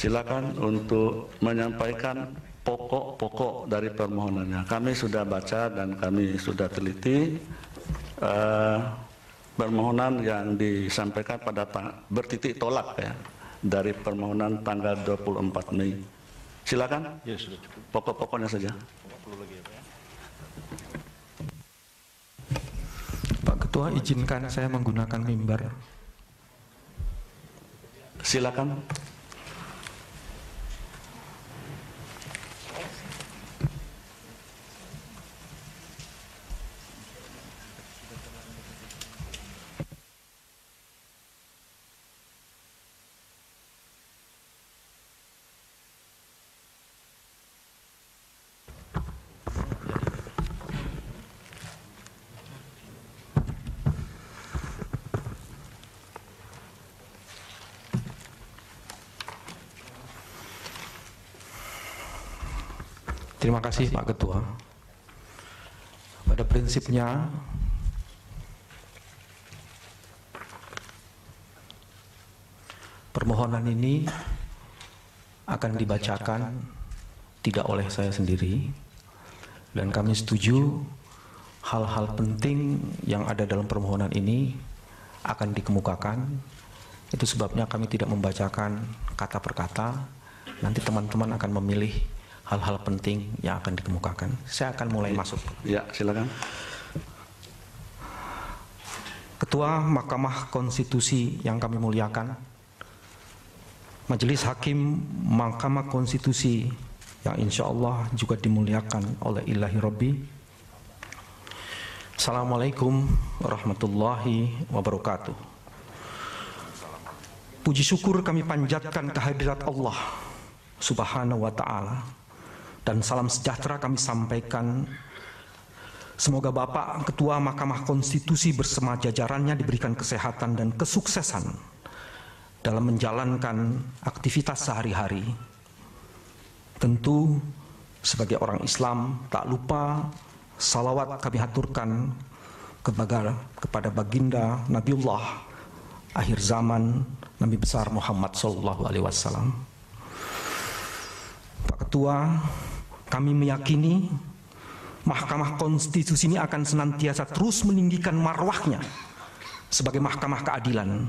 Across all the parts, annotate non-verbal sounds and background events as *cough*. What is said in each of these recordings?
silakan untuk menyampaikan pokok-pokok dari permohonannya. Kami sudah baca dan kami sudah teliti uh, permohonan yang disampaikan pada bertitik tolak ya dari permohonan tanggal 24 Mei. Silakan. Ya, sudah cukup. Pokok-pokoknya saja. Pak Ketua, izinkan saya menggunakan mimbar. Silakan. Terima kasih. Pak Ketua. Pada prinsipnya permohonan ini akan dibacakan tidak oleh saya sendiri dan kami setuju hal-hal penting yang ada dalam permohonan ini akan dikemukakan. Itu sebabnya kami tidak membacakan kata per kata. Nanti teman-teman akan memilih hal-hal penting yang akan dikemukakan. Saya akan mulai masuk. Ya, silakan. Ketua Mahkamah Konstitusi yang kami muliakan, Majelis Hakim Mahkamah Konstitusi yang insya Allah juga dimuliakan oleh Ilahi Rabbi. Assalamualaikum warahmatullahi wabarakatuh. Puji syukur kami panjatkan kehadirat Allah Subhanahu wa taala dan salam sejahtera kami sampaikan Semoga Bapak Ketua Mahkamah Konstitusi bersama jajarannya diberikan kesehatan dan kesuksesan dalam menjalankan aktivitas sehari-hari. Tentu sebagai orang Islam tak lupa salawat kami haturkan kepada, kepada baginda Nabiullah akhir zaman Nabi besar Muhammad Sallallahu Alaihi Wasallam. Pak Ketua, kami meyakini Mahkamah Konstitusi ini akan senantiasa terus meninggikan marwahnya sebagai mahkamah keadilan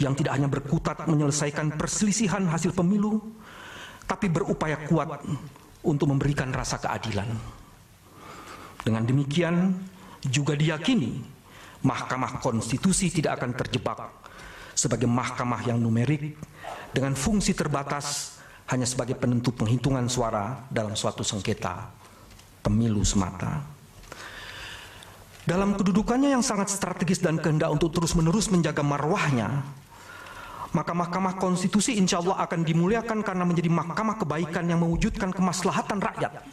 yang tidak hanya berkutat menyelesaikan perselisihan hasil pemilu, tapi berupaya kuat untuk memberikan rasa keadilan. Dengan demikian, juga diyakini Mahkamah Konstitusi tidak akan terjebak sebagai mahkamah yang numerik dengan fungsi terbatas hanya sebagai penentu penghitungan suara dalam suatu sengketa pemilu semata. Dalam kedudukannya yang sangat strategis dan kehendak untuk terus-menerus menjaga marwahnya, maka Mahkamah Konstitusi insya Allah akan dimuliakan karena menjadi mahkamah kebaikan yang mewujudkan kemaslahatan rakyat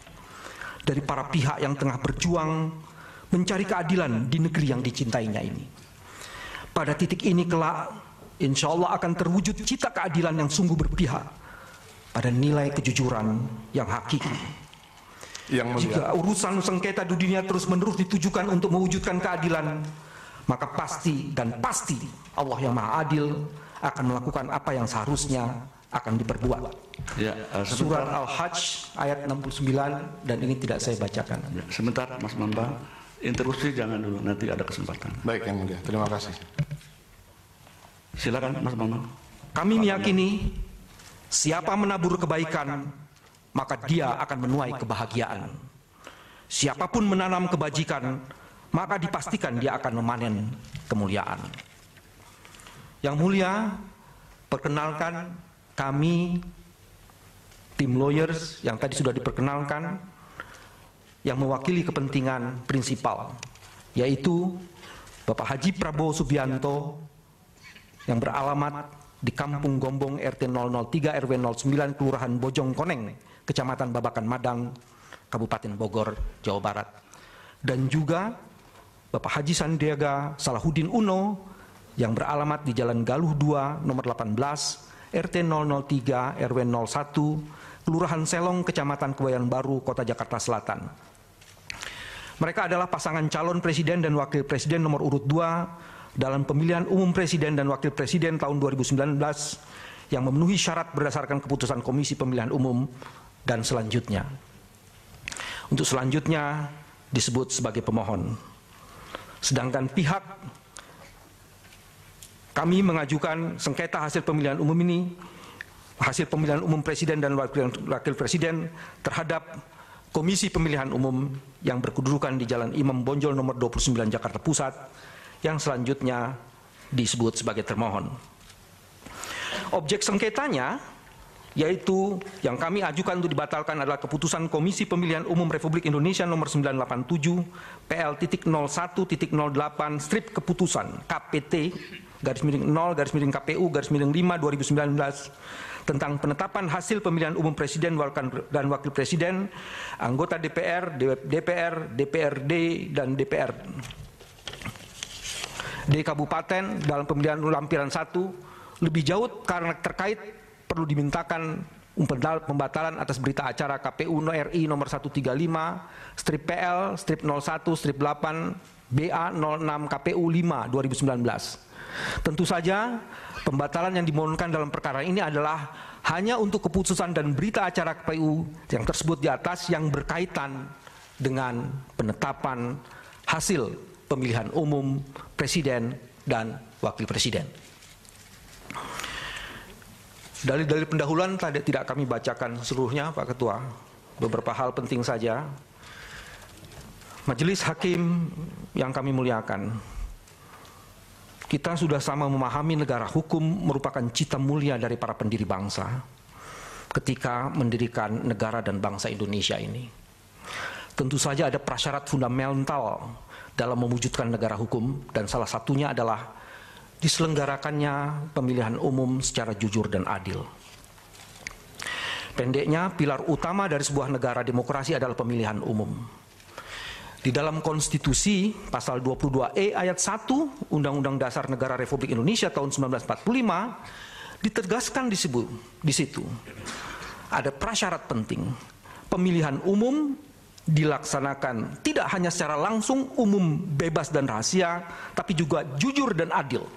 dari para pihak yang tengah berjuang mencari keadilan di negeri yang dicintainya ini. Pada titik ini kelak, insya Allah akan terwujud cita keadilan yang sungguh berpihak pada nilai kejujuran yang hakiki. Yang Jika urusan sengketa dunia terus-menerus ditujukan untuk mewujudkan keadilan, maka pasti dan pasti Allah yang Maha Adil akan melakukan apa yang seharusnya akan diperbuat. Ya, uh, Surat Al-Hajj ayat 69 dan ini tidak saya bacakan. Ya, sebentar Mas Mamba, interupsi jangan dulu nanti ada kesempatan. Baik yang mulia, terima kasih. Silakan Mas Mamba. Kami meyakini Siapa menabur kebaikan, maka dia akan menuai kebahagiaan. Siapa pun menanam kebajikan, maka dipastikan dia akan memanen kemuliaan. Yang mulia, perkenalkan kami tim lawyers yang tadi sudah diperkenalkan yang mewakili kepentingan prinsipal yaitu Bapak Haji Prabowo Subianto yang beralamat di Kampung Gombong RT 003 RW 09 Kelurahan Bojong Koneng, Kecamatan Babakan Madang, Kabupaten Bogor, Jawa Barat. Dan juga Bapak Haji Sandiaga Salahuddin Uno yang beralamat di Jalan Galuh 2 nomor 18 RT 003 RW 01 Kelurahan Selong Kecamatan Kebayan Baru Kota Jakarta Selatan. Mereka adalah pasangan calon presiden dan wakil presiden nomor urut 2 dalam pemilihan umum presiden dan wakil presiden tahun 2019 yang memenuhi syarat berdasarkan keputusan Komisi Pemilihan Umum dan selanjutnya. Untuk selanjutnya disebut sebagai pemohon. Sedangkan pihak kami mengajukan sengketa hasil pemilihan umum ini, hasil pemilihan umum presiden dan wakil, presiden terhadap Komisi Pemilihan Umum yang berkedudukan di Jalan Imam Bonjol nomor 29 Jakarta Pusat yang selanjutnya disebut sebagai termohon. Objek sengketanya yaitu yang kami ajukan untuk dibatalkan adalah keputusan Komisi Pemilihan Umum Republik Indonesia nomor 987 PL.01.08 strip keputusan KPT garis miring 0 garis miring KPU garis miring 5 2019 tentang penetapan hasil pemilihan umum presiden dan wakil presiden, anggota DPR, DPR, DPRD, dan DPR di kabupaten dalam pemilihan lampiran satu lebih jauh karena terkait perlu dimintakan pembatalan atas berita acara KPU RI nomor 135 strip PL strip 01 strip 8 BA 06 KPU 5 2019. Tentu saja pembatalan yang dimohonkan dalam perkara ini adalah hanya untuk keputusan dan berita acara KPU yang tersebut di atas yang berkaitan dengan penetapan hasil pemilihan umum presiden dan wakil presiden. Dalil-dalil pendahuluan tadi tidak kami bacakan seluruhnya Pak Ketua. Beberapa hal penting saja. Majelis Hakim yang kami muliakan. Kita sudah sama memahami negara hukum merupakan cita mulia dari para pendiri bangsa ketika mendirikan negara dan bangsa Indonesia ini. Tentu saja ada prasyarat fundamental dalam mewujudkan negara hukum dan salah satunya adalah diselenggarakannya pemilihan umum secara jujur dan adil. Pendeknya, pilar utama dari sebuah negara demokrasi adalah pemilihan umum. Di dalam konstitusi pasal 22E ayat 1 Undang-Undang Dasar Negara Republik Indonesia tahun 1945 ditegaskan disebut di situ ada prasyarat penting pemilihan umum dilaksanakan tidak hanya secara langsung umum bebas dan rahasia tapi juga jujur dan adil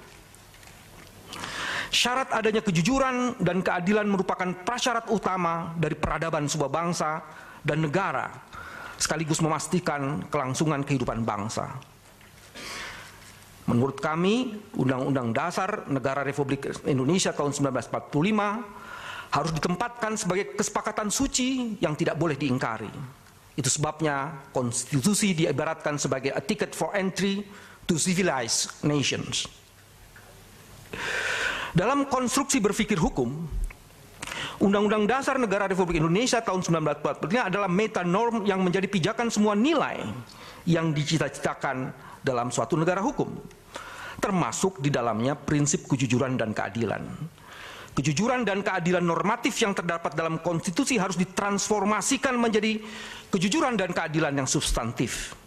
Syarat adanya kejujuran dan keadilan merupakan prasyarat utama dari peradaban sebuah bangsa dan negara, sekaligus memastikan kelangsungan kehidupan bangsa. Menurut kami, Undang-Undang Dasar Negara Republik Indonesia tahun 1945 harus ditempatkan sebagai kesepakatan suci yang tidak boleh diingkari. Itu sebabnya konstitusi diibaratkan sebagai a ticket for entry to civilized nations. Dalam konstruksi berpikir hukum, Undang-Undang Dasar Negara Republik Indonesia tahun 1945 adalah meta norm yang menjadi pijakan semua nilai yang dicita-citakan dalam suatu negara hukum. Termasuk di dalamnya prinsip kejujuran dan keadilan. Kejujuran dan keadilan normatif yang terdapat dalam konstitusi harus ditransformasikan menjadi kejujuran dan keadilan yang substantif.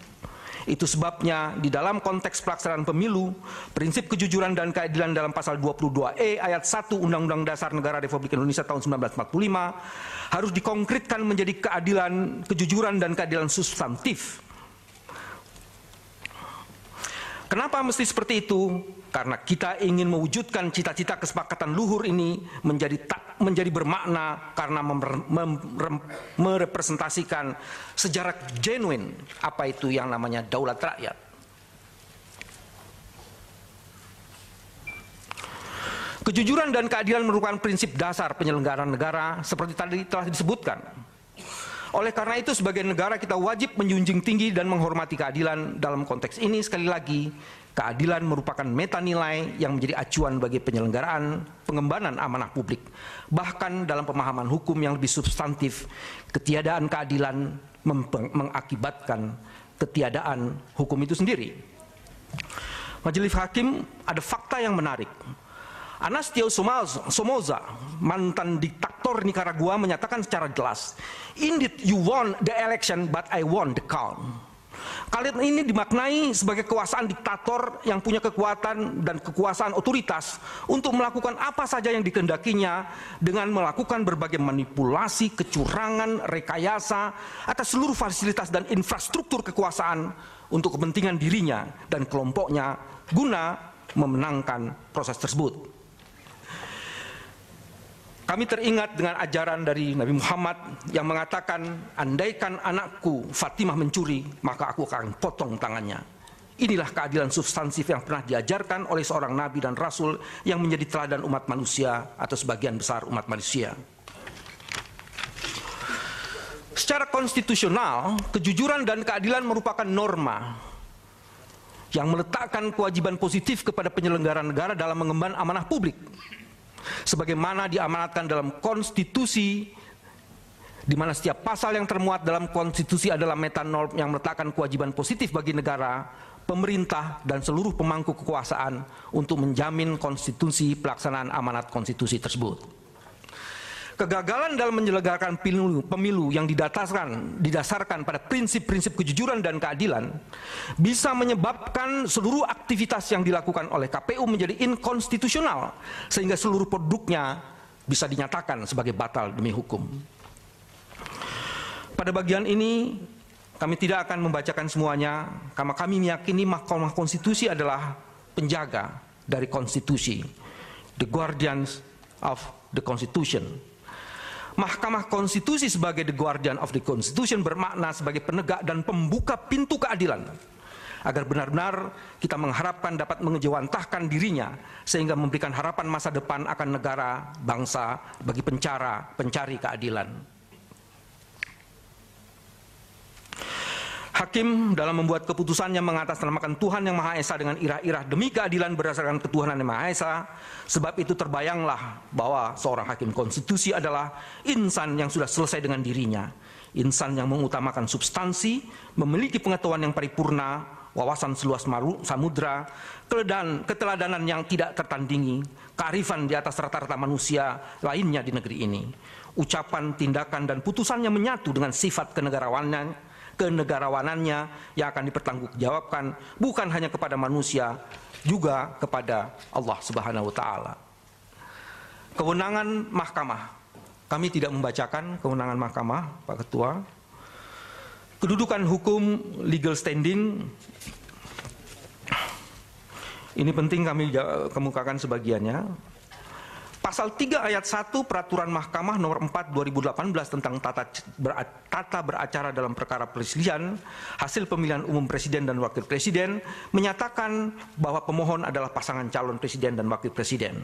Itu sebabnya di dalam konteks pelaksanaan pemilu, prinsip kejujuran dan keadilan dalam pasal 22E ayat 1 Undang-Undang Dasar Negara Republik Indonesia tahun 1945 harus dikonkretkan menjadi keadilan, kejujuran dan keadilan substantif Kenapa mesti seperti itu? Karena kita ingin mewujudkan cita-cita kesepakatan luhur ini menjadi tak, menjadi bermakna karena merepresentasikan sejarah genuine apa itu yang namanya daulat rakyat. Kejujuran dan keadilan merupakan prinsip dasar penyelenggaraan negara seperti tadi telah disebutkan. Oleh karena itu sebagai negara kita wajib menjunjung tinggi dan menghormati keadilan dalam konteks ini sekali lagi keadilan merupakan meta nilai yang menjadi acuan bagi penyelenggaraan pengembangan amanah publik. Bahkan dalam pemahaman hukum yang lebih substantif, ketiadaan keadilan mengakibatkan ketiadaan hukum itu sendiri. Majelis Hakim ada fakta yang menarik Anastio Somoza, mantan diktator Nicaragua menyatakan secara jelas, Indeed you won the election but I won the count. Kalian ini dimaknai sebagai kekuasaan diktator yang punya kekuatan dan kekuasaan otoritas untuk melakukan apa saja yang dikendakinya dengan melakukan berbagai manipulasi, kecurangan, rekayasa atas seluruh fasilitas dan infrastruktur kekuasaan untuk kepentingan dirinya dan kelompoknya guna memenangkan proses tersebut. Kami teringat dengan ajaran dari Nabi Muhammad yang mengatakan, andaikan anakku Fatimah mencuri, maka aku akan potong tangannya. Inilah keadilan substansif yang pernah diajarkan oleh seorang nabi dan rasul yang menjadi teladan umat manusia atau sebagian besar umat manusia. Secara konstitusional, kejujuran dan keadilan merupakan norma yang meletakkan kewajiban positif kepada penyelenggara negara dalam mengemban amanah publik sebagaimana diamanatkan dalam konstitusi di mana setiap pasal yang termuat dalam konstitusi adalah metanorm yang meletakkan kewajiban positif bagi negara, pemerintah, dan seluruh pemangku kekuasaan untuk menjamin konstitusi pelaksanaan amanat konstitusi tersebut. Kegagalan dalam menyelenggarakan pemilu, pemilu yang didasarkan, didasarkan pada prinsip-prinsip kejujuran dan keadilan bisa menyebabkan seluruh aktivitas yang dilakukan oleh KPU menjadi inkonstitusional sehingga seluruh produknya bisa dinyatakan sebagai batal demi hukum. Pada bagian ini kami tidak akan membacakan semuanya karena kami meyakini Mahkamah Konstitusi adalah penjaga dari konstitusi, the guardians of the constitution. Mahkamah Konstitusi sebagai the guardian of the constitution bermakna sebagai penegak dan pembuka pintu keadilan agar benar-benar kita mengharapkan dapat mengejawantahkan dirinya sehingga memberikan harapan masa depan akan negara, bangsa bagi pencara, pencari keadilan. Hakim dalam membuat keputusannya mengatasnamakan Tuhan yang Maha Esa dengan irah-irah demi keadilan berdasarkan ketuhanan yang Maha Esa. Sebab itu terbayanglah bahwa seorang hakim konstitusi adalah insan yang sudah selesai dengan dirinya. Insan yang mengutamakan substansi, memiliki pengetahuan yang paripurna, wawasan seluas samudra, keledan, keteladanan yang tidak tertandingi, kearifan di atas rata-rata manusia lainnya di negeri ini. Ucapan, tindakan, dan putusannya menyatu dengan sifat kenegarawanan kenegarawanannya yang akan dipertanggungjawabkan bukan hanya kepada manusia juga kepada Allah Subhanahu wa taala. Kewenangan mahkamah. Kami tidak membacakan kewenangan mahkamah, Pak Ketua. Kedudukan hukum legal standing ini penting kami kemukakan sebagiannya. Pasal 3 ayat 1 Peraturan Mahkamah nomor 4 2018 tentang tata, ber, tata beracara dalam perkara perselisihan hasil pemilihan umum presiden dan wakil presiden menyatakan bahwa pemohon adalah pasangan calon presiden dan wakil presiden.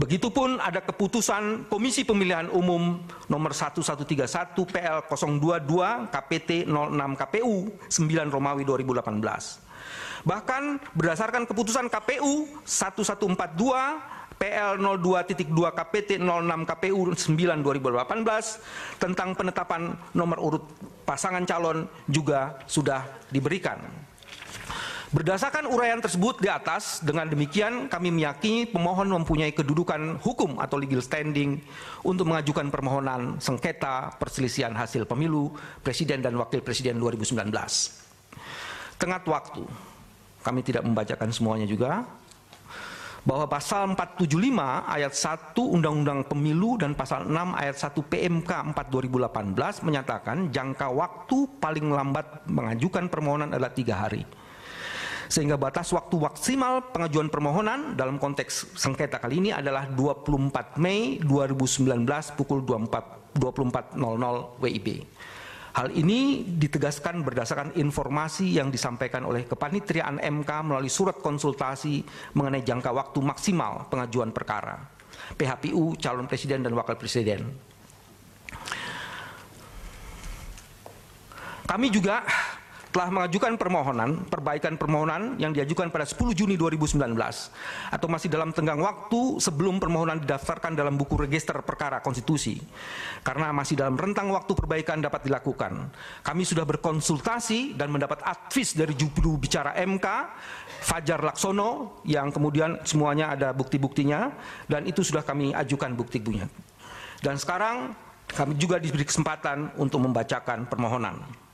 Begitupun ada keputusan Komisi Pemilihan Umum nomor 1131 PL 022 KPT 06 KPU 9 Romawi 2018. Bahkan berdasarkan keputusan KPU 1142 PL 02.2 KPT 06 KPU 9 2018 tentang penetapan nomor urut pasangan calon juga sudah diberikan. Berdasarkan uraian tersebut di atas, dengan demikian kami meyakini pemohon mempunyai kedudukan hukum atau legal standing untuk mengajukan permohonan sengketa perselisihan hasil pemilu presiden dan wakil presiden 2019. Tengah waktu, kami tidak membacakan semuanya juga, bahwa pasal 475 ayat 1 Undang-Undang Pemilu dan pasal 6 ayat 1 PMK 4 2018 menyatakan jangka waktu paling lambat mengajukan permohonan adalah tiga hari. Sehingga batas waktu maksimal pengajuan permohonan dalam konteks sengketa kali ini adalah 24 Mei 2019 pukul 24.00 WIB. Hal ini ditegaskan berdasarkan informasi yang disampaikan oleh kepanitriaan MK melalui surat konsultasi mengenai jangka waktu maksimal pengajuan perkara. PHPU, calon presiden dan wakil presiden. Kami juga telah mengajukan permohonan, perbaikan permohonan yang diajukan pada 10 Juni 2019 atau masih dalam tenggang waktu sebelum permohonan didaftarkan dalam buku register perkara konstitusi. Karena masih dalam rentang waktu perbaikan dapat dilakukan. Kami sudah berkonsultasi dan mendapat advis dari juru bicara MK, Fajar Laksono, yang kemudian semuanya ada bukti-buktinya, dan itu sudah kami ajukan bukti-buktinya. Dan sekarang kami juga diberi kesempatan untuk membacakan permohonan.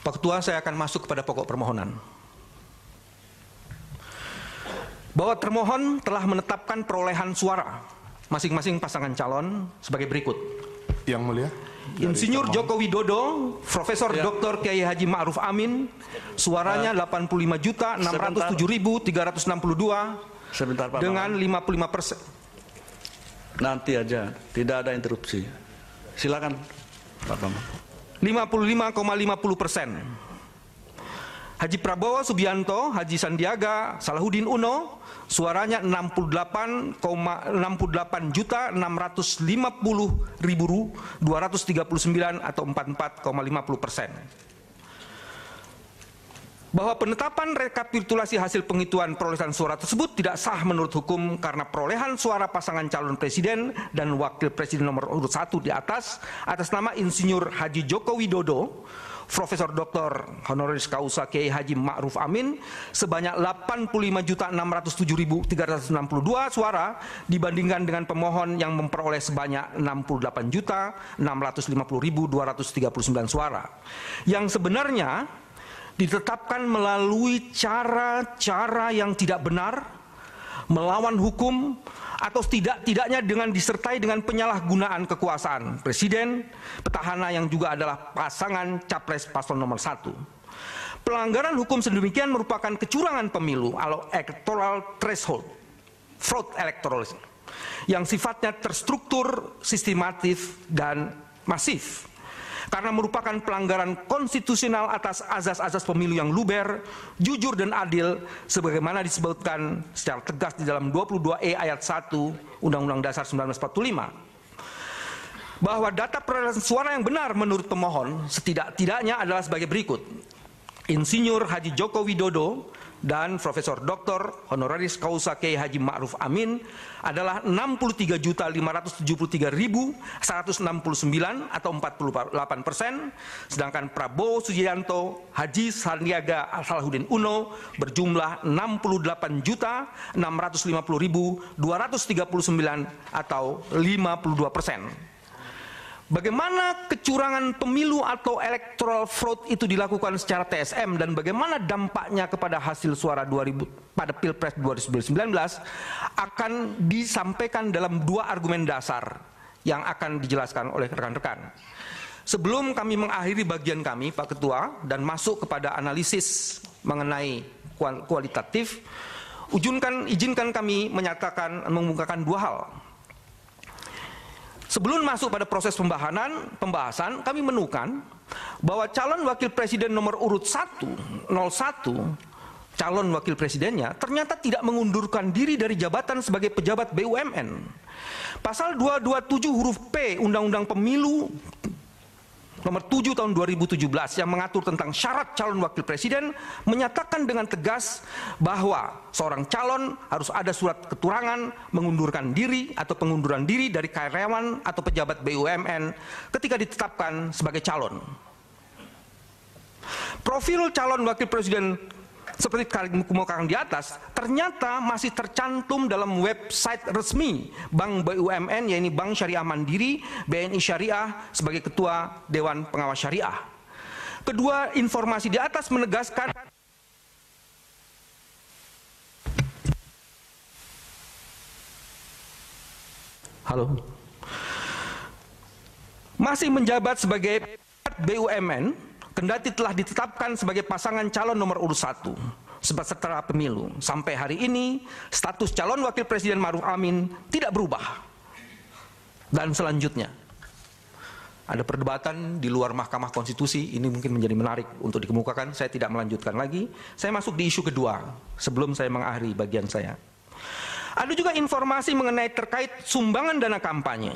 Pak Ketua, saya akan masuk kepada pokok permohonan. Bahwa termohon telah menetapkan perolehan suara masing-masing pasangan calon sebagai berikut. Yang mulia. Insinyur Joko Widodo, Profesor Ya. Dr. Kiai Haji Ma'ruf Amin, suaranya 85 juta 607.362 Sebentar Pak dengan 55 persen. Nanti aja, tidak ada interupsi. Silakan Pak Bambang. 55,50 persen. Haji Prabowo Subianto, Haji Sandiaga, Salahuddin Uno, suaranya 68,68 juta 650 ribu 239 atau 44,50 persen. Bahwa penetapan rekapitulasi hasil penghitungan perolehan suara tersebut tidak sah menurut hukum karena perolehan suara pasangan calon presiden dan wakil presiden nomor urut satu di atas atas nama Insinyur Haji Joko Widodo Profesor Dr. Honoris Causa Kiai Haji Ma'ruf Amin sebanyak 85.607.362 suara dibandingkan dengan pemohon yang memperoleh sebanyak 68.650.239 suara. Yang sebenarnya ditetapkan melalui cara-cara yang tidak benar, melawan hukum, atau tidak-tidaknya dengan disertai dengan penyalahgunaan kekuasaan presiden, petahana yang juga adalah pasangan capres paslon nomor satu. Pelanggaran hukum sedemikian merupakan kecurangan pemilu atau electoral threshold, fraud electoral, yang sifatnya terstruktur, sistematif, dan masif karena merupakan pelanggaran konstitusional atas azas-azas pemilu yang luber, jujur dan adil sebagaimana disebutkan secara tegas di dalam 22E ayat 1 Undang-Undang Dasar 1945. Bahwa data perolehan suara yang benar menurut pemohon setidak-tidaknya adalah sebagai berikut. Insinyur Haji Joko Widodo dan Profesor Dr. Honoraris Causa Kiai Haji Ma'ruf Amin adalah 63.573.169 atau 48 persen, sedangkan Prabowo Subianto Haji Sandiaga Salahuddin Uno berjumlah 68.650.239 atau 52 persen. Bagaimana kecurangan pemilu atau electoral fraud itu dilakukan secara TSM dan bagaimana dampaknya kepada hasil suara 2000 pada Pilpres 2019 akan disampaikan dalam dua argumen dasar yang akan dijelaskan oleh rekan-rekan. Sebelum kami mengakhiri bagian kami, Pak Ketua, dan masuk kepada analisis mengenai kualitatif, ujunkan, izinkan kami menyatakan, mengungkapkan dua hal. Sebelum masuk pada proses pembahasan, pembahasan kami menemukan bahwa calon wakil presiden nomor urut 1, 01, calon wakil presidennya ternyata tidak mengundurkan diri dari jabatan sebagai pejabat BUMN. Pasal 227 huruf P Undang-Undang Pemilu nomor 7 tahun 2017 yang mengatur tentang syarat calon wakil presiden menyatakan dengan tegas bahwa seorang calon harus ada surat keterangan mengundurkan diri atau pengunduran diri dari karyawan atau pejabat BUMN ketika ditetapkan sebagai calon. Profil calon wakil presiden seperti kemukakan di atas, ternyata masih tercantum dalam website resmi Bank BUMN, yaitu Bank Syariah Mandiri, BNI Syariah sebagai Ketua Dewan Pengawas Syariah. Kedua informasi di atas menegaskan Halo. Masih menjabat sebagai BUMN kendati telah ditetapkan sebagai pasangan calon nomor urut satu setelah pemilu. Sampai hari ini, status calon wakil presiden Maruf Amin tidak berubah. Dan selanjutnya, ada perdebatan di luar Mahkamah Konstitusi, ini mungkin menjadi menarik untuk dikemukakan, saya tidak melanjutkan lagi. Saya masuk di isu kedua, sebelum saya mengakhiri bagian saya. Ada juga informasi mengenai terkait sumbangan dana kampanye.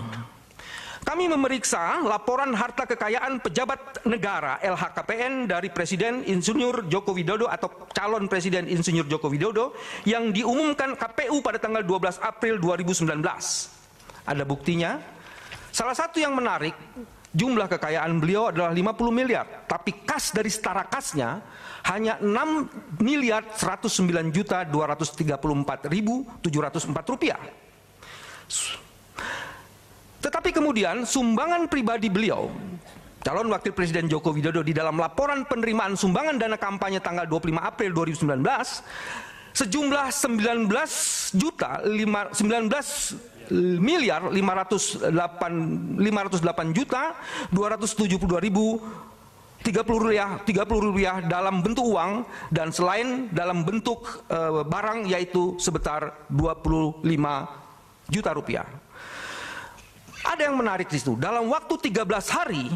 Kami memeriksa laporan harta kekayaan pejabat negara LHKPN dari Presiden Insinyur Joko Widodo atau calon Presiden Insinyur Joko Widodo yang diumumkan KPU pada tanggal 12 April 2019. Ada buktinya. Salah satu yang menarik, jumlah kekayaan beliau adalah 50 miliar, tapi kas dari setara kasnya hanya 6 miliar 109 juta 234 ribu 704 rupiah. Tetapi kemudian sumbangan pribadi beliau, calon wakil presiden Joko Widodo di dalam laporan penerimaan sumbangan dana kampanye tanggal 25 April 2019 sejumlah 19 juta 19 miliar 508 508 juta 272 ribu 30 rupiah, 30 rupiah dalam bentuk uang dan selain dalam bentuk e, barang yaitu sebesar 25 juta rupiah. Ada yang menarik di situ. Dalam waktu 13 hari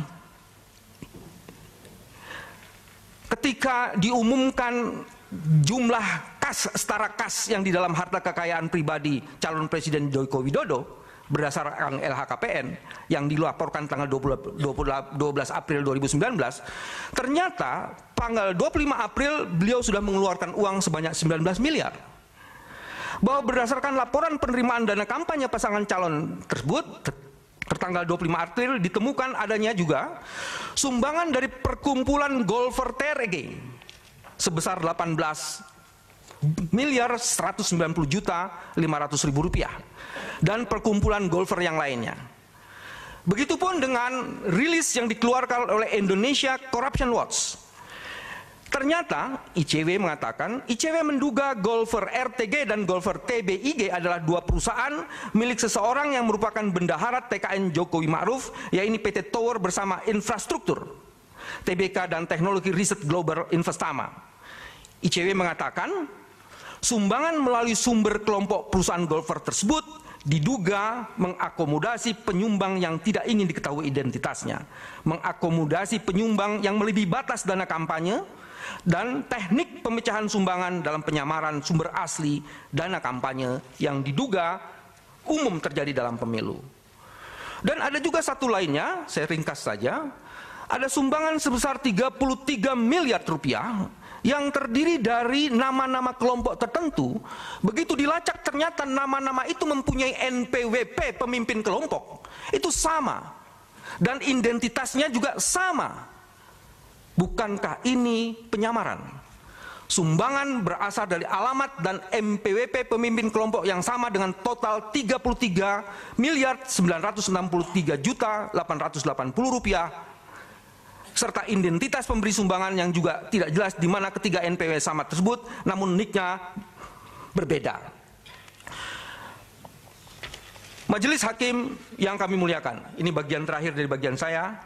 ketika diumumkan jumlah kas setara kas yang di dalam harta kekayaan pribadi calon presiden Joko Widodo berdasarkan LHKPN yang dilaporkan tanggal 20, 12 April 2019 ternyata tanggal 25 April beliau sudah mengeluarkan uang sebanyak 19 miliar bahwa berdasarkan laporan penerimaan dana kampanye pasangan calon tersebut tertanggal 25 April ditemukan adanya juga sumbangan dari perkumpulan golfer TRG sebesar 18 miliar 190 juta 500 ribu rupiah dan perkumpulan golfer yang lainnya. Begitupun dengan rilis yang dikeluarkan oleh Indonesia Corruption Watch Ternyata ICW mengatakan ICW menduga golfer RTG dan golfer TBIG adalah dua perusahaan milik seseorang yang merupakan bendahara TKN Jokowi Ma'ruf yaitu PT Tower bersama Infrastruktur TBK dan Teknologi Riset Global Investama. ICW mengatakan sumbangan melalui sumber kelompok perusahaan golfer tersebut diduga mengakomodasi penyumbang yang tidak ingin diketahui identitasnya, mengakomodasi penyumbang yang melebihi batas dana kampanye, dan teknik pemecahan sumbangan dalam penyamaran sumber asli dana kampanye yang diduga umum terjadi dalam pemilu. Dan ada juga satu lainnya, saya ringkas saja, ada sumbangan sebesar 33 miliar rupiah yang terdiri dari nama-nama kelompok tertentu. Begitu dilacak ternyata nama-nama itu mempunyai NPWP pemimpin kelompok. Itu sama. Dan identitasnya juga sama. Bukankah ini penyamaran? Sumbangan berasal dari alamat dan MPWP pemimpin kelompok yang sama dengan total 33 miliar 963 juta 880 rupiah serta identitas pemberi sumbangan yang juga tidak jelas di mana ketiga NPW sama tersebut namun niknya berbeda. Majelis Hakim yang kami muliakan, ini bagian terakhir dari bagian saya.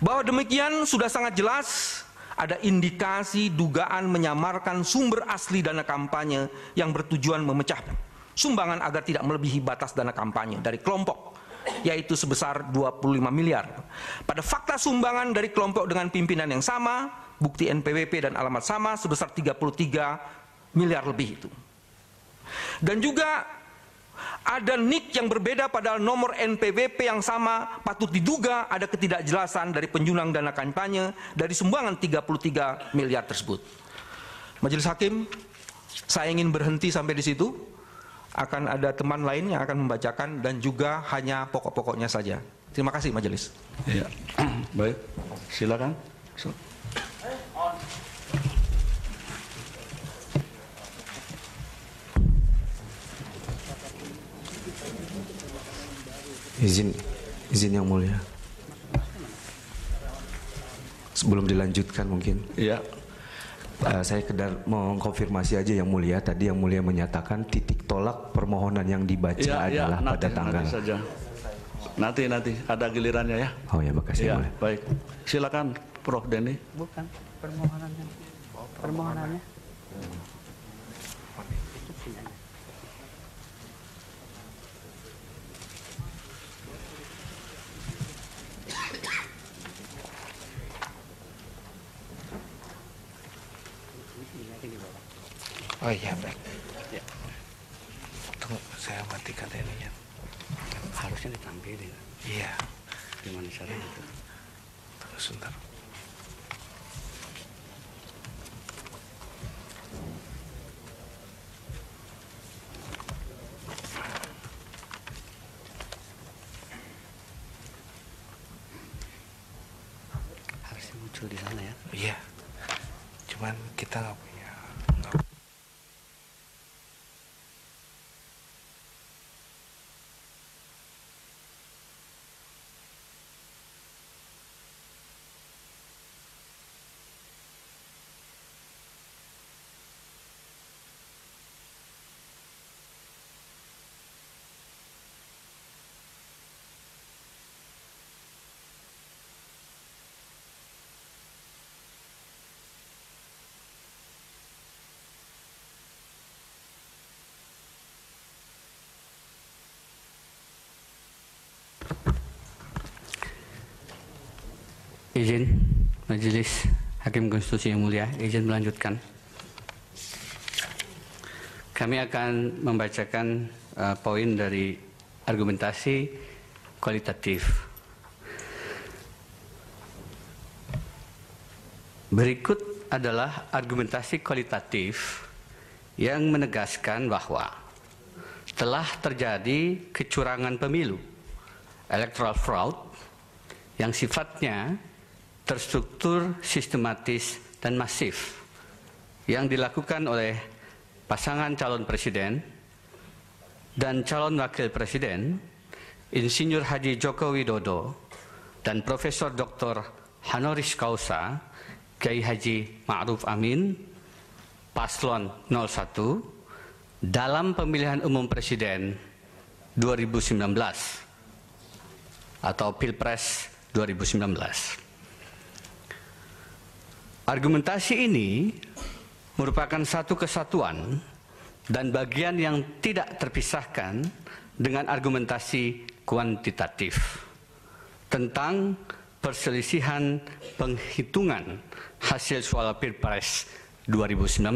Bahwa demikian sudah sangat jelas ada indikasi dugaan menyamarkan sumber asli dana kampanye yang bertujuan memecah sumbangan agar tidak melebihi batas dana kampanye dari kelompok yaitu sebesar 25 miliar. Pada fakta sumbangan dari kelompok dengan pimpinan yang sama, bukti NPWP dan alamat sama sebesar 33 miliar lebih itu. Dan juga ada nik yang berbeda padahal nomor NPWP yang sama patut diduga ada ketidakjelasan dari penjunang dana kampanye dari sumbangan 33 miliar tersebut. Majelis Hakim, saya ingin berhenti sampai di situ. Akan ada teman lain yang akan membacakan dan juga hanya pokok-pokoknya saja. Terima kasih majelis. Ya. *clears throat* Baik, silakan. Izin, izin yang mulia. Sebelum dilanjutkan mungkin. Iya. Uh, saya kedar mau konfirmasi aja yang mulia. Tadi yang mulia menyatakan titik tolak permohonan yang dibaca ya, adalah ya, nanti, pada tanggal. Nanti saja. Nanti nanti ada gilirannya ya. Oh ya, makasih ya, mulia. Baik. Silakan Prof Denny. Bukan permohonannya. Permohonannya. Oh iya baik. Ya. Tunggu saya matikan ininya. Harusnya ditampilin. Iya. Gimana caranya itu? Tunggu sebentar. Harusnya muncul di sana ya. Iya. Cuman kita nggak Izin Majelis Hakim Konstitusi yang mulia, izin melanjutkan. Kami akan membacakan uh, poin dari argumentasi kualitatif. Berikut adalah argumentasi kualitatif yang menegaskan bahwa telah terjadi kecurangan pemilu, electoral fraud, yang sifatnya terstruktur, sistematis, dan masif yang dilakukan oleh pasangan calon presiden dan calon wakil presiden Insinyur Haji Joko Widodo dan Profesor Dr. Honoris Causa Kiai Haji Ma'ruf Amin paslon 01 dalam pemilihan umum presiden 2019 atau Pilpres 2019. Argumentasi ini merupakan satu kesatuan dan bagian yang tidak terpisahkan dengan argumentasi kuantitatif tentang perselisihan penghitungan hasil suara Pilpres 2019.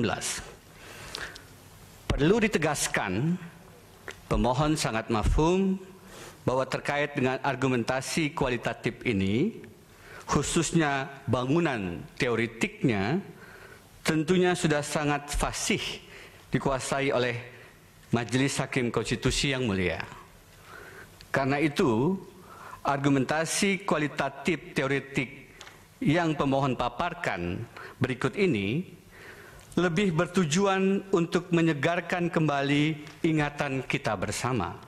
Perlu ditegaskan, pemohon sangat mafhum bahwa terkait dengan argumentasi kualitatif ini, khususnya bangunan teoritiknya, tentunya sudah sangat fasih dikuasai oleh Majelis Hakim Konstitusi yang mulia. Karena itu, argumentasi kualitatif teoritik yang pemohon paparkan berikut ini lebih bertujuan untuk menyegarkan kembali ingatan kita bersama.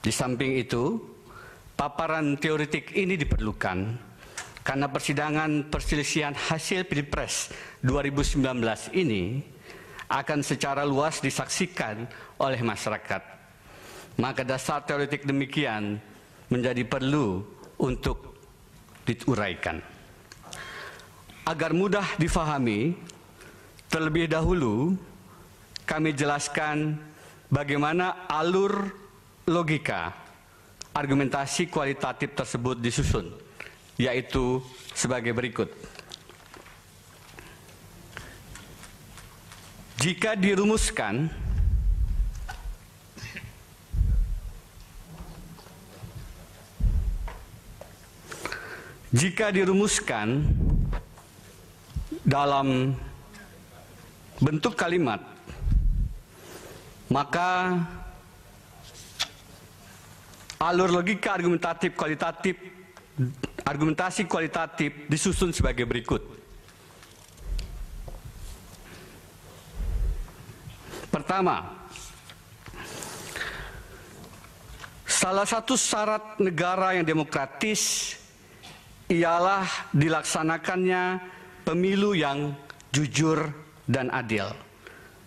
Di samping itu, paparan teoritik ini diperlukan karena persidangan perselisihan hasil Pilpres 2019 ini akan secara luas disaksikan oleh masyarakat. Maka dasar teoretik demikian menjadi perlu untuk diuraikan. Agar mudah difahami, terlebih dahulu kami jelaskan bagaimana alur logika argumentasi kualitatif tersebut disusun yaitu sebagai berikut. Jika dirumuskan Jika dirumuskan dalam bentuk kalimat, maka alur logika argumentatif kualitatif Argumentasi kualitatif disusun sebagai berikut. Pertama, salah satu syarat negara yang demokratis ialah dilaksanakannya pemilu yang jujur dan adil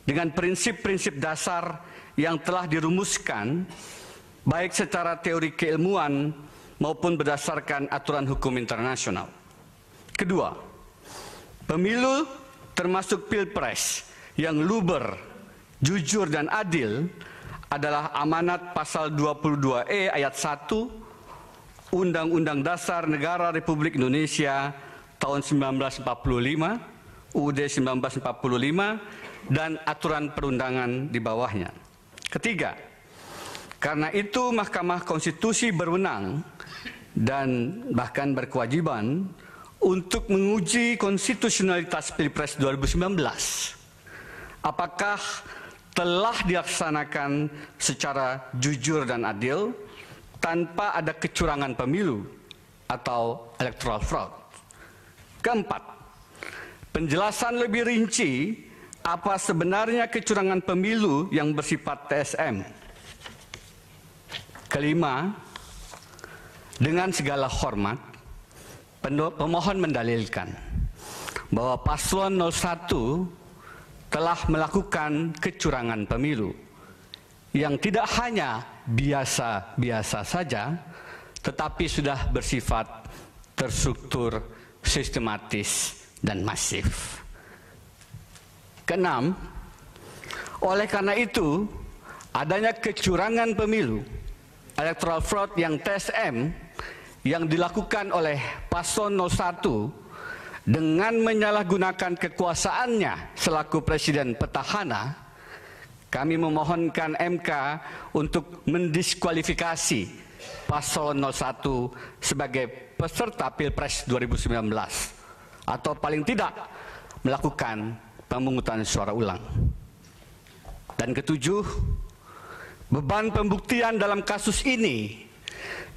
dengan prinsip-prinsip dasar yang telah dirumuskan baik secara teori keilmuan maupun berdasarkan aturan hukum internasional. Kedua, pemilu termasuk pilpres yang luber, jujur dan adil adalah amanat pasal 22E ayat 1 Undang-Undang Dasar Negara Republik Indonesia tahun 1945, UUD 1945 dan aturan perundangan di bawahnya. Ketiga, karena itu Mahkamah Konstitusi berwenang dan bahkan berkewajiban untuk menguji konstitusionalitas Pilpres 2019. Apakah telah dilaksanakan secara jujur dan adil tanpa ada kecurangan pemilu atau electoral fraud. Keempat, penjelasan lebih rinci apa sebenarnya kecurangan pemilu yang bersifat TSM. Kelima, dengan segala hormat, pemohon mendalilkan bahwa paslon 01 telah melakukan kecurangan pemilu yang tidak hanya biasa-biasa saja, tetapi sudah bersifat terstruktur, sistematis, dan masif. Keenam, oleh karena itu, adanya kecurangan pemilu, electoral fraud yang TSM yang dilakukan oleh paslon 01 dengan menyalahgunakan kekuasaannya selaku presiden petahana, kami memohonkan MK untuk mendiskualifikasi paslon 01 sebagai peserta Pilpres 2019 atau paling tidak melakukan pemungutan suara ulang. Dan ketujuh, beban pembuktian dalam kasus ini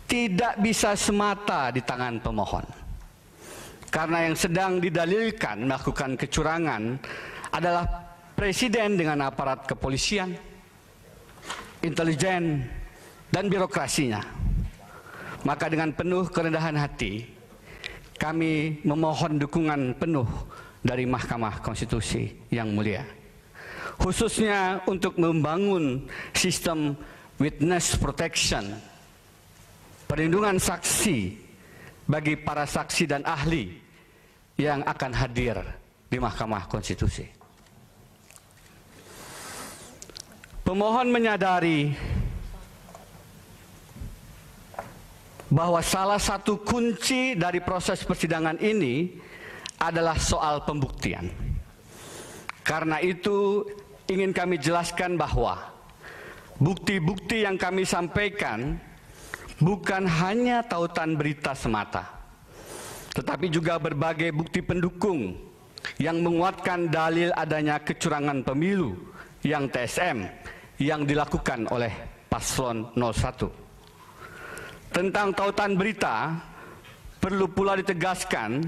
tidak bisa semata di tangan pemohon karena yang sedang didalilkan melakukan kecurangan adalah presiden dengan aparat kepolisian, intelijen, dan birokrasinya. Maka dengan penuh kerendahan hati, kami memohon dukungan penuh dari Mahkamah Konstitusi yang mulia. Khususnya untuk membangun sistem witness protection, perlindungan saksi bagi para saksi dan ahli yang akan hadir di Mahkamah Konstitusi. Pemohon menyadari bahwa salah satu kunci dari proses persidangan ini adalah soal pembuktian. Karena itu ingin kami jelaskan bahwa bukti-bukti yang kami sampaikan bukan hanya tautan berita semata, tetapi juga berbagai bukti pendukung yang menguatkan dalil adanya kecurangan pemilu yang TSM yang dilakukan oleh paslon 01. Tentang tautan berita, perlu pula ditegaskan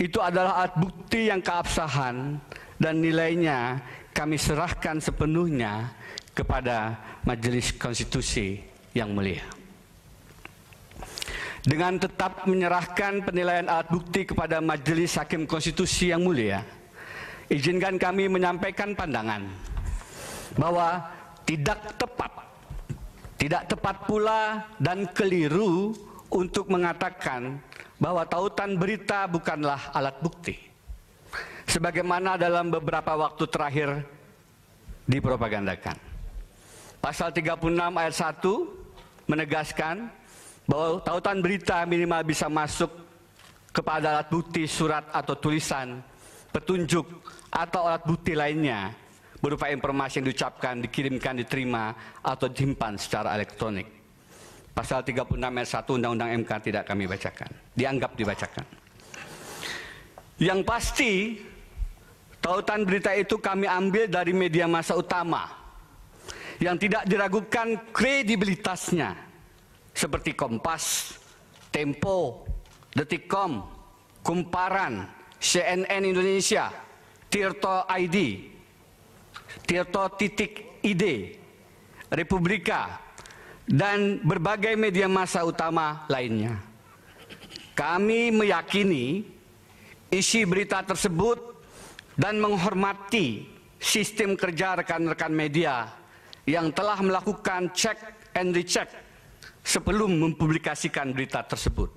itu adalah alat bukti yang keabsahan dan nilainya kami serahkan sepenuhnya kepada Majelis Konstitusi yang mulia dengan tetap menyerahkan penilaian alat bukti kepada Majelis Hakim Konstitusi yang mulia, izinkan kami menyampaikan pandangan bahwa tidak tepat, tidak tepat pula dan keliru untuk mengatakan bahwa tautan berita bukanlah alat bukti. Sebagaimana dalam beberapa waktu terakhir dipropagandakan. Pasal 36 ayat 1 menegaskan bahwa tautan berita minimal bisa masuk kepada alat bukti surat atau tulisan, petunjuk atau alat bukti lainnya berupa informasi yang diucapkan, dikirimkan, diterima atau disimpan secara elektronik. Pasal 36 ayat 1 Undang-Undang MK tidak kami bacakan, dianggap dibacakan. Yang pasti tautan berita itu kami ambil dari media masa utama yang tidak diragukan kredibilitasnya seperti Kompas, Tempo, Detikcom, Kumparan, CNN Indonesia, Tirto ID, Tirto Titik ID, Republika, dan berbagai media massa utama lainnya. Kami meyakini isi berita tersebut dan menghormati sistem kerja rekan-rekan media yang telah melakukan cek and recheck sebelum mempublikasikan berita tersebut.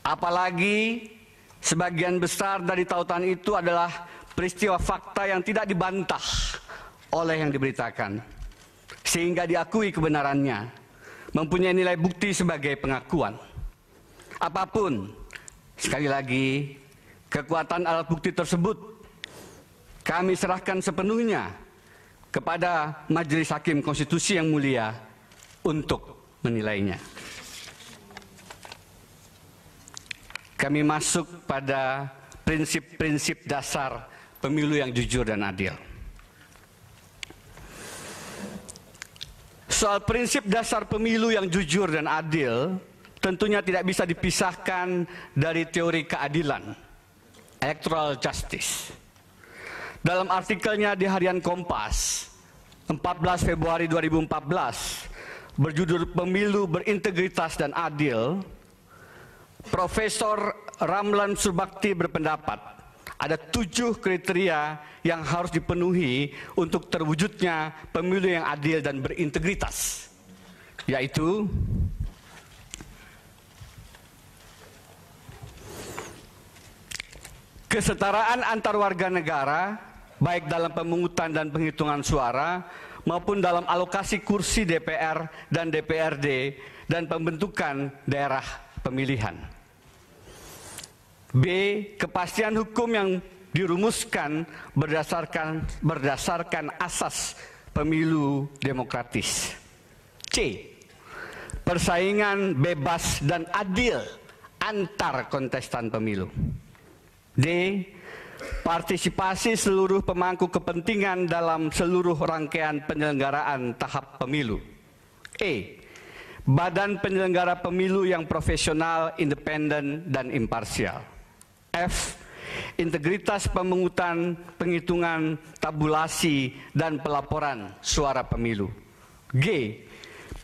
Apalagi sebagian besar dari tautan itu adalah peristiwa fakta yang tidak dibantah oleh yang diberitakan. Sehingga diakui kebenarannya, mempunyai nilai bukti sebagai pengakuan. Apa pun, sekali lagi, kekuatan alat bukti tersebut kami serahkan sepenuhnya kepada Majelis Hakim Konstitusi yang mulia untuk menilainya. Kami masuk pada prinsip-prinsip dasar pemilu yang jujur dan adil. Soal prinsip dasar pemilu yang jujur dan adil tentunya tidak bisa dipisahkan dari teori keadilan, electoral justice. Dalam artikelnya di harian Kompas, 14 Februari 2014, berjudul Pemilu Berintegritas dan Adil, Profesor Ramlan Subakti berpendapat ada tujuh kriteria yang harus dipenuhi untuk terwujudnya pemilu yang adil dan berintegritas, yaitu kesetaraan antar warga negara baik dalam pemungutan dan penghitungan suara maupun dalam alokasi kursi DPR dan DPRD dan pembentukan daerah pemilihan. B. Kepastian hukum yang dirumuskan berdasarkan berdasarkan asas pemilu demokratis. C. Persaingan bebas dan adil antar kontestan pemilu. D partisipasi seluruh pemangku kepentingan dalam seluruh rangkaian penyelenggaraan tahap pemilu. E. Badan penyelenggara pemilu yang profesional, independen, dan imparsial. F. Integritas pemungutan, penghitungan, tabulasi, dan pelaporan suara pemilu. G.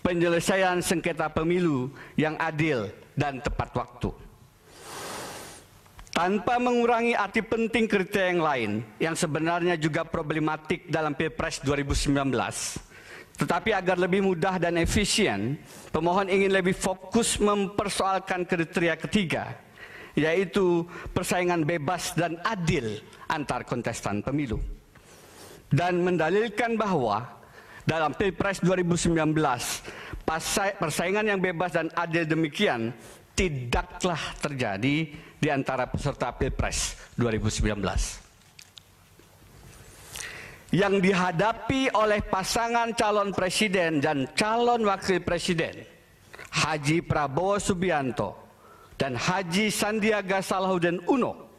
Penyelesaian sengketa pemilu yang adil dan tepat waktu tanpa mengurangi arti penting kriteria yang lain yang sebenarnya juga problematik dalam Pilpres 2019. Tetapi agar lebih mudah dan efisien, pemohon ingin lebih fokus mempersoalkan kriteria ketiga, yaitu persaingan bebas dan adil antar kontestan pemilu. Dan mendalilkan bahwa dalam Pilpres 2019, persaingan yang bebas dan adil demikian tidaklah terjadi di antara peserta Pilpres 2019. Yang dihadapi oleh pasangan calon presiden dan calon wakil presiden Haji Prabowo Subianto dan Haji Sandiaga Salahuddin Uno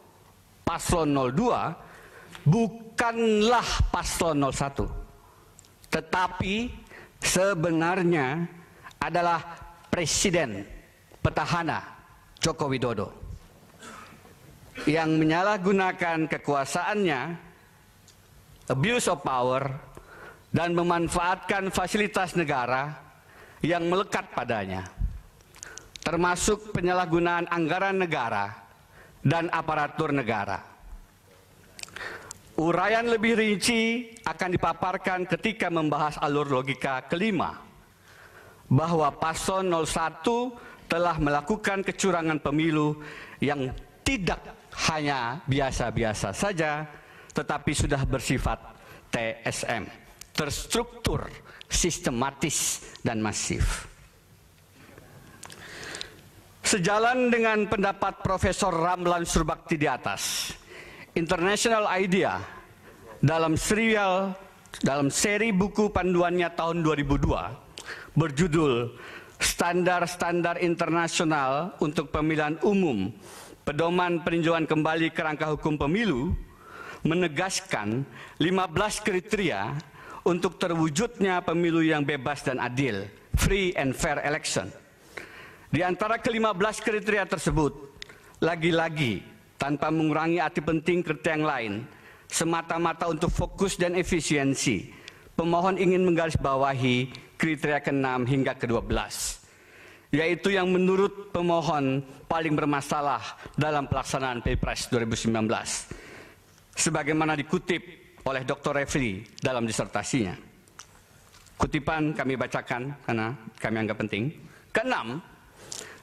paslon 02 bukanlah paslon 01 tetapi sebenarnya adalah presiden petahana Joko Widodo yang menyalahgunakan kekuasaannya, abuse of power, dan memanfaatkan fasilitas negara yang melekat padanya, termasuk penyalahgunaan anggaran negara dan aparatur negara. Uraian lebih rinci akan dipaparkan ketika membahas alur logika kelima, bahwa paslon 01 telah melakukan kecurangan pemilu yang tidak hanya biasa-biasa saja, tetapi sudah bersifat TSM, terstruktur, sistematis, dan masif. Sejalan dengan pendapat Profesor Ramlan Surbakti di atas, International Idea dalam serial dalam seri buku panduannya tahun 2002 berjudul Standar-standar internasional untuk pemilihan umum pedoman peninjauan kembali kerangka hukum pemilu menegaskan 15 kriteria untuk terwujudnya pemilu yang bebas dan adil, free and fair election. Di antara ke-15 kriteria tersebut, lagi-lagi tanpa mengurangi arti penting kriteria yang lain, semata-mata untuk fokus dan efisiensi, pemohon ingin menggarisbawahi kriteria ke-6 hingga ke-12 yaitu yang menurut pemohon paling bermasalah dalam pelaksanaan Pilpres 2019. Sebagaimana dikutip oleh Dr. Refli dalam disertasinya. Kutipan kami bacakan karena kami anggap penting. Keenam,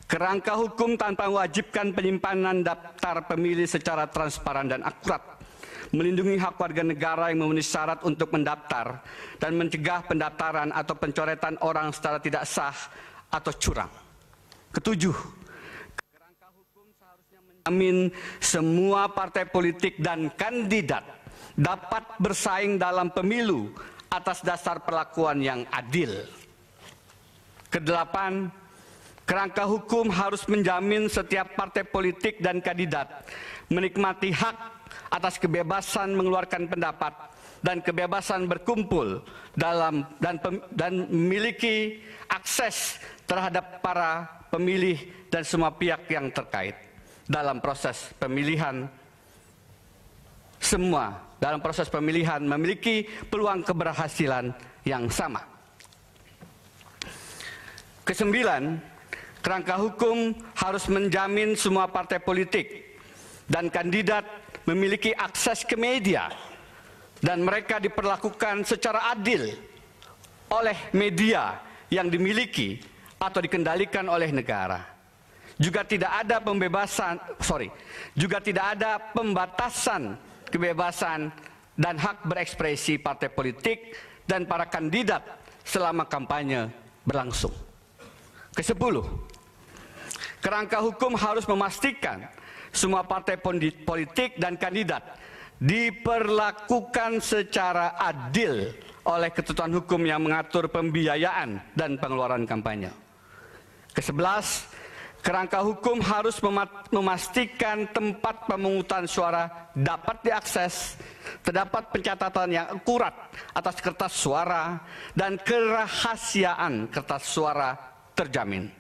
kerangka hukum tanpa mewajibkan penyimpanan daftar pemilih secara transparan dan akurat melindungi hak warga negara yang memenuhi syarat untuk mendaftar dan mencegah pendaftaran atau pencoretan orang secara tidak sah atau curang. Ketujuh, kerangka hukum seharusnya menjamin semua partai politik dan kandidat dapat bersaing dalam pemilu atas dasar perlakuan yang adil. Kedelapan, kerangka hukum harus menjamin setiap partai politik dan kandidat menikmati hak atas kebebasan mengeluarkan pendapat dan kebebasan berkumpul dalam dan dan memiliki akses terhadap para pemilih dan semua pihak yang terkait dalam proses pemilihan semua dalam proses pemilihan memiliki peluang keberhasilan yang sama. Kesembilan, kerangka hukum harus menjamin semua partai politik dan kandidat memiliki akses ke media dan mereka diperlakukan secara adil oleh media yang dimiliki atau dikendalikan oleh negara. Juga tidak ada pembebasan, sorry, juga tidak ada pembatasan kebebasan dan hak berekspresi partai politik dan para kandidat selama kampanye berlangsung. Kesepuluh, kerangka hukum harus memastikan semua partai politik dan kandidat diperlakukan secara adil oleh ketentuan hukum yang mengatur pembiayaan dan pengeluaran kampanye. Kesebelas, kerangka hukum harus memastikan tempat pemungutan suara dapat diakses, terdapat pencatatan yang akurat atas kertas suara, dan kerahasiaan kertas suara terjamin.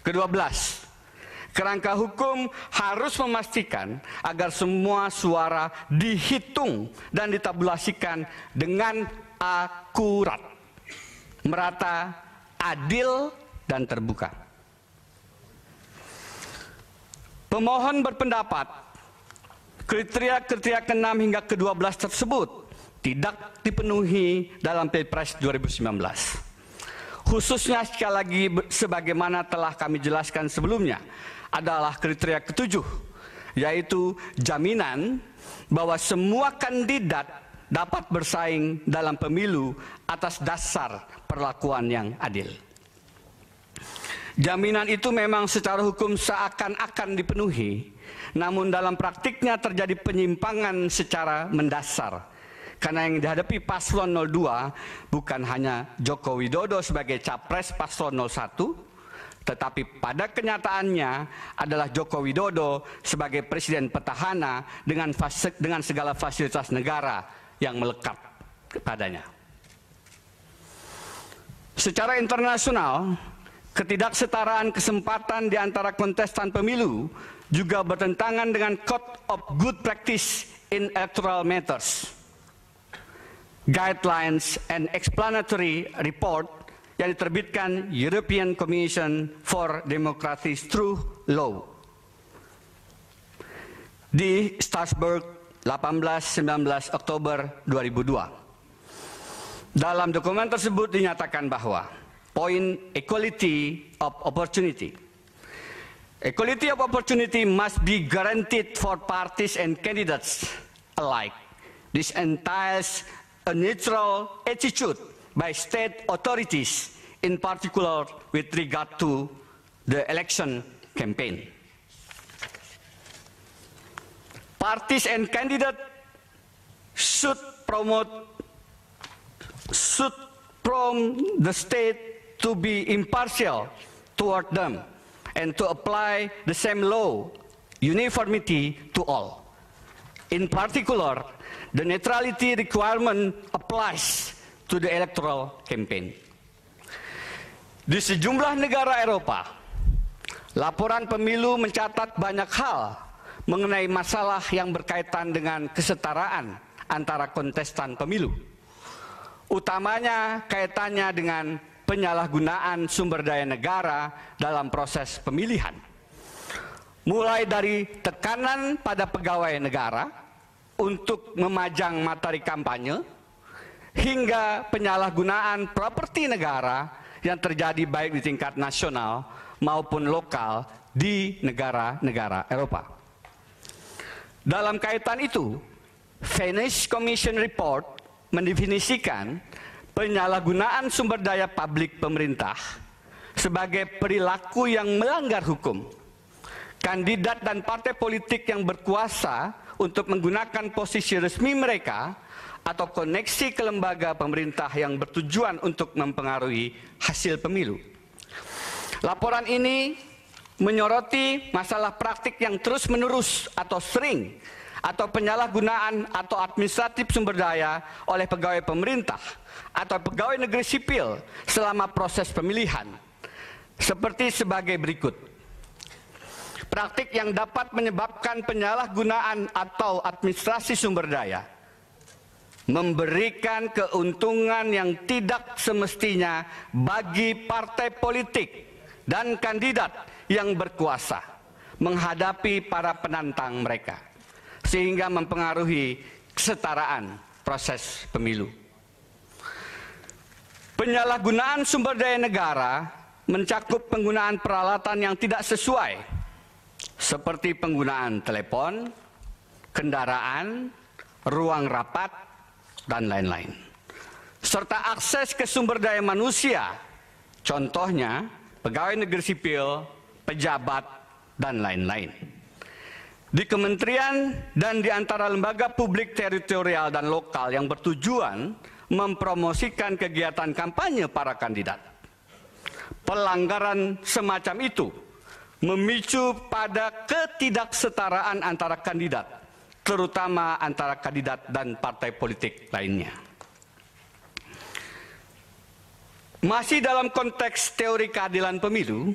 Kedua belas, kerangka hukum harus memastikan agar semua suara dihitung dan ditabulasikan dengan akurat, merata, adil, dan terbuka. Pemohon berpendapat kriteria-kriteria ke-6 hingga ke-12 tersebut tidak dipenuhi dalam Pilpres 2019. Khususnya sekali lagi sebagaimana telah kami jelaskan sebelumnya adalah kriteria ketujuh yaitu jaminan bahwa semua kandidat dapat bersaing dalam pemilu atas dasar perlakuan yang adil. Jaminan itu memang secara hukum seakan-akan dipenuhi, namun dalam praktiknya terjadi penyimpangan secara mendasar. Karena yang dihadapi paslon 02 bukan hanya Joko Widodo sebagai capres paslon 01, tetapi pada kenyataannya adalah Joko Widodo sebagai presiden petahana dengan, dengan segala fasilitas negara yang melekat kepadanya. Secara internasional, Ketidaksetaraan kesempatan di antara kontestan pemilu juga bertentangan dengan Code of Good Practice in Electoral Matters. Guidelines and Explanatory Report yang diterbitkan European Commission for Democracy Through Law di Strasbourg 18-19 Oktober 2002. Dalam dokumen tersebut dinyatakan bahwa point equality of opportunity. Equality of opportunity must be guaranteed for parties and candidates alike. This entails a neutral attitude by state authorities, in particular with regard to the election campaign. Parties and candidates should promote, should from the state to be impartial toward them and to apply the same law, uniformity to all. In particular, the neutrality requirement applies to the electoral campaign. Di sejumlah negara Eropa, laporan pemilu mencatat banyak hal mengenai masalah yang berkaitan dengan kesetaraan antara kontestan pemilu. Utamanya kaitannya dengan penyalahgunaan sumber daya negara dalam proses pemilihan. Mulai dari tekanan pada pegawai negara untuk memajang materi kampanye, hingga penyalahgunaan properti negara yang terjadi baik di tingkat nasional maupun lokal di negara-negara Eropa. Dalam kaitan itu, Venice Commission Report mendefinisikan penyalahgunaan sumber daya publik pemerintah sebagai perilaku yang melanggar hukum. Kandidat dan partai politik yang berkuasa untuk menggunakan posisi resmi mereka atau koneksi ke lembaga pemerintah yang bertujuan untuk mempengaruhi hasil pemilu. Laporan ini menyoroti masalah praktik yang terus-menerus atau sering atau penyalahgunaan atau administratif sumber daya oleh pegawai pemerintah atau pegawai negeri sipil selama proses pemilihan. Seperti sebagai berikut. Praktik yang dapat menyebabkan penyalahgunaan atau administrasi sumber daya. Memberikan keuntungan yang tidak semestinya bagi partai politik dan kandidat yang berkuasa menghadapi para penantang mereka sehingga mempengaruhi kesetaraan proses pemilu. Penyalahgunaan sumber daya negara mencakup penggunaan peralatan yang tidak sesuai, seperti penggunaan telepon, kendaraan, ruang rapat, dan lain-lain. Serta akses ke sumber daya manusia, contohnya pegawai negeri sipil, pejabat, dan lain-lain. Di kementerian dan di antara lembaga publik teritorial dan lokal yang bertujuan mempromosikan kegiatan kampanye para kandidat. Pelanggaran semacam itu memicu pada ketidaksetaraan antara kandidat, terutama antara kandidat dan partai politik lainnya. Masih dalam konteks teori keadilan pemilu,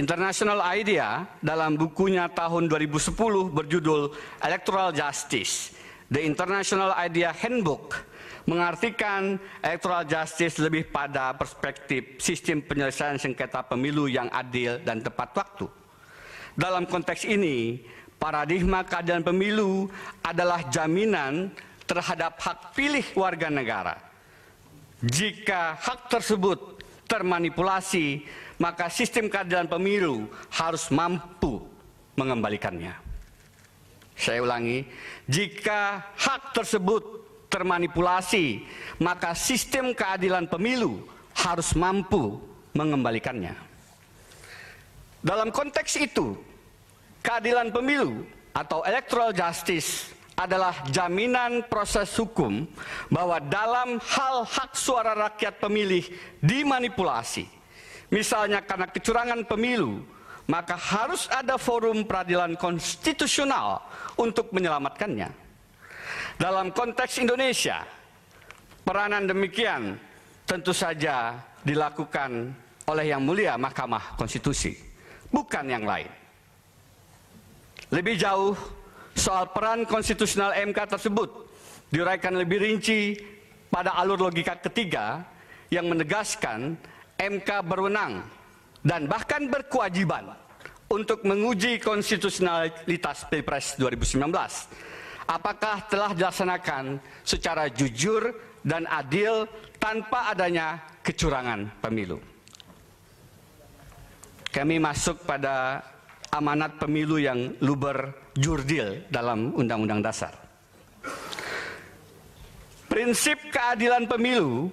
International Idea dalam bukunya tahun 2010 berjudul Electoral Justice, The International Idea Handbook mengartikan electoral justice lebih pada perspektif sistem penyelesaian sengketa pemilu yang adil dan tepat waktu. Dalam konteks ini, paradigma keadilan pemilu adalah jaminan terhadap hak pilih warga negara. Jika hak tersebut termanipulasi, maka sistem keadilan pemilu harus mampu mengembalikannya. Saya ulangi, jika hak tersebut termanipulasi, maka sistem keadilan pemilu harus mampu mengembalikannya. Dalam konteks itu, keadilan pemilu atau electoral justice adalah jaminan proses hukum bahwa dalam hal hak suara rakyat pemilih dimanipulasi, misalnya karena kecurangan pemilu, maka harus ada forum peradilan konstitusional untuk menyelamatkannya. Dalam konteks Indonesia, peranan demikian tentu saja dilakukan oleh Yang Mulia Mahkamah Konstitusi, bukan yang lain. Lebih jauh, soal peran konstitusional MK tersebut diuraikan lebih rinci pada alur logika ketiga yang menegaskan MK berwenang dan bahkan berkewajiban untuk menguji konstitusionalitas Pilpres 2019. Apakah telah dilaksanakan secara jujur dan adil tanpa adanya kecurangan pemilu. Kami masuk pada amanat pemilu yang luber jurdil dalam Undang-Undang Dasar. Prinsip keadilan pemilu,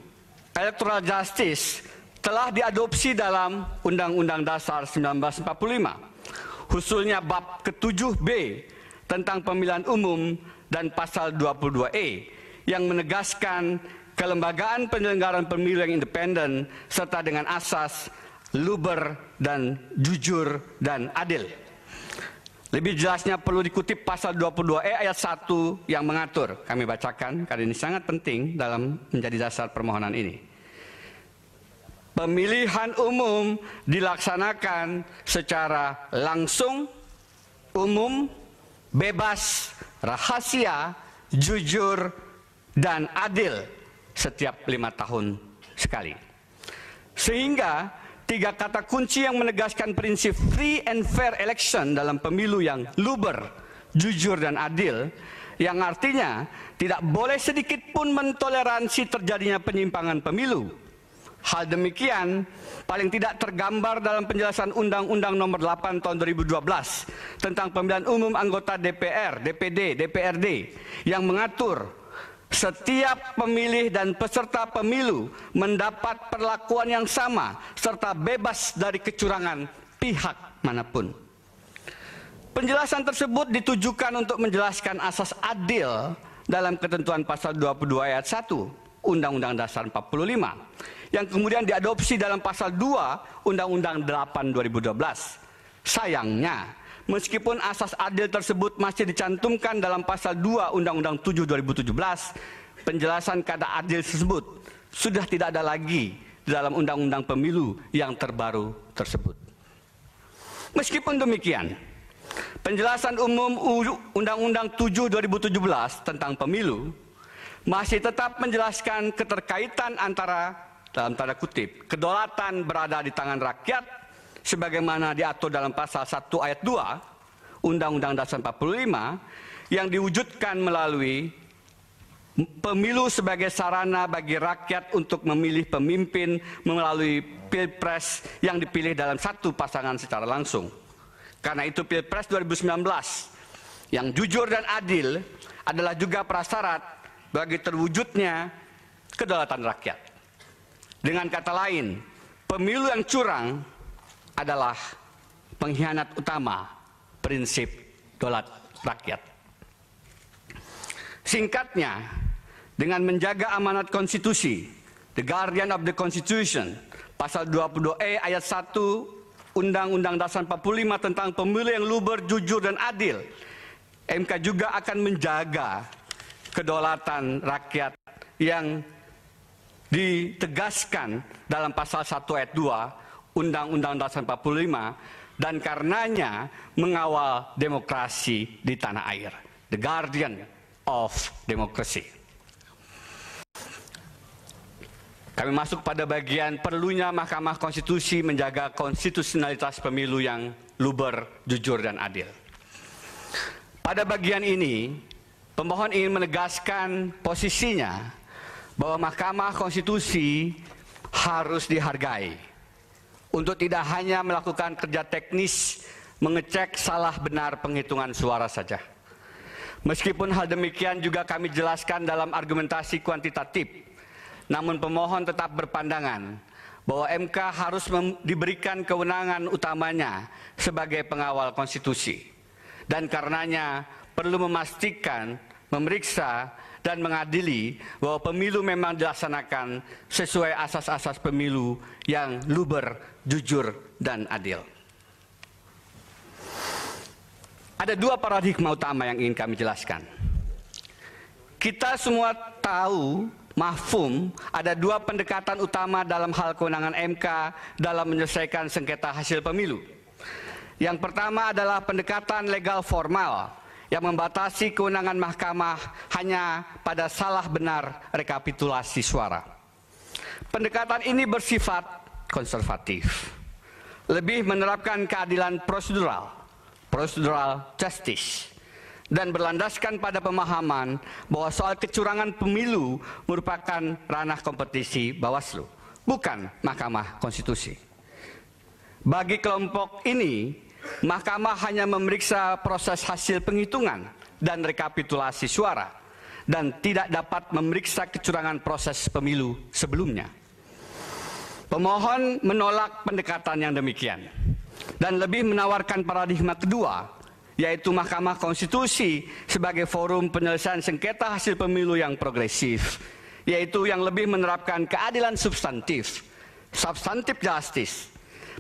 electoral justice, telah diadopsi dalam Undang-Undang Dasar 1945, khususnya bab ke-7B tentang pemilihan umum dan pasal 22E yang menegaskan kelembagaan penyelenggaraan pemilu yang independen serta dengan asas luber dan jujur dan adil. Lebih jelasnya perlu dikutip pasal 22E ayat 1 yang mengatur. Kami bacakan karena ini sangat penting dalam menjadi dasar permohonan ini. Pemilihan umum dilaksanakan secara langsung, umum, bebas, rahasia, jujur, dan adil setiap lima tahun sekali. Sehingga tiga kata kunci yang menegaskan prinsip free and fair election dalam pemilu yang luber, jujur, dan adil, yang artinya tidak boleh sedikit pun mentoleransi terjadinya penyimpangan pemilu, Hal demikian paling tidak tergambar dalam penjelasan Undang-Undang Nomor 8 Tahun 2012 tentang pemilihan umum anggota DPR, DPD, DPRD yang mengatur setiap pemilih dan peserta pemilu mendapat perlakuan yang sama serta bebas dari kecurangan pihak mana pun. Penjelasan tersebut ditujukan untuk menjelaskan asas adil dalam ketentuan pasal 22 ayat 1 Undang-Undang Dasar 45 yang kemudian diadopsi dalam pasal 2 Undang-Undang 8 2012. Sayangnya, meskipun asas adil tersebut masih dicantumkan dalam pasal 2 Undang-Undang 7 2017, penjelasan kata adil tersebut sudah tidak ada lagi dalam Undang-Undang Pemilu yang terbaru tersebut. Meskipun demikian, penjelasan umum Undang-Undang 7 2017 tentang pemilu masih tetap menjelaskan keterkaitan antara dalam tanda kutip, kedaulatan berada di tangan rakyat sebagaimana diatur dalam pasal 1 ayat 2 Undang-Undang Dasar 45 yang diwujudkan melalui pemilu sebagai sarana bagi rakyat untuk memilih pemimpin melalui pilpres yang dipilih dalam satu pasangan secara langsung. Karena itu pilpres 2019 yang jujur dan adil adalah juga prasyarat bagi terwujudnya kedaulatan rakyat. Dengan kata lain, pemilu yang curang adalah pengkhianat utama prinsip daulat rakyat. Singkatnya, dengan menjaga amanat konstitusi, the guardian of the constitution, pasal 22E ayat 1 Undang-Undang Dasar 45 tentang pemilu yang luber, jujur, dan adil, MK juga akan menjaga kedaulatan rakyat yang ditegaskan dalam pasal 1 ayat 2 Undang-Undang Dasar 45 dan karenanya mengawal demokrasi di tanah air. The guardian of democracy. Kami masuk pada bagian perlunya Mahkamah Konstitusi menjaga konstitusionalitas pemilu yang luber, jujur, dan adil. Pada bagian ini, pemohon ingin menegaskan posisinya bahwa Mahkamah Konstitusi harus dihargai untuk tidak hanya melakukan kerja teknis mengecek salah benar penghitungan suara saja. Meskipun hal demikian juga kami jelaskan dalam argumentasi kuantitatif, namun pemohon tetap berpandangan bahwa MK harus diberikan kewenangan utamanya sebagai pengawal konstitusi. Dan karenanya perlu memastikan, memeriksa, dan mengadili bahwa pemilu memang dilaksanakan sesuai asas-asas pemilu yang luber, jujur, dan adil. Ada dua paradigma utama yang ingin kami jelaskan. Kita semua tahu Mahfum ada dua pendekatan utama dalam hal kewenangan MK dalam menyelesaikan sengketa hasil pemilu. Yang pertama adalah pendekatan legal formal yang membatasi kewenangan mahkamah hanya pada salah benar rekapitulasi suara. Pendekatan ini bersifat konservatif, lebih menerapkan keadilan prosedural, procedural justice, dan berlandaskan pada pemahaman bahwa soal kecurangan pemilu merupakan ranah kompetisi Bawaslu, bukan Mahkamah Konstitusi. Bagi kelompok ini, Mahkamah hanya memeriksa proses hasil penghitungan dan rekapitulasi suara dan tidak dapat memeriksa kecurangan proses pemilu sebelumnya. Pemohon menolak pendekatan yang demikian dan lebih menawarkan paradigma kedua yaitu Mahkamah Konstitusi sebagai forum penyelesaian sengketa hasil pemilu yang progresif, yaitu yang lebih menerapkan keadilan substantif, substantif justice.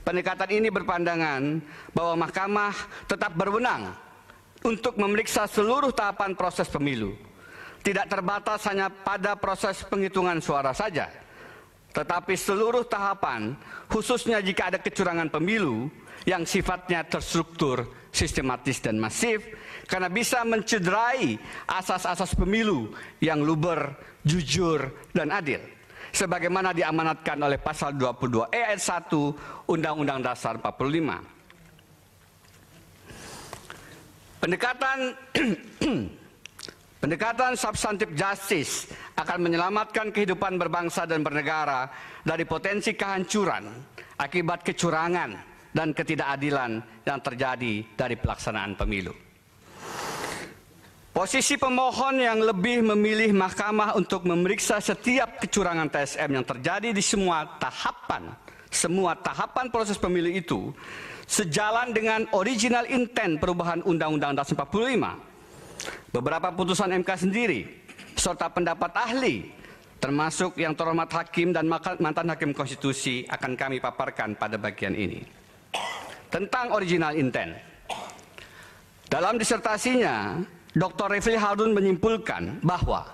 Pendekatan ini berpandangan bahwa mahkamah tetap berwenang untuk memeriksa seluruh tahapan proses pemilu. Tidak terbatas hanya pada proses penghitungan suara saja, tetapi seluruh tahapan, khususnya jika ada kecurangan pemilu yang sifatnya terstruktur sistematis dan masif karena bisa mencederai asas-asas pemilu yang luber, jujur, dan adil. Sebagaimana diamanatkan oleh pasal 22 E ayat 1 Undang-Undang Dasar 45. Pendekatan *clears throat* Pendekatan substantif justice akan menyelamatkan kehidupan berbangsa dan bernegara dari potensi kehancuran akibat kecurangan dan ketidakadilan yang terjadi dari pelaksanaan pemilu. Posisi pemohon yang lebih memilih mahkamah untuk memeriksa setiap kecurangan TSM yang terjadi di semua tahapan, semua tahapan proses pemilu itu sejalan dengan original intent perubahan Undang-Undang Dasar 45. Beberapa putusan MK sendiri serta pendapat ahli termasuk yang terhormat hakim dan mantan hakim konstitusi akan kami paparkan pada bagian ini tentang original intent. Dalam disertasinya, Dr. Refli Harun menyimpulkan bahwa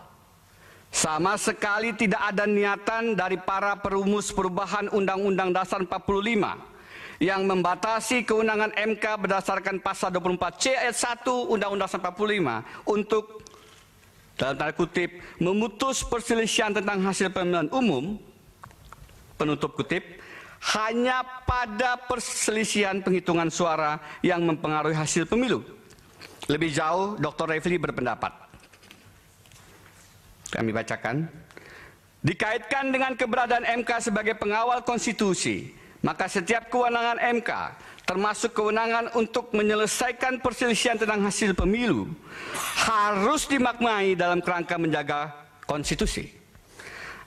sama sekali tidak ada niatan dari para perumus perubahan Undang-Undang Dasar 45 yang membatasi kewenangan MK berdasarkan pasal 24C ayat 1 Undang-Undang Dasar 45 untuk dalam tanda kutip memutus perselisihan tentang hasil pemilihan umum penutup kutip hanya pada perselisihan penghitungan suara yang mempengaruhi hasil pemilu. Lebih jauh, Dr. Refli berpendapat. Kami bacakan. Dikaitkan dengan keberadaan MK sebagai pengawal konstitusi, maka setiap kewenangan MK, termasuk kewenangan untuk menyelesaikan perselisihan tentang hasil pemilu, harus dimaknai dalam kerangka menjaga konstitusi.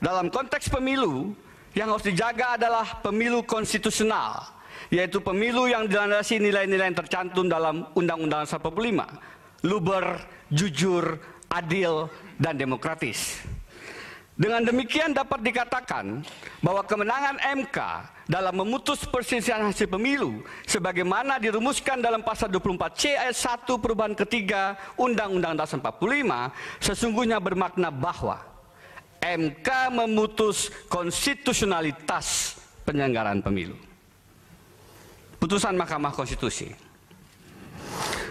Dalam konteks pemilu, yang harus dijaga adalah pemilu konstitusional, yaitu pemilu yang dilandasi nilai-nilai yang tercantum dalam Undang-Undang 45, luber, jujur, adil, dan demokratis. Dengan demikian dapat dikatakan bahwa kemenangan MK dalam memutus perselisihan hasil pemilu sebagaimana dirumuskan dalam pasal 24C ayat 1 perubahan ketiga Undang-Undang Dasar 45 sesungguhnya bermakna bahwa MK memutus konstitusionalitas penyelenggaraan pemilu. Putusan Mahkamah Konstitusi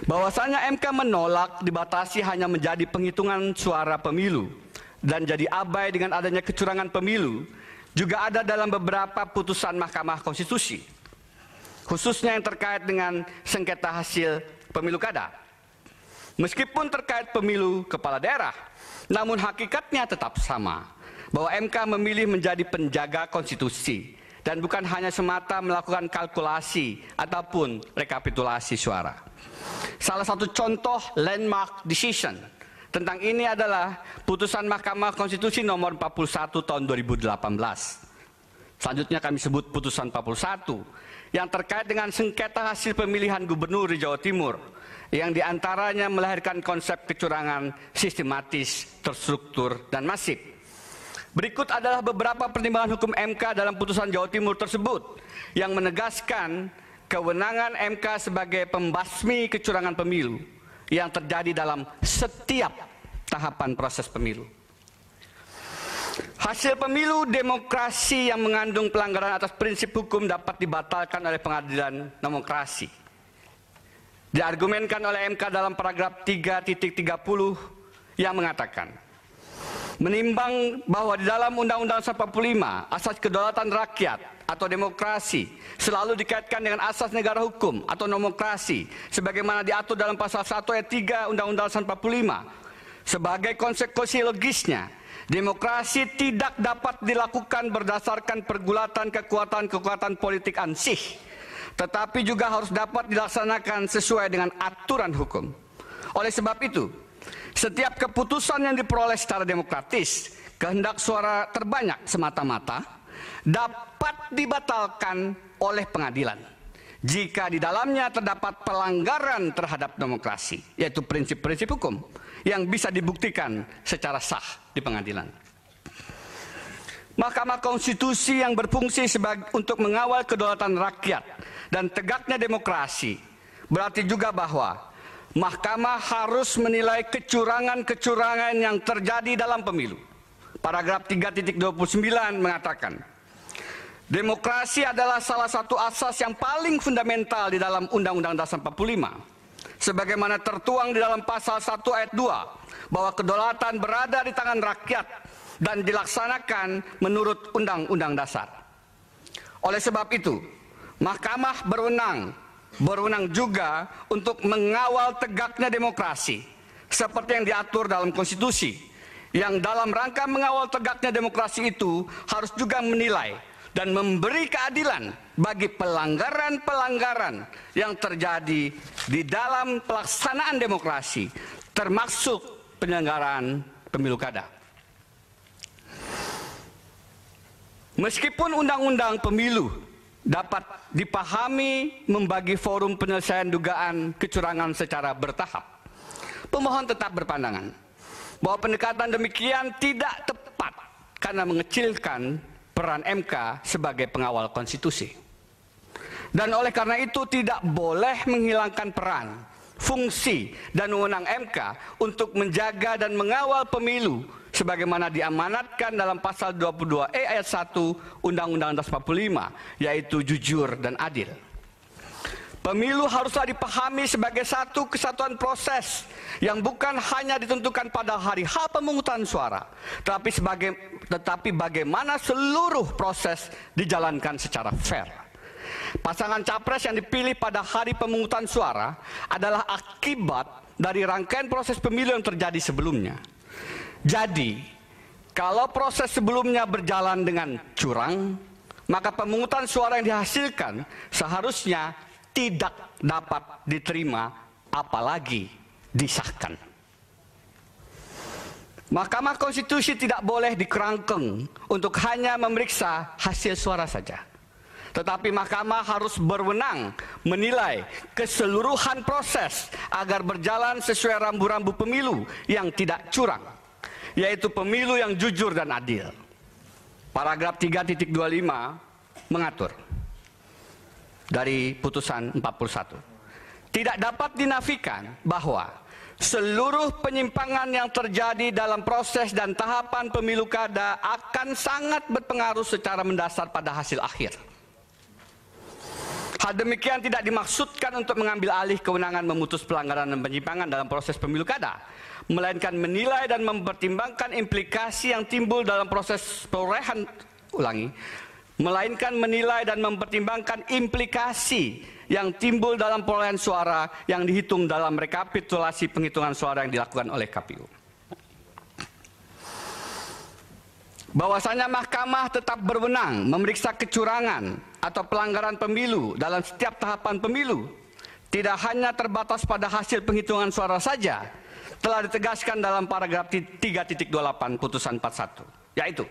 bahwasanya MK menolak dibatasi hanya menjadi penghitungan suara pemilu dan jadi abai dengan adanya kecurangan pemilu juga ada dalam beberapa putusan Mahkamah Konstitusi, khususnya yang terkait dengan sengketa hasil pemilu kada. Meskipun terkait pemilu kepala daerah, namun hakikatnya tetap sama, bahwa MK memilih menjadi penjaga konstitusi dan bukan hanya semata melakukan kalkulasi ataupun rekapitulasi suara. Salah satu contoh landmark decision tentang ini adalah putusan Mahkamah Konstitusi nomor 41 tahun 2018. Selanjutnya kami sebut putusan 41 yang terkait dengan sengketa hasil pemilihan gubernur di Jawa Timur yang di antaranya melahirkan konsep kecurangan sistematis, terstruktur, dan masif. Berikut adalah beberapa pertimbangan hukum MK dalam putusan Jawa Timur tersebut yang menegaskan kewenangan MK sebagai pembasmi kecurangan pemilu yang terjadi dalam setiap tahapan proses pemilu. Hasil pemilu demokrasi yang mengandung pelanggaran atas prinsip hukum dapat dibatalkan oleh pengadilan demokrasi. Diargumenkan oleh MK dalam paragraf 3.30 yang mengatakan, menimbang bahwa di dalam Undang-Undang 45 asas kedaulatan rakyat atau demokrasi selalu dikaitkan dengan asas negara hukum atau demokrasi sebagaimana diatur dalam pasal 1 ayat 3 Undang-Undang 45 sebagai konsekuensi logisnya demokrasi tidak dapat dilakukan berdasarkan pergulatan kekuatan-kekuatan politik ansih tetapi juga harus dapat dilaksanakan sesuai dengan aturan hukum. Oleh sebab itu setiap keputusan yang diperoleh secara demokratis kehendak suara terbanyak semata-mata dapat dibatalkan oleh pengadilan jika di dalamnya terdapat pelanggaran terhadap demokrasi, yaitu prinsip-prinsip hukum yang bisa dibuktikan secara sah di pengadilan. Mahkamah Konstitusi yang berfungsi sebagai untuk mengawal kedaulatan rakyat dan tegaknya demokrasi berarti juga bahwa Mahkamah harus menilai kecurangan-kecurangan yang terjadi dalam pemilu. Paragraf 3.29 mengatakan, Demokrasi adalah salah satu asas yang paling fundamental di dalam Undang-Undang Dasar 45. Sebagaimana tertuang di dalam pasal 1 ayat 2 bahwa kedaulatan berada di tangan rakyat dan dilaksanakan menurut Undang-Undang Dasar. Oleh sebab itu, Mahkamah berwenang berwenang juga untuk mengawal tegaknya demokrasi seperti yang diatur dalam konstitusi yang dalam rangka mengawal tegaknya demokrasi itu harus juga menilai dan memberi keadilan bagi pelanggaran-pelanggaran yang terjadi di dalam pelaksanaan demokrasi termasuk penyelenggaraan pemilu kada. Meskipun undang-undang pemilu dapat dipahami membagi forum penyelesaian dugaan kecurangan secara bertahap, pemohon tetap berpandangan bahwa pendekatan demikian tidak tepat karena mengecilkan peran MK sebagai pengawal konstitusi. Dan oleh karena itu tidak boleh menghilangkan peran, fungsi, dan wewenang MK untuk menjaga dan mengawal pemilu sebagaimana diamanatkan dalam pasal 22E ayat 1 Undang-Undang Dasar 45 yaitu jujur dan adil. Pemilu haruslah dipahami sebagai satu kesatuan proses yang bukan hanya ditentukan pada hari H pemungutan suara, tetapi sebagai tetapi bagaimana seluruh proses dijalankan secara fair. Pasangan capres yang dipilih pada hari pemungutan suara adalah akibat dari rangkaian proses pemilu yang terjadi sebelumnya. Jadi, kalau proses sebelumnya berjalan dengan curang, maka pemungutan suara yang dihasilkan seharusnya tidak dapat diterima apalagi disahkan. Mahkamah Konstitusi tidak boleh dikerangkeng untuk hanya memeriksa hasil suara saja. Tetapi mahkamah harus berwenang menilai keseluruhan proses agar berjalan sesuai rambu-rambu pemilu yang tidak curang, yaitu pemilu yang jujur dan adil. Paragraf 3.25 mengatur dari putusan 41. Tidak dapat dinafikan bahwa seluruh penyimpangan yang terjadi dalam proses dan tahapan pemilu kada akan sangat berpengaruh secara mendasar pada hasil akhir. Hal demikian tidak dimaksudkan untuk mengambil alih kewenangan memutus pelanggaran dan penyimpangan dalam proses pemilu kada, melainkan menilai dan mempertimbangkan implikasi yang timbul dalam proses perolehan ulangi, melainkan menilai dan mempertimbangkan implikasi yang timbul dalam perolehan suara yang dihitung dalam rekapitulasi penghitungan suara yang dilakukan oleh KPU. bahwasanya mahkamah tetap berwenang memeriksa kecurangan atau pelanggaran pemilu dalam setiap tahapan pemilu tidak hanya terbatas pada hasil penghitungan suara saja telah ditegaskan dalam paragraf 3.28 putusan 41 yaitu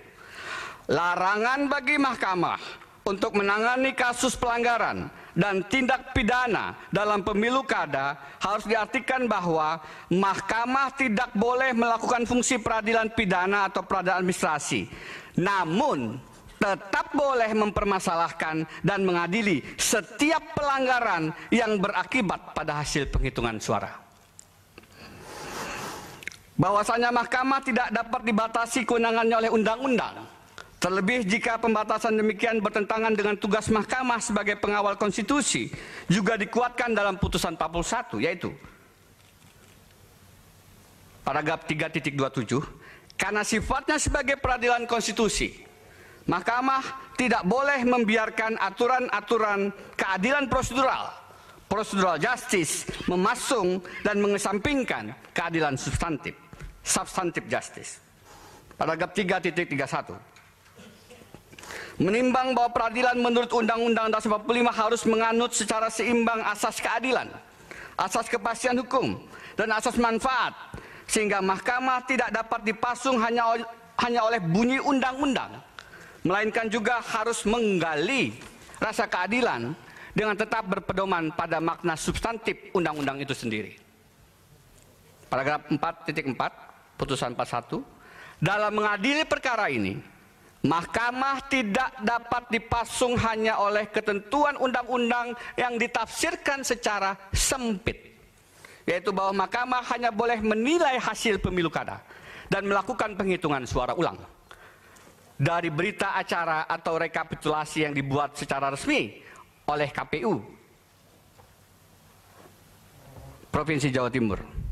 larangan bagi mahkamah untuk menangani kasus pelanggaran dan tindak pidana dalam pemilu kada harus diartikan bahwa mahkamah tidak boleh melakukan fungsi peradilan pidana atau peradilan administrasi. Namun tetap boleh mempermasalahkan dan mengadili setiap pelanggaran yang berakibat pada hasil penghitungan suara. Bahwasanya mahkamah tidak dapat dibatasi kewenangannya oleh undang-undang. Terlebih jika pembatasan demikian bertentangan dengan tugas mahkamah sebagai pengawal konstitusi juga dikuatkan dalam putusan 41 yaitu paragraf 3.27 karena sifatnya sebagai peradilan konstitusi mahkamah tidak boleh membiarkan aturan-aturan keadilan prosedural prosedural justice memasung dan mengesampingkan keadilan substantif substantif justice. Paragraf 3.31 menimbang bahwa peradilan menurut Undang-Undang Dasar 45 harus menganut secara seimbang asas keadilan, asas kepastian hukum, dan asas manfaat, sehingga mahkamah tidak dapat dipasung hanya oleh, hanya oleh bunyi undang-undang, melainkan juga harus menggali rasa keadilan dengan tetap berpedoman pada makna substantif undang-undang itu sendiri. Paragraf 4.4 putusan 41 dalam mengadili perkara ini Mahkamah tidak dapat dipasung hanya oleh ketentuan undang-undang yang ditafsirkan secara sempit. Yaitu bahwa mahkamah hanya boleh menilai hasil pemilu kada dan melakukan penghitungan suara ulang. Dari berita acara atau rekapitulasi yang dibuat secara resmi oleh KPU Provinsi Jawa Timur.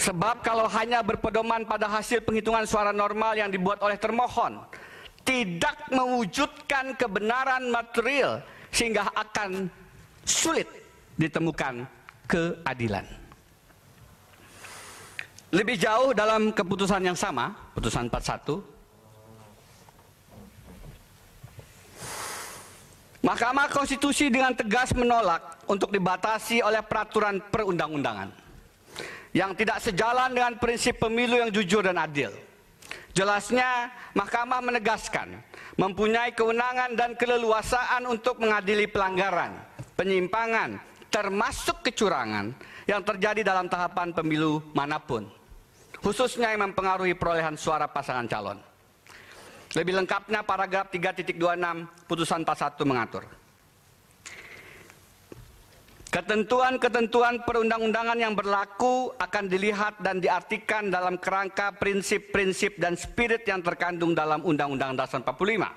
Sebab kalau hanya berpedoman pada hasil penghitungan suara normal yang dibuat oleh termohon, tidak mewujudkan kebenaran material sehingga akan sulit ditemukan keadilan. Lebih jauh dalam keputusan yang sama, putusan 41, Mahkamah Konstitusi dengan tegas menolak untuk dibatasi oleh peraturan perundang-undangan yang tidak sejalan dengan prinsip pemilu yang jujur dan adil. Jelasnya, mahkamah menegaskan mempunyai kewenangan dan keleluasaan untuk mengadili pelanggaran, penyimpangan, termasuk kecurangan yang terjadi dalam tahapan pemilu mana pun, khususnya yang mempengaruhi perolehan suara pasangan calon. Lebih lengkapnya paragraf 3.26 putusan 41 mengatur. Ketentuan-ketentuan perundang-undangan yang berlaku akan dilihat dan diartikan dalam kerangka prinsip-prinsip dan spirit yang terkandung dalam Undang-Undang Dasar 45.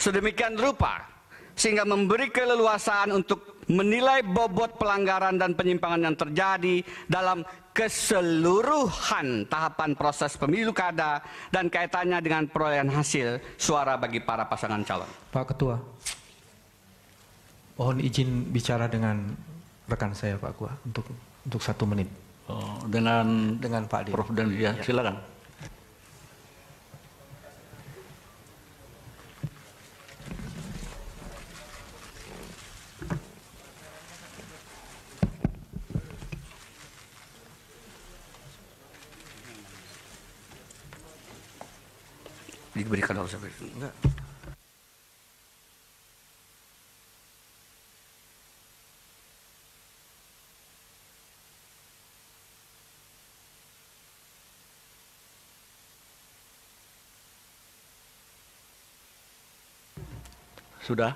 Sedemikian rupa sehingga memberi keleluasaan untuk menilai bobot pelanggaran dan penyimpangan yang terjadi dalam keseluruhan tahapan proses pemilu kada dan kaitannya dengan perolehan hasil suara bagi para pasangan calon. Pak Ketua, mohon izin bicara dengan rekan saya Pak Kua untuk untuk satu menit. Oh, dengan dengan Pak Dir. Prof dan ya, ya. silakan. diberikan oleh Enggak. Sudah?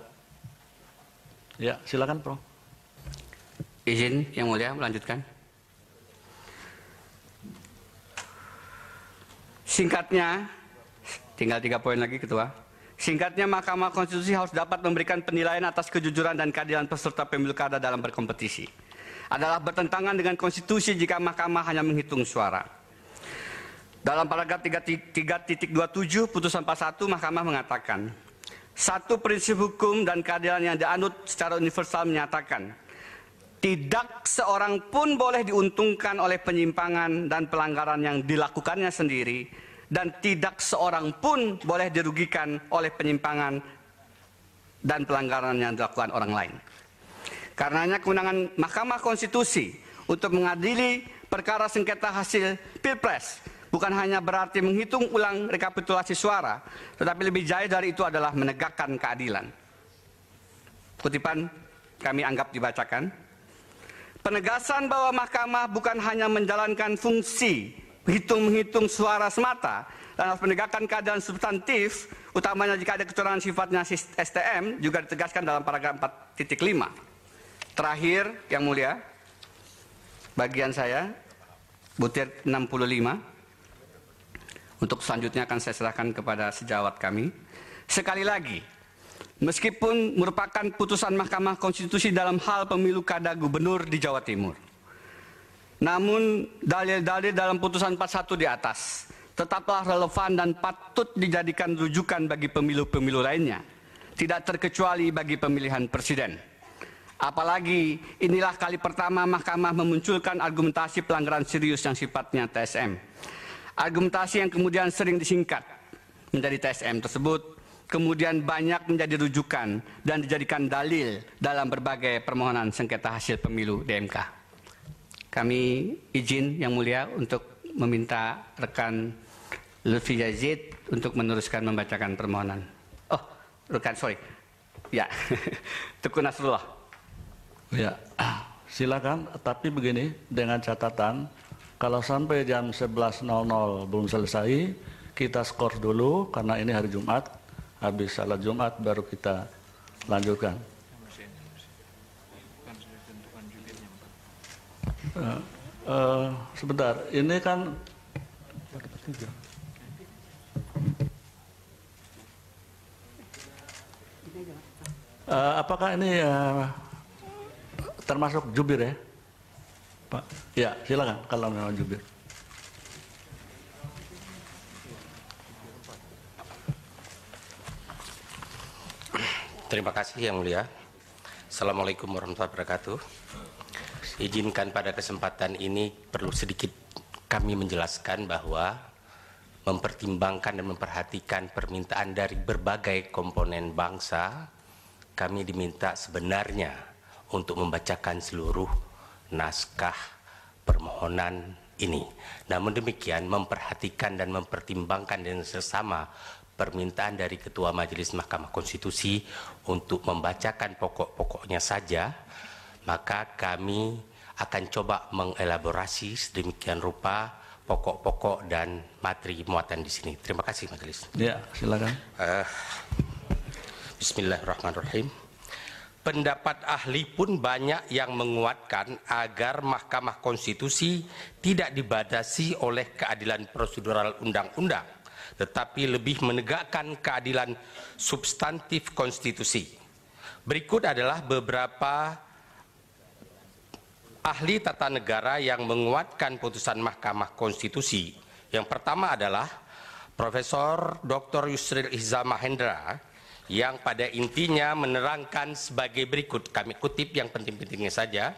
Ya, silakan, Prof. Izin yang mulia melanjutkan. Singkatnya, tinggal tiga poin lagi ketua. Singkatnya Mahkamah Konstitusi harus dapat memberikan penilaian atas kejujuran dan keadilan peserta pemilu kada dalam berkompetisi. Adalah bertentangan dengan konstitusi jika Mahkamah hanya menghitung suara. Dalam paragraf 3.27 putusan 41 Mahkamah mengatakan, satu prinsip hukum dan keadilan yang dianut secara universal menyatakan tidak seorang pun boleh diuntungkan oleh penyimpangan dan pelanggaran yang dilakukannya sendiri dan tidak seorang pun boleh dirugikan oleh penyimpangan dan pelanggaran yang dilakukan orang lain. Karenanya kewenangan Mahkamah Konstitusi untuk mengadili perkara sengketa hasil Pilpres bukan hanya berarti menghitung ulang rekapitulasi suara, tetapi lebih jauh dari itu adalah menegakkan keadilan. Kutipan kami anggap dibacakan. Penegasan bahwa mahkamah bukan hanya menjalankan fungsi hitung-menghitung suara semata dan harus menegakkan keadaan substantif, utamanya jika ada kecurangan sifatnya STM, juga ditegaskan dalam paragraf 4.5. Terakhir, yang mulia, bagian saya, butir 65, untuk selanjutnya akan saya serahkan kepada sejawat kami. Sekali lagi, meskipun merupakan putusan Mahkamah Konstitusi dalam hal pemilu kada gubernur di Jawa Timur. Namun dalil-dalil dalam putusan 41 di atas tetaplah relevan dan patut dijadikan rujukan bagi pemilu-pemilu lainnya, tidak terkecuali bagi pemilihan presiden. Apalagi inilah kali pertama Mahkamah memunculkan argumentasi pelanggaran serius yang sifatnya TSM. Argumentasi yang kemudian sering disingkat menjadi TSM tersebut kemudian banyak menjadi rujukan dan dijadikan dalil dalam berbagai permohonan sengketa hasil pemilu DMK. Kami izin yang mulia untuk meminta rekan Lutfi Yazid untuk meneruskan membacakan permohonan. Oh, rekan sorry. Ya, *laughs* Tuku Nasrullah. Ya, silakan. Tapi begini, dengan catatan, kalau sampai jam 11.00 belum selesai, kita skor dulu karena ini hari Jumat. Habis salat Jumat baru kita lanjutkan. Uh, uh, sebentar, ini kan uh, apakah ini uh, termasuk jubir ya, Pak? Ya, silakan kalau memang jubir. Terima kasih Yang Mulia. Assalamualaikum warahmatullahi wabarakatuh. Izinkan pada kesempatan ini perlu sedikit kami menjelaskan bahwa mempertimbangkan dan memperhatikan permintaan dari berbagai komponen bangsa, kami diminta sebenarnya untuk membacakan seluruh naskah permohonan ini. Namun demikian memperhatikan dan mempertimbangkan dengan sesama permintaan dari Ketua Majelis Mahkamah Konstitusi untuk membacakan pokok-pokoknya saja, maka kami akan coba mengelaborasi sedemikian rupa pokok-pokok dan materi muatan di sini. Terima kasih Majelis. Ya, silakan. Uh, Bismillahirrahmanirrahim. Pendapat ahli pun banyak yang menguatkan agar Mahkamah Konstitusi tidak dibatasi oleh keadilan prosedural undang-undang tetapi lebih menegakkan keadilan substantif konstitusi. Berikut adalah beberapa ahli tata negara yang menguatkan putusan Mahkamah Konstitusi. Yang pertama adalah Profesor Dr. Yusril Ihza Mahendra yang pada intinya menerangkan sebagai berikut. Kami kutip yang penting-pentingnya saja.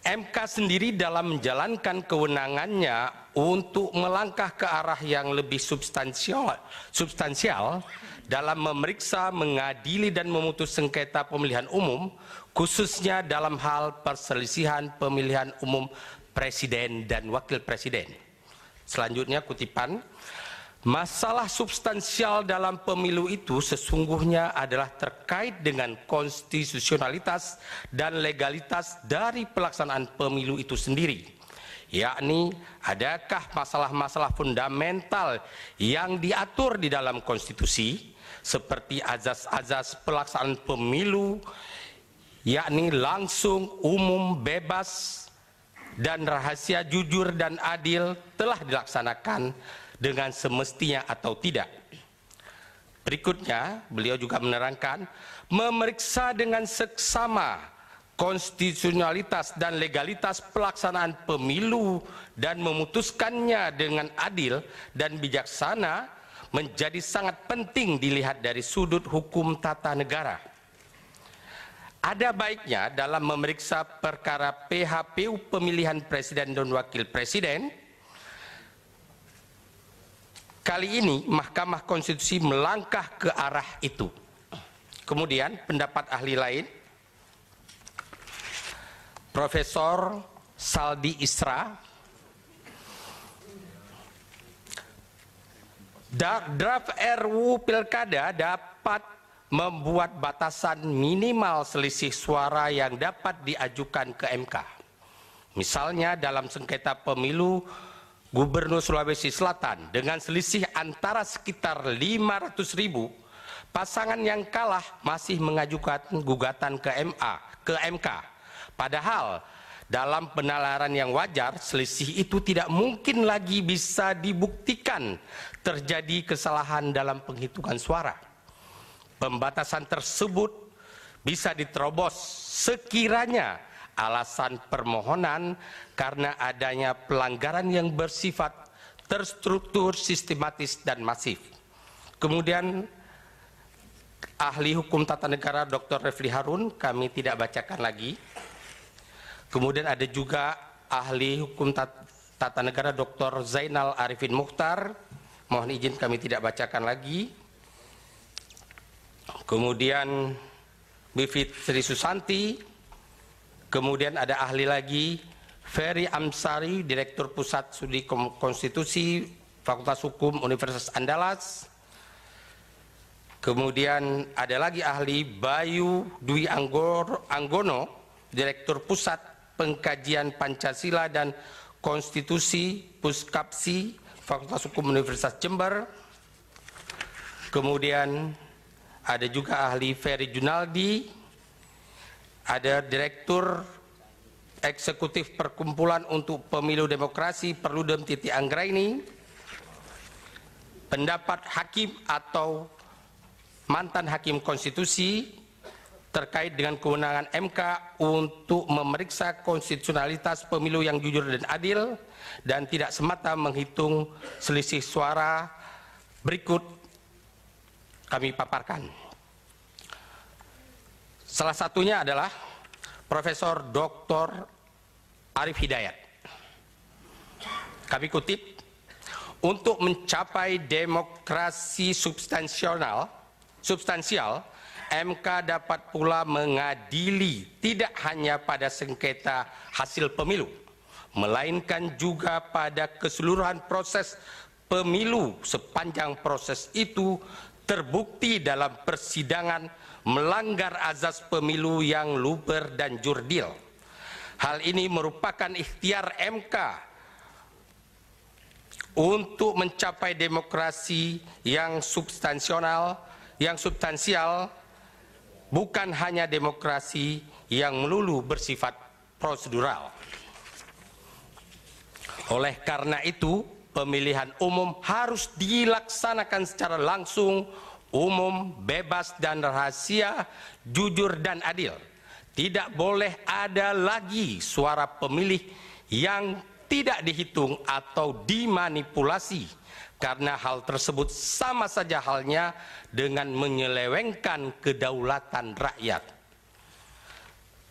MK sendiri dalam menjalankan kewenangannya untuk melangkah ke arah yang lebih substansial, substansial dalam memeriksa, mengadili dan memutus sengketa pemilihan umum, khususnya dalam hal perselisihan pemilihan umum presiden dan wakil presiden. Selanjutnya kutipan, Masalah substansial dalam pemilu itu sesungguhnya adalah terkait dengan konstitusionalitas dan legalitas dari pelaksanaan pemilu itu sendiri. Yakni, adakah masalah-masalah fundamental yang diatur di dalam konstitusi seperti azas-azas pelaksanaan pemilu yakni langsung, umum, bebas, dan rahasia jujur dan adil telah dilaksanakan dengan semestinya atau tidak. Berikutnya, beliau juga menerangkan, memeriksa dengan seksama konstitusionalitas dan legalitas pelaksanaan pemilu dan memutuskannya dengan adil dan bijaksana menjadi sangat penting dilihat dari sudut hukum tata negara. Ada baiknya dalam memeriksa perkara PHPU pemilihan presiden dan wakil presiden Kali ini Mahkamah Konstitusi melangkah ke arah itu. Kemudian pendapat ahli lain, Profesor Saldi Isra, draft RUU Pilkada dapat membuat batasan minimal selisih suara yang dapat diajukan ke MK. Misalnya dalam sengketa pemilu Gubernur Sulawesi Selatan dengan selisih antara sekitar 500 ribu, pasangan yang kalah masih mengajukan gugatan ke MA, ke MK. Padahal dalam penalaran yang wajar, selisih itu tidak mungkin lagi bisa dibuktikan terjadi kesalahan dalam penghitungan suara. Pembatasan tersebut bisa diterobos sekiranya alasan permohonan karena adanya pelanggaran yang bersifat terstruktur, sistematis, dan masif. Kemudian ahli hukum tata negara Dr. Refli Harun kami tidak bacakan lagi. Kemudian ada juga ahli hukum tata negara Dr. Zainal Arifin Mukhtar. Mohon izin kami tidak bacakan lagi. Kemudian Bivit Sri Susanti, Kemudian ada ahli lagi, Ferry Amsari, Direktur Pusat Studi Konstitusi, Fakultas Hukum Universitas Andalas. Kemudian ada lagi ahli Bayu Dwi Anggor, Anggono, Direktur Pusat Pengkajian Pancasila dan Konstitusi Puskapsi, Fakultas Hukum Universitas Jember. Kemudian ada juga ahli Ferry Junaldi, ada Direktur Eksekutif Perkumpulan untuk Pemilu Demokrasi Perludem Titi Anggraini, pendapat hakim atau mantan hakim konstitusi terkait dengan kewenangan MK untuk memeriksa konstitusionalitas pemilu yang jujur dan adil dan tidak semata menghitung selisih suara berikut kami paparkan. Salah satunya adalah Profesor Dr. Arif Hidayat. Kami kutip, untuk mencapai demokrasi substansial, substansial, MK dapat pula mengadili tidak hanya pada sengketa hasil pemilu, melainkan juga pada keseluruhan proses pemilu sepanjang proses itu terbukti dalam persidangan melanggar azas pemilu yang luber dan jurdil. Hal ini merupakan ikhtiar MK untuk mencapai demokrasi yang substansial, yang substansial bukan hanya demokrasi yang melulu bersifat prosedural. Oleh karena itu, pemilihan umum harus dilaksanakan secara langsung, umum, bebas dan rahasia, jujur dan adil. Tidak boleh ada lagi suara pemilih yang tidak dihitung atau dimanipulasi karena hal tersebut sama saja halnya dengan menyelewengkan kedaulatan rakyat.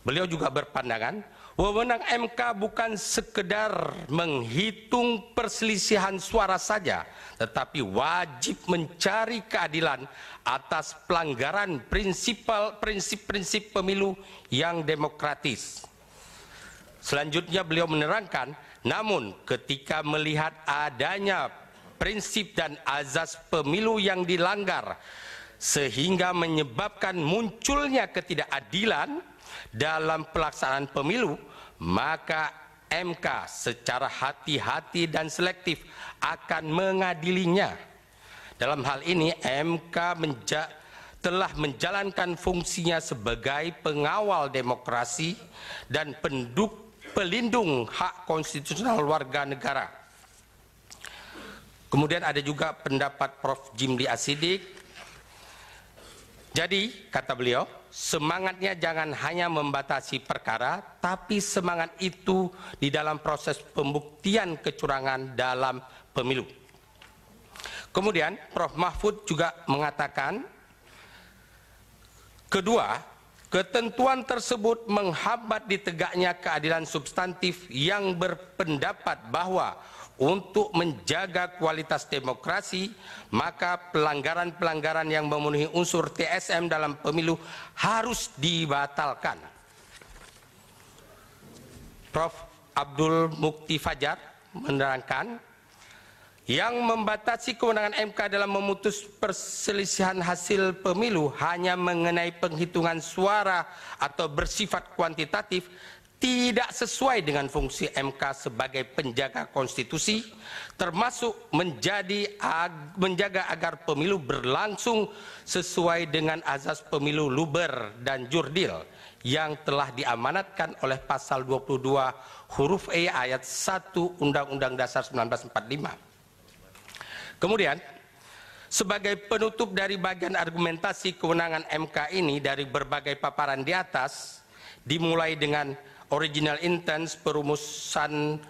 Beliau juga berpandangan Wewenang MK bukan sekedar menghitung perselisihan suara saja, tetapi wajib mencari keadilan atas pelanggaran prinsip-prinsip pemilu yang demokratis. Selanjutnya beliau menerangkan, namun ketika melihat adanya prinsip dan azas pemilu yang dilanggar sehingga menyebabkan munculnya ketidakadilan dalam pelaksanaan pemilu, maka MK secara hati-hati dan selektif akan mengadilinya. Dalam hal ini MK menja telah menjalankan fungsinya sebagai pengawal demokrasi dan penduk pelindung hak konstitusional warga negara. Kemudian ada juga pendapat Prof. Jimli Asidik. Jadi, kata beliau, semangatnya jangan hanya membatasi perkara, tapi semangat itu di dalam proses pembuktian kecurangan dalam pemilu. Kemudian Prof. Mahfud juga mengatakan, kedua, ketentuan tersebut menghambat ditegaknya keadilan substantif yang berpendapat bahwa untuk menjaga kualitas demokrasi, maka pelanggaran-pelanggaran yang memenuhi unsur TSM dalam pemilu harus dibatalkan. Prof. Abdul Mukti Fajar menerangkan, yang membatasi kewenangan MK dalam memutus perselisihan hasil pemilu hanya mengenai penghitungan suara atau bersifat kuantitatif tidak sesuai dengan fungsi MK sebagai penjaga konstitusi termasuk menjadi menjaga agar pemilu berlangsung sesuai dengan azas pemilu luber dan jurdil yang telah diamanatkan oleh pasal 22 huruf E ayat 1 Undang-Undang Dasar 1945. Kemudian sebagai penutup dari bagian argumentasi kewenangan MK ini dari berbagai paparan di atas dimulai dengan original intent perumusan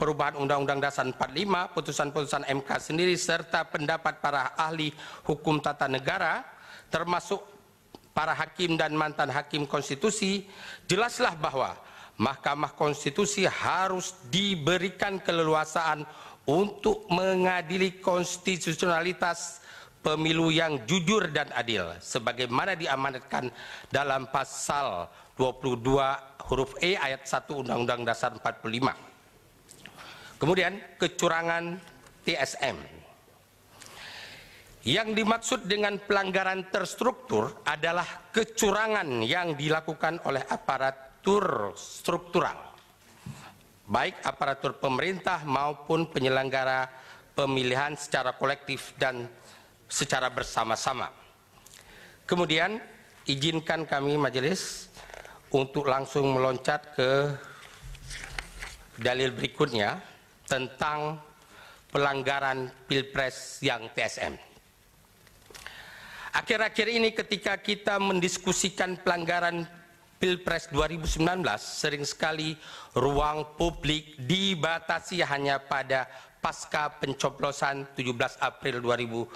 perubahan Undang-Undang Dasar 45, putusan-putusan MK sendiri serta pendapat para ahli hukum tata negara termasuk para hakim dan mantan hakim konstitusi jelaslah bahwa Mahkamah Konstitusi harus diberikan keleluasaan untuk mengadili konstitusionalitas pemilu yang jujur dan adil sebagaimana diamanatkan dalam pasal 22 huruf E ayat 1 Undang-Undang Dasar 45. Kemudian kecurangan TSM. Yang dimaksud dengan pelanggaran terstruktur adalah kecurangan yang dilakukan oleh aparatur struktural. Baik aparatur pemerintah maupun penyelenggara pemilihan secara kolektif dan secara bersama-sama. Kemudian izinkan kami majelis untuk langsung meloncat ke dalil berikutnya tentang pelanggaran pilpres yang TSM. Akhir-akhir ini ketika kita mendiskusikan pelanggaran Pilpres 2019 sering sekali ruang publik dibatasi hanya pada pasca pencoblosan 17 April 2019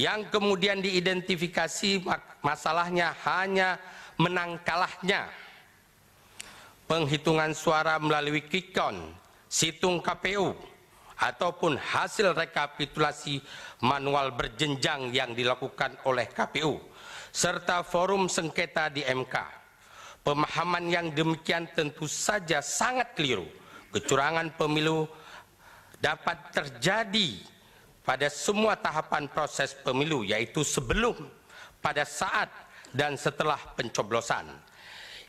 yang kemudian diidentifikasi masalahnya hanya menang kalahnya penghitungan suara melalui kikon, situng KPU, ataupun hasil rekapitulasi manual berjenjang yang dilakukan oleh KPU, serta forum sengketa di MK. Pemahaman yang demikian tentu saja sangat keliru. Kecurangan pemilu dapat terjadi pada semua tahapan proses pemilu, yaitu sebelum, pada saat, dan setelah pencoblosan.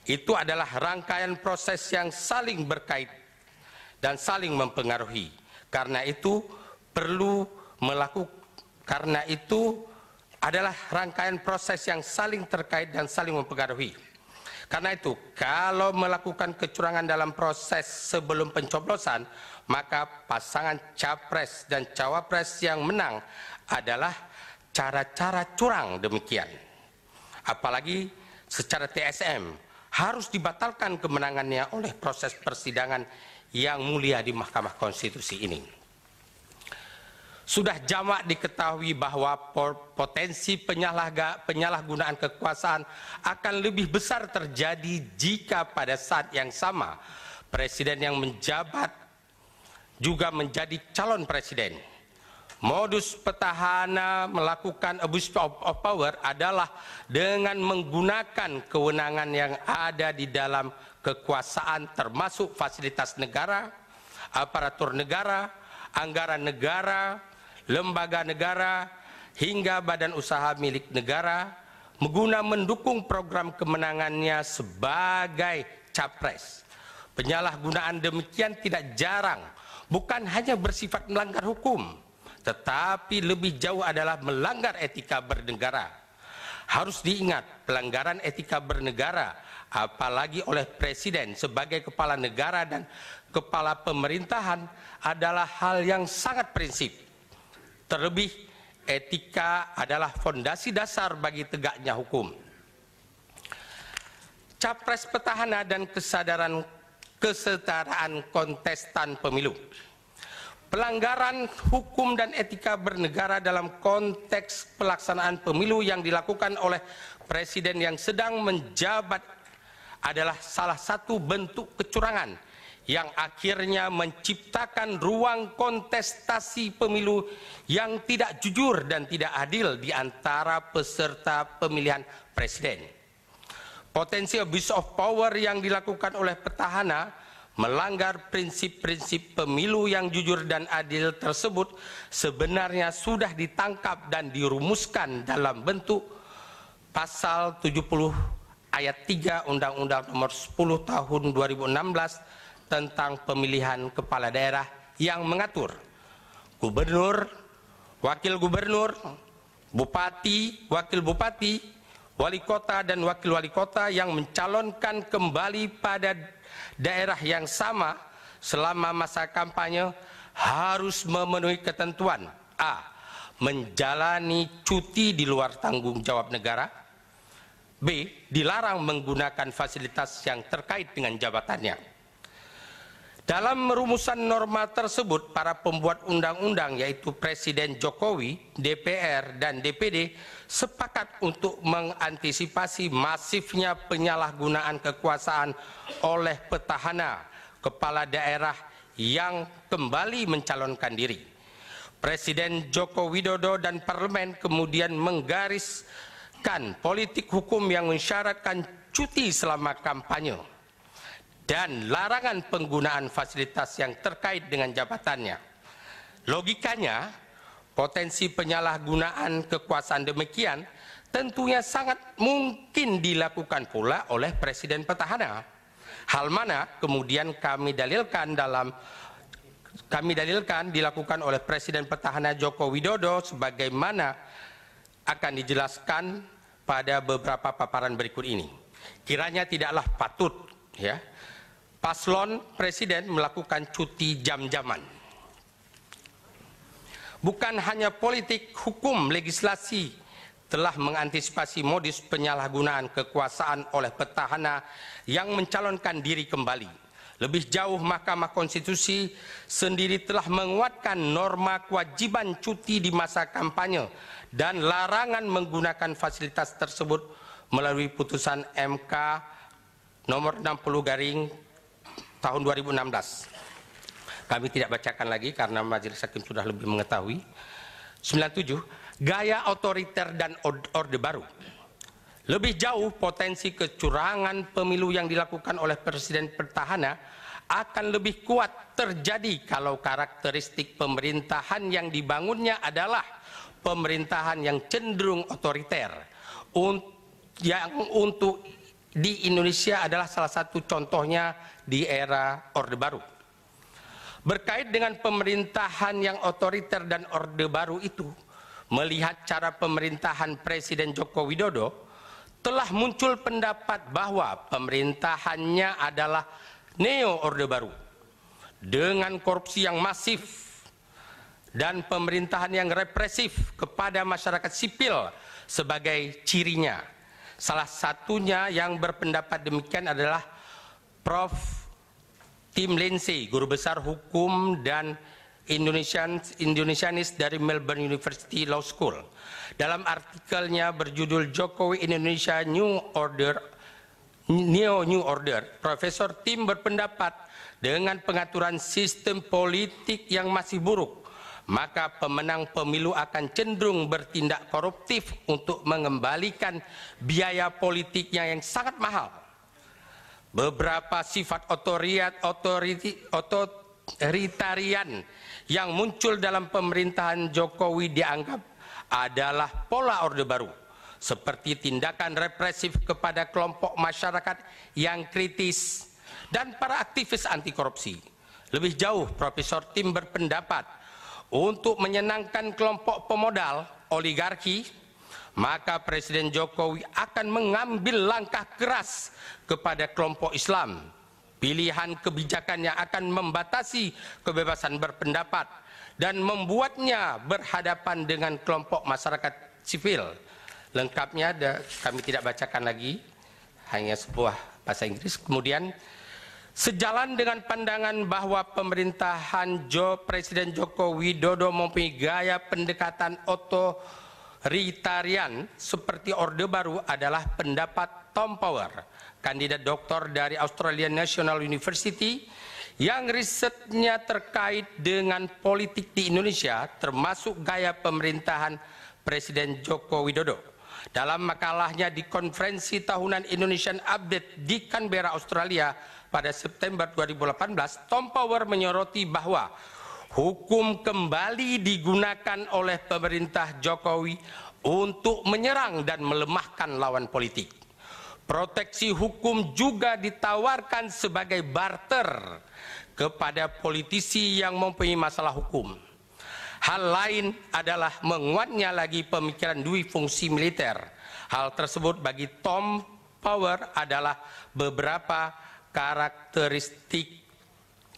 Itu adalah rangkaian proses yang saling berkait dan saling mempengaruhi. Karena itu perlu melakukan karena itu adalah rangkaian proses yang saling terkait dan saling mempengaruhi. Karena itu, kalau melakukan kecurangan dalam proses sebelum pencoblosan, maka pasangan capres dan cawapres yang menang adalah cara-cara curang demikian apalagi secara TSM harus dibatalkan kemenangannya oleh proses persidangan yang mulia di Mahkamah Konstitusi ini. Sudah jamak diketahui bahwa potensi penyalahgunaan kekuasaan akan lebih besar terjadi jika pada saat yang sama presiden yang menjabat juga menjadi calon presiden Modus petahana melakukan abuse of power adalah dengan menggunakan kewenangan yang ada di dalam kekuasaan termasuk fasilitas negara, aparatur negara, anggaran negara, lembaga negara, hingga badan usaha milik negara mengguna mendukung program kemenangannya sebagai capres. Penyalahgunaan demikian tidak jarang, bukan hanya bersifat melanggar hukum, tetapi lebih jauh adalah melanggar etika bernegara. Harus diingat, pelanggaran etika bernegara, apalagi oleh presiden sebagai kepala negara dan kepala pemerintahan, adalah hal yang sangat prinsip. Terlebih, etika adalah fondasi dasar bagi tegaknya hukum. Capres petahana dan kesadaran kesetaraan kontestan pemilu. Pelanggaran hukum dan etika bernegara dalam konteks pelaksanaan pemilu yang dilakukan oleh presiden yang sedang menjabat adalah salah satu bentuk kecurangan yang akhirnya menciptakan ruang kontestasi pemilu yang tidak jujur dan tidak adil di antara peserta pemilihan presiden. Potensi abuse of power yang dilakukan oleh petahana melanggar prinsip-prinsip pemilu yang jujur dan adil tersebut sebenarnya sudah ditangkap dan dirumuskan dalam bentuk pasal 70 ayat 3 Undang-Undang nomor 10 tahun 2016 tentang pemilihan kepala daerah yang mengatur gubernur, wakil gubernur, bupati, wakil bupati, wali kota dan wakil wali kota yang mencalonkan kembali pada daerah yang sama selama masa kampanye harus memenuhi ketentuan A. Menjalani cuti di luar tanggung jawab negara B. Dilarang menggunakan fasilitas yang terkait dengan jabatannya dalam merumusan norma tersebut, para pembuat undang-undang yaitu Presiden Jokowi, DPR, dan DPD sepakat untuk mengantisipasi masifnya penyalahgunaan kekuasaan oleh petahana kepala daerah yang kembali mencalonkan diri. Presiden Joko Widodo dan parlemen kemudian menggariskan politik hukum yang mensyaratkan cuti selama kampanye dan larangan penggunaan fasilitas yang terkait dengan jabatannya. Logikanya, potensi penyalahgunaan kekuasaan demikian tentunya sangat mungkin dilakukan pula oleh Presiden petahana. Hal mana kemudian kami dalilkan dalam kami dalilkan dilakukan oleh Presiden petahana Joko Widodo sebagaimana akan dijelaskan pada beberapa paparan berikut ini. Kiranya tidaklah patut ya paslon presiden melakukan cuti jam-jaman. Bukan hanya politik, hukum, legislasi telah mengantisipasi modus penyalahgunaan kekuasaan oleh petahana yang mencalonkan diri kembali. Lebih jauh Mahkamah Konstitusi sendiri telah menguatkan norma kewajiban cuti di masa kampanye dan larangan menggunakan fasilitas tersebut melalui putusan MK nomor 60 garing tahun 2016. Kami tidak bacakan lagi karena majelis hakim sudah lebih mengetahui. 97, gaya otoriter dan orde baru. Lebih jauh potensi kecurangan pemilu yang dilakukan oleh presiden petahana akan lebih kuat terjadi kalau karakteristik pemerintahan yang dibangunnya adalah pemerintahan yang cenderung otoriter yang untuk di Indonesia adalah salah satu contohnya di era Orde Baru. Berkait dengan pemerintahan yang otoriter dan Orde Baru itu, melihat cara pemerintahan Presiden Joko Widodo, telah muncul pendapat bahwa pemerintahannya adalah neo Orde Baru dengan korupsi yang masif dan pemerintahan yang represif kepada masyarakat sipil sebagai cirinya Salah satunya yang berpendapat demikian adalah Prof. Tim Lindsay, guru besar hukum dan Indonesian Indonesianis dari Melbourne University Law School. Dalam artikelnya berjudul Jokowi Indonesia New Order Neo New Order, Profesor Tim berpendapat dengan pengaturan sistem politik yang masih buruk maka pemenang pemilu akan cenderung bertindak koruptif untuk mengembalikan biaya politiknya yang sangat mahal. Beberapa sifat otoriat, otoriti, otoritarian yang muncul dalam pemerintahan Jokowi dianggap adalah pola Orde Baru seperti tindakan represif kepada kelompok masyarakat yang kritis dan para aktivis anti korupsi. Lebih jauh, Profesor Tim berpendapat untuk menyenangkan kelompok pemodal oligarki maka Presiden Jokowi akan mengambil langkah keras kepada kelompok Islam. Pilihan kebijakan yang akan membatasi kebebasan berpendapat dan membuatnya berhadapan dengan kelompok masyarakat sipil. Lengkapnya kami tidak bacakan lagi, hanya sebuah bahasa Inggris. Kemudian Sejalan dengan pandangan bahwa pemerintahan Joe, Presiden Joko Widodo mempunyai gaya pendekatan oto Ritarian seperti Orde Baru adalah pendapat Tom Power, kandidat doktor dari Australian National University yang risetnya terkait dengan politik di Indonesia termasuk gaya pemerintahan Presiden Joko Widodo. Dalam makalahnya di konferensi tahunan Indonesian Update di Canberra, Australia pada September 2018, Tom Power menyoroti bahwa hukum kembali digunakan oleh pemerintah Jokowi untuk menyerang dan melemahkan lawan politik. Proteksi hukum juga ditawarkan sebagai barter kepada politisi yang mempunyai masalah hukum. Hal lain adalah menguatnya lagi pemikiran dui fungsi militer. Hal tersebut bagi Tom Power adalah beberapa karakteristik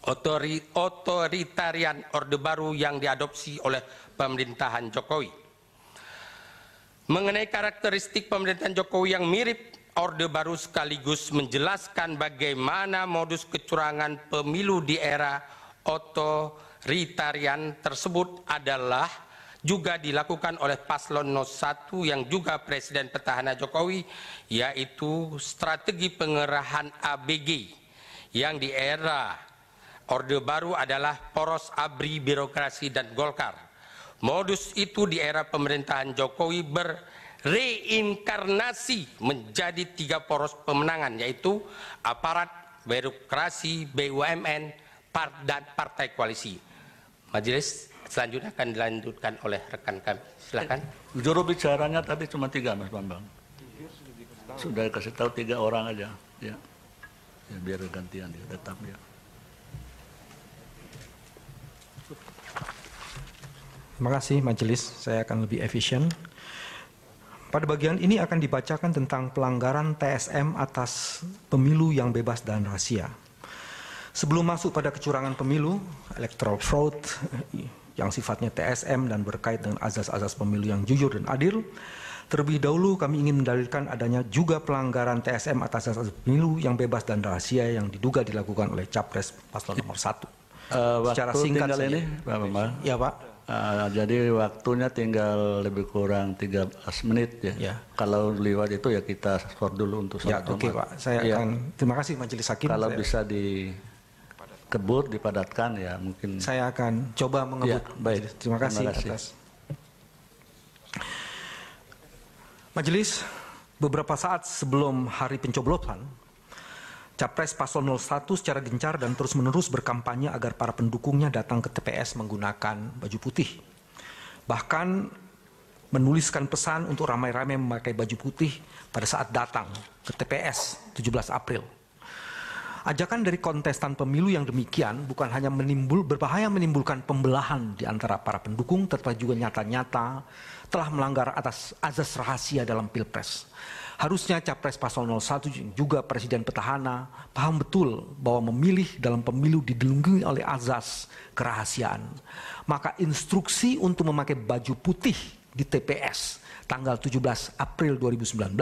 otori, otoritarian Orde Baru yang diadopsi oleh pemerintahan Jokowi. Mengenai karakteristik pemerintahan Jokowi yang mirip Orde Baru sekaligus menjelaskan bagaimana modus kecurangan pemilu di era otoritarian tersebut adalah juga dilakukan oleh paslon 01 yang juga Presiden Petahana Jokowi yaitu strategi pengerahan ABG yang di era Orde Baru adalah poros abri birokrasi dan Golkar. Modus itu di era pemerintahan Jokowi bereinkarnasi menjadi tiga poros pemenangan yaitu aparat, birokrasi, BUMN, dan partai koalisi. Majelis selanjutnya akan dilanjutkan oleh rekan kami. Silakan. Juru bicaranya tadi cuma tiga, Mas Bambang. Sudah kasih tahu tiga orang aja, ya. ya biar gantian dia tetap ya. Terima kasih majelis, saya akan lebih efisien. Pada bagian ini akan dibacakan tentang pelanggaran TSM atas pemilu yang bebas dan rahasia. Sebelum masuk pada kecurangan pemilu, electoral fraud yang sifatnya TSM dan berkait dengan azas-azas pemilu yang jujur dan adil, terlebih dahulu kami ingin mendalilkan adanya juga pelanggaran TSM atas azas pemilu yang bebas dan rahasia yang diduga dilakukan oleh Capres paslon nomor satu. Uh, Secara singkat ini, Pak Bambang. Ya Pak. Uh, jadi waktunya tinggal lebih kurang 13 menit ya. ya. Kalau lewat itu ya kita skor dulu untuk Ya, oke okay, Pak. Saya ya. akan terima kasih Majelis Hakim. Kalau saya... bisa di kebut dipadatkan ya mungkin saya akan coba mengebut. Ya, baik. Terima kasih, terima kasih atas Majelis, beberapa saat sebelum hari pencoblosan, Capres Paslon 01 secara gencar dan terus-menerus berkampanye agar para pendukungnya datang ke TPS menggunakan baju putih. Bahkan menuliskan pesan untuk ramai-ramai memakai baju putih pada saat datang ke TPS 17 April. Ajakan dari kontestan pemilu yang demikian bukan hanya menimbul berbahaya menimbulkan pembelahan di antara para pendukung tetapi juga nyata-nyata telah melanggar atas azas rahasia dalam Pilpres Harusnya Capres Pasal 01 juga Presiden Petahana paham betul bahwa memilih dalam pemilu didelunggi oleh azas kerahasiaan. Maka instruksi untuk memakai baju putih di TPS tanggal 17 April 2019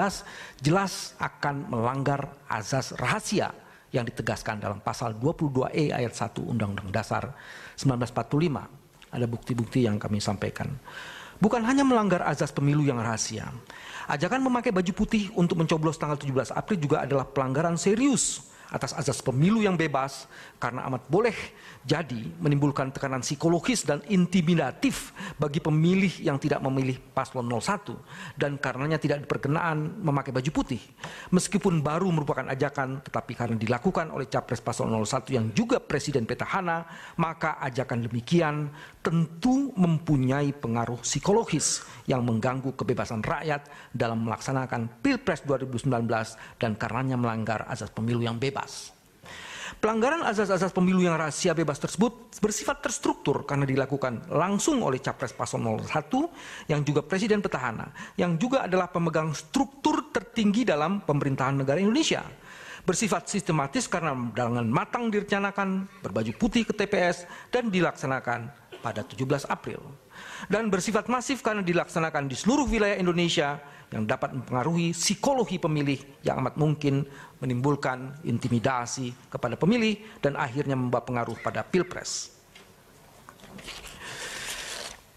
jelas akan melanggar azas rahasia yang ditegaskan dalam pasal 22E ayat 1 Undang-Undang Dasar 1945. Ada bukti-bukti yang kami sampaikan. Bukan hanya melanggar azas pemilu yang rahasia, Ajakan memakai baju putih untuk mencoblos tanggal 17 April juga adalah pelanggaran serius atas azas pemilu yang bebas karena amat boleh jadi menimbulkan tekanan psikologis dan intimidatif bagi pemilih yang tidak memilih paslon 01 dan karenanya tidak diperkenaan memakai baju putih. Meskipun baru merupakan ajakan tetapi karena dilakukan oleh capres paslon 01 yang juga presiden petahana, maka ajakan demikian tentu mempunyai pengaruh psikologis yang mengganggu kebebasan rakyat dalam melaksanakan Pilpres 2019 dan karenanya melanggar azas pemilu yang bebas. Pelanggaran azas-azas pemilu yang rahasia bebas tersebut bersifat terstruktur karena dilakukan langsung oleh Capres Paslon 01 yang juga Presiden Petahana, yang juga adalah pemegang struktur tertinggi dalam pemerintahan negara Indonesia. Bersifat sistematis karena dengan matang direncanakan berbaju putih ke TPS dan dilaksanakan pada 17 April. Dan bersifat masif karena dilaksanakan di seluruh wilayah Indonesia yang dapat mempengaruhi psikologi pemilih yang amat mungkin menimbulkan intimidasi kepada pemilih dan akhirnya membawa pengaruh pada pilpres.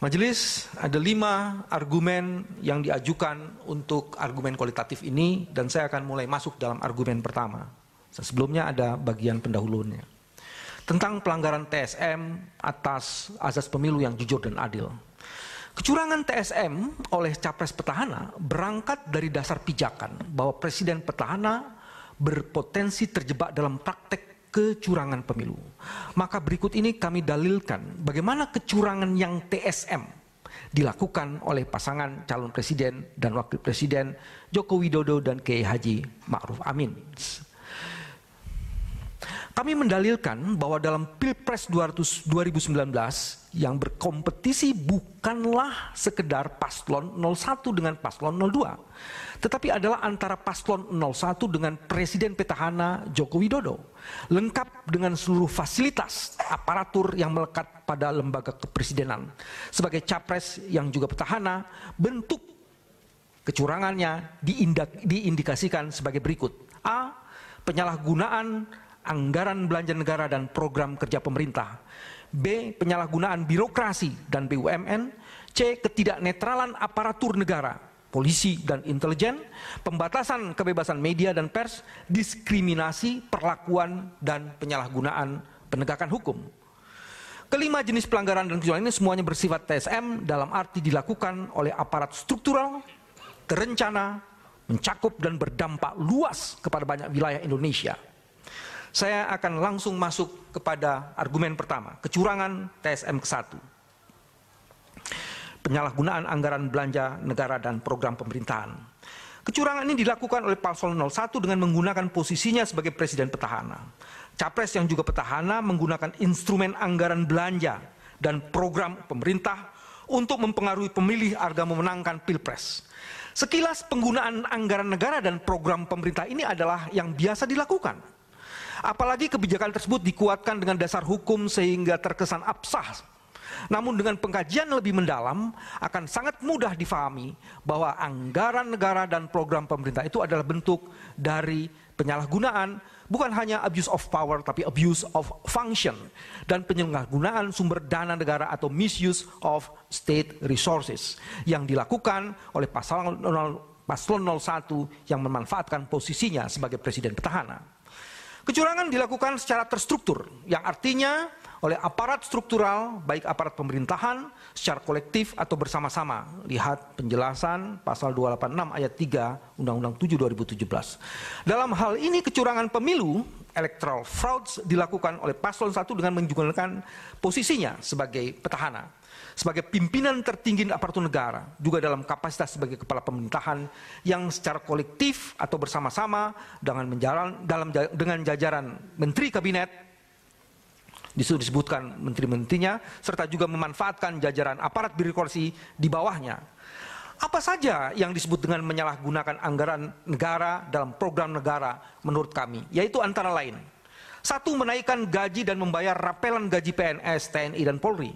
Majelis ada lima argumen yang diajukan untuk argumen kualitatif ini dan saya akan mulai masuk dalam argumen pertama. Sebelumnya ada bagian pendahulunya. Tentang pelanggaran TSM atas azas pemilu yang jujur dan adil. Kecurangan TSM oleh capres petahana berangkat dari dasar pijakan bahwa presiden petahana berpotensi terjebak dalam praktek kecurangan pemilu. Maka berikut ini kami dalilkan bagaimana kecurangan yang TSM dilakukan oleh pasangan calon presiden dan wakil presiden Joko Widodo dan Kiai Haji Ma'ruf Amin. Kami mendalilkan bahwa dalam Pilpres 200, 2019 yang berkompetisi bukanlah sekedar paslon 01 dengan paslon 02. Tetapi adalah antara paslon 01 dengan Presiden Petahana Joko Widodo. Lengkap dengan seluruh fasilitas aparatur yang melekat pada lembaga kepresidenan. Sebagai capres yang juga petahana, bentuk kecurangannya diindikasikan sebagai berikut. A. Penyalahgunaan anggaran belanja negara dan program kerja pemerintah. B. Penyalahgunaan birokrasi dan BUMN. C. Ketidaknetralan aparatur negara, polisi dan intelijen. Pembatasan kebebasan media dan pers. Diskriminasi, perlakuan, dan penyalahgunaan penegakan hukum. Kelima jenis pelanggaran dan kecurangan ini semuanya bersifat TSM dalam arti dilakukan oleh aparat struktural, terencana, mencakup dan berdampak luas kepada banyak wilayah Indonesia. Saya akan langsung masuk kepada argumen pertama, kecurangan TSM ke-1. Penyalahgunaan anggaran belanja negara dan program pemerintahan. Kecurangan ini dilakukan oleh Paslon 01 dengan menggunakan posisinya sebagai presiden petahana. Capres yang juga petahana menggunakan instrumen anggaran belanja dan program pemerintah untuk mempengaruhi pemilih agar memenangkan pilpres. Sekilas penggunaan anggaran negara dan program pemerintah ini adalah yang biasa dilakukan. Apalagi kebijakan tersebut dikuatkan dengan dasar hukum sehingga terkesan absah. Namun dengan pengkajian lebih mendalam akan sangat mudah difahami bahwa anggaran negara dan program pemerintah itu adalah bentuk dari penyalahgunaan bukan hanya abuse of power tapi abuse of function dan penyalahgunaan sumber dana negara atau misuse of state resources yang dilakukan oleh paslon 01 yang memanfaatkan posisinya sebagai presiden petahana. Kecurangan dilakukan secara terstruktur, yang artinya oleh aparat struktural, baik aparat pemerintahan, secara kolektif atau bersama-sama. Lihat penjelasan pasal 286 ayat 3 Undang-Undang 7 2017. Dalam hal ini kecurangan pemilu, electoral frauds dilakukan oleh paslon 1 dengan menggunakan posisinya sebagai petahana sebagai pimpinan tertinggi aparatur negara, juga dalam kapasitas sebagai kepala pemerintahan yang secara kolektif atau bersama-sama dengan menjalan dalam dengan jajaran menteri kabinet disebutkan menteri-menterinya serta juga memanfaatkan jajaran aparat birokrasi di bawahnya. Apa saja yang disebut dengan menyalahgunakan anggaran negara dalam program negara menurut kami, yaitu antara lain satu menaikkan gaji dan membayar rapelan gaji PNS, TNI dan Polri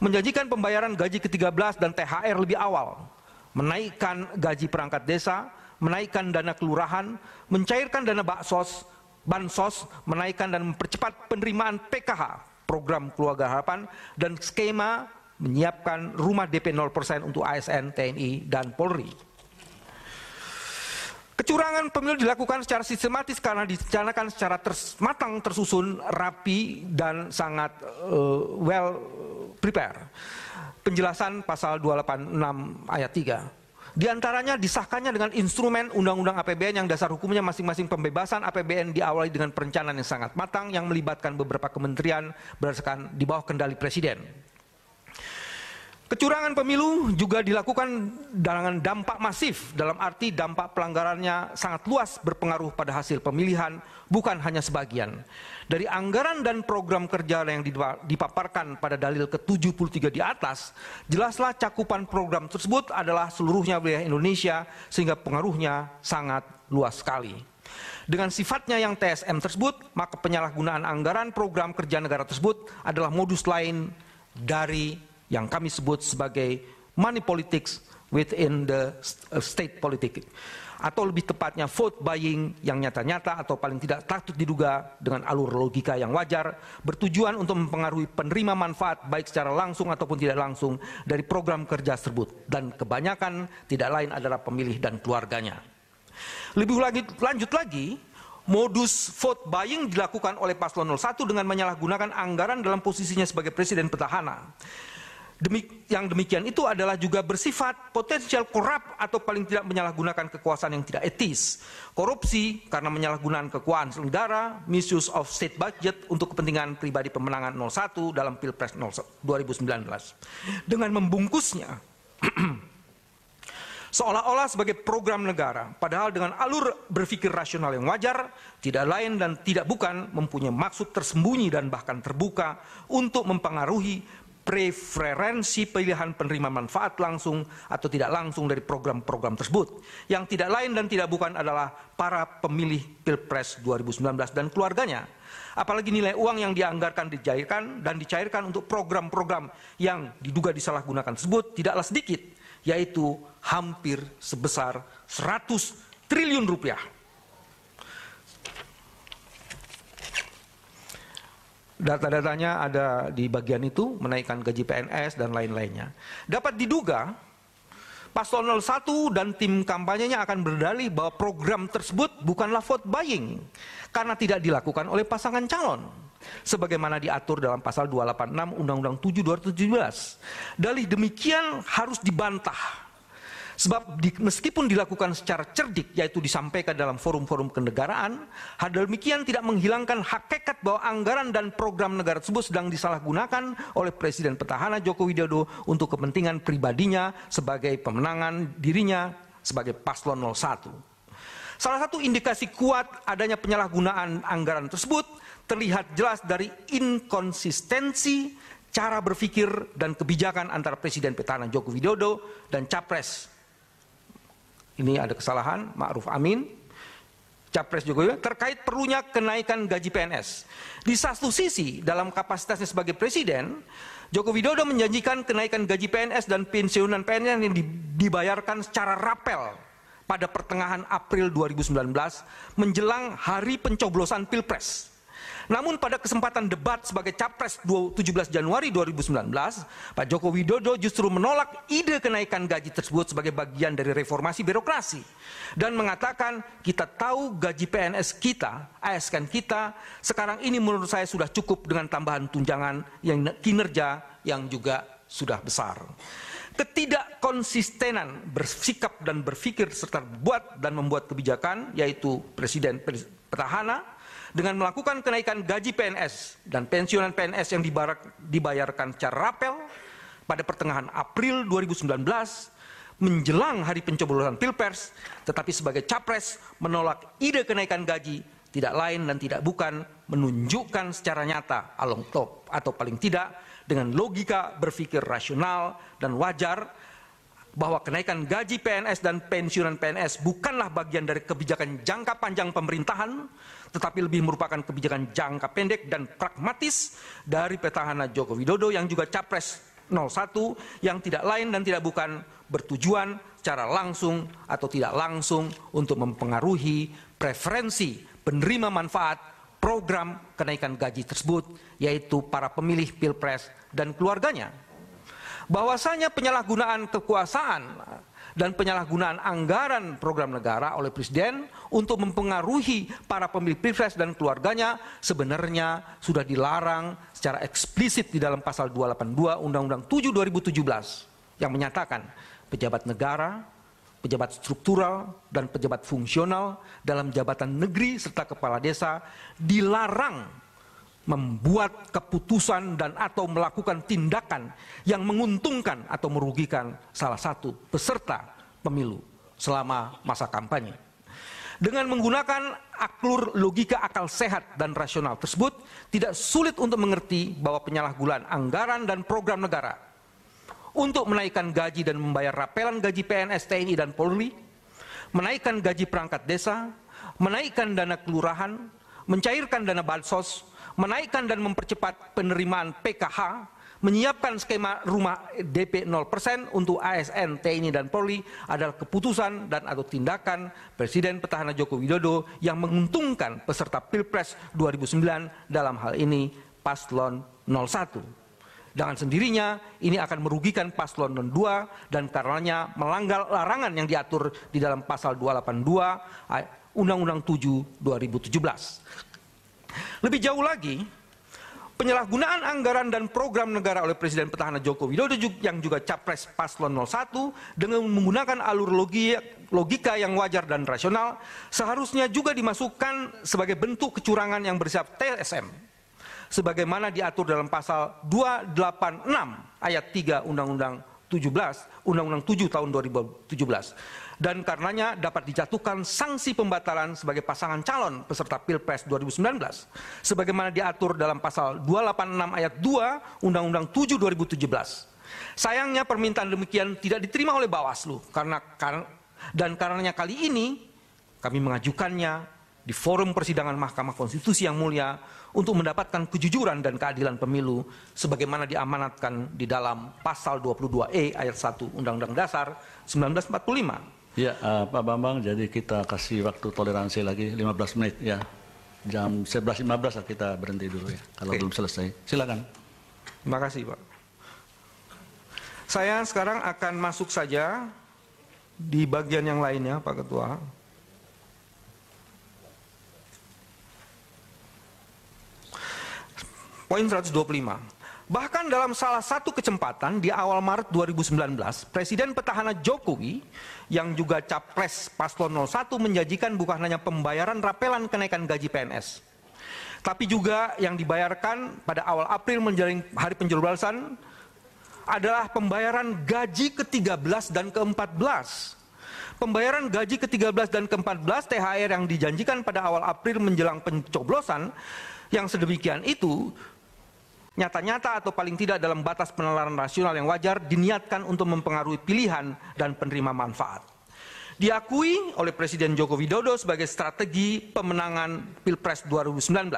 menjanjikan pembayaran gaji ke-13 dan THR lebih awal, menaikkan gaji perangkat desa, menaikkan dana kelurahan, mencairkan dana baksos, bansos, menaikkan dan mempercepat penerimaan PKH, program keluarga harapan, dan skema menyiapkan rumah DP 0% untuk ASN, TNI, dan Polri. Kecurangan pemilu dilakukan secara sistematis karena direncanakan secara ters, matang, tersusun, rapi, dan sangat uh, well prepare. Penjelasan pasal 286 ayat 3. Di antaranya disahkannya dengan instrumen Undang-Undang APBN yang dasar hukumnya masing-masing pembebasan APBN diawali dengan perencanaan yang sangat matang yang melibatkan beberapa kementerian berdasarkan di bawah kendali presiden. Kecurangan pemilu juga dilakukan dengan dampak masif dalam arti dampak pelanggarannya sangat luas berpengaruh pada hasil pemilihan bukan hanya sebagian. Dari anggaran dan program kerja yang dipaparkan pada dalil ke-73 di atas, jelaslah cakupan program tersebut adalah seluruhnya wilayah Indonesia sehingga pengaruhnya sangat luas sekali. Dengan sifatnya yang TSM tersebut, maka penyalahgunaan anggaran program kerja negara tersebut adalah modus lain dari yang kami sebut sebagai money politics within the uh, state politics atau lebih tepatnya vote buying yang nyata-nyata atau paling tidak takut diduga dengan alur logika yang wajar bertujuan untuk mempengaruhi penerima manfaat baik secara langsung ataupun tidak langsung dari program kerja tersebut. Dan kebanyakan tidak lain adalah pemilih dan keluarganya. Lebih lagi, lanjut lagi, modus vote buying dilakukan oleh paslon 01 dengan menyalahgunakan anggaran dalam posisinya sebagai presiden petahana Demik, yang demikian itu adalah juga bersifat potensial korup atau paling tidak menyalahgunakan kekuasaan yang tidak etis. Korupsi karena menyalahgunakan kekuasaan negara, misuse of state budget untuk kepentingan pribadi pemenangan 01 dalam Pilpres 2019. Dengan membungkusnya *clears throat* seolah-olah sebagai program negara, padahal dengan alur berpikir rasional yang wajar, tidak lain dan tidak bukan mempunyai maksud tersembunyi dan bahkan terbuka untuk mempengaruhi preferensi pilihan penerima manfaat langsung atau tidak langsung dari program-program tersebut. Yang tidak lain dan tidak bukan adalah para pemilih Pilpres 2019 dan keluarganya. Apalagi nilai uang yang dianggarkan dicairkan dan dicairkan untuk program-program yang diduga disalahgunakan tersebut tidaklah sedikit, yaitu hampir sebesar 100 triliun rupiah. Data-datanya ada di bagian itu, menaikkan gaji PNS dan lain-lainnya. Dapat diduga, Paslon 01 dan tim kampanyenya akan berdalih bahwa program tersebut bukanlah vote buying karena tidak dilakukan oleh pasangan calon sebagaimana diatur dalam pasal 286 Undang-Undang 7 2017. Dalih demikian harus dibantah Sebab di, meskipun dilakukan secara cerdik, yaitu disampaikan dalam forum-forum kenegaraan, hal demikian tidak menghilangkan hakikat bahwa anggaran dan program negara tersebut sedang disalahgunakan oleh Presiden petahana Joko Widodo untuk kepentingan pribadinya sebagai pemenangan dirinya sebagai paslon 01. Salah satu indikasi kuat adanya penyalahgunaan anggaran tersebut terlihat jelas dari inkonsistensi cara berpikir dan kebijakan antara Presiden petahana Joko Widodo dan Capres ini ada kesalahan, Ma'ruf Amin, Capres Jokowi terkait perlunya kenaikan gaji PNS. Di satu sisi, dalam kapasitasnya sebagai presiden, Joko Widodo menjanjikan kenaikan gaji PNS dan pensiunan PNS yang dibayarkan secara rapel pada pertengahan April 2019 menjelang hari pencoblosan Pilpres. Namun pada kesempatan debat sebagai capres 17 Januari 2019, Pak Joko Widodo justru menolak ide kenaikan gaji tersebut sebagai bagian dari reformasi birokrasi dan mengatakan kita tahu gaji PNS kita, ASN kita sekarang ini menurut saya sudah cukup dengan tambahan tunjangan yang kinerja yang juga sudah besar. Ketidakkonsistenan bersikap dan berpikir serta buat dan membuat kebijakan yaitu presiden petahana dengan melakukan kenaikan gaji PNS dan pensiunan PNS yang dibayarkan secara rapel pada pertengahan April 2019 menjelang hari pencoblosan Pilpres, tetapi sebagai capres menolak ide kenaikan gaji tidak lain dan tidak bukan menunjukkan secara nyata along top atau paling tidak dengan logika berpikir rasional dan wajar bahwa kenaikan gaji PNS dan pensiunan PNS bukanlah bagian dari kebijakan jangka panjang pemerintahan, tetapi lebih merupakan kebijakan jangka pendek dan pragmatis dari petahana Joko Widodo yang juga capres 01 yang tidak lain dan tidak bukan bertujuan secara langsung atau tidak langsung untuk mempengaruhi preferensi penerima manfaat program kenaikan gaji tersebut yaitu para pemilih Pilpres dan keluarganya. bahwasanya penyalahgunaan kekuasaan dan penyalahgunaan anggaran program negara oleh presiden untuk mempengaruhi para pemilih pilpres dan keluarganya sebenarnya sudah dilarang secara eksplisit di dalam pasal 282 Undang-Undang 7 2017 yang menyatakan pejabat negara, pejabat struktural dan pejabat fungsional dalam jabatan negeri serta kepala desa dilarang membuat keputusan dan atau melakukan tindakan yang menguntungkan atau merugikan salah satu peserta pemilu selama masa kampanye. Dengan menggunakan aklur logika akal sehat dan rasional tersebut, tidak sulit untuk mengerti bahwa penyalahgunaan anggaran dan program negara untuk menaikkan gaji dan membayar rapelan gaji PNS TNI dan Polri, menaikkan gaji perangkat desa, menaikkan dana kelurahan, mencairkan dana bansos, menaikkan dan mempercepat penerimaan PKH, menyiapkan skema rumah DP 0% untuk ASN, TNI dan Polri adalah keputusan dan atau tindakan Presiden petahana Joko Widodo yang menguntungkan peserta Pilpres 2009 dalam hal ini paslon 01. Dengan sendirinya ini akan merugikan paslon 02 dan karenanya melanggar larangan yang diatur di dalam pasal 282 Undang-Undang 7 2017. Lebih jauh lagi, penyalahgunaan anggaran dan program negara oleh Presiden petahana Joko Widodo yang juga capres paslon 01 dengan menggunakan alur logika yang wajar dan rasional seharusnya juga dimasukkan sebagai bentuk kecurangan yang bersifat TSM sebagaimana diatur dalam pasal 286 ayat 3 Undang-Undang 17 Undang-Undang 7 tahun 2017 dan karenanya dapat dijatuhkan sanksi pembatalan sebagai pasangan calon peserta Pilpres 2019 sebagaimana diatur dalam pasal 286 ayat 2 Undang-Undang 7 2017. Sayangnya permintaan demikian tidak diterima oleh Bawaslu karena dan karenanya kali ini kami mengajukannya di forum persidangan Mahkamah Konstitusi yang mulia untuk mendapatkan kejujuran dan keadilan pemilu sebagaimana diamanatkan di dalam pasal 22E ayat 1 Undang-Undang Dasar 1945. Ya, uh, Pak Bambang, jadi kita kasih waktu toleransi lagi 15 menit ya. Jam 11.15 kita berhenti dulu ya, kalau okay. belum selesai. Silakan. Terima kasih, Pak. Saya sekarang akan masuk saja di bagian yang lainnya, Pak Ketua. Poin 125. Bahkan dalam salah satu kesempatan di awal Maret 2019, Presiden petahana Jokowi yang juga capres paslon 01 menjanjikan bukan hanya pembayaran rapelan kenaikan gaji PNS, tapi juga yang dibayarkan pada awal April menjelang hari penjurbalan adalah pembayaran gaji ke-13 dan ke-14. Pembayaran gaji ke-13 dan ke-14 THR yang dijanjikan pada awal April menjelang pencoblosan yang sedemikian itu nyata-nyata atau paling tidak dalam batas penalaran rasional yang wajar diniatkan untuk mempengaruhi pilihan dan penerima manfaat. Diakui oleh Presiden Joko Widodo sebagai strategi pemenangan Pilpres 2019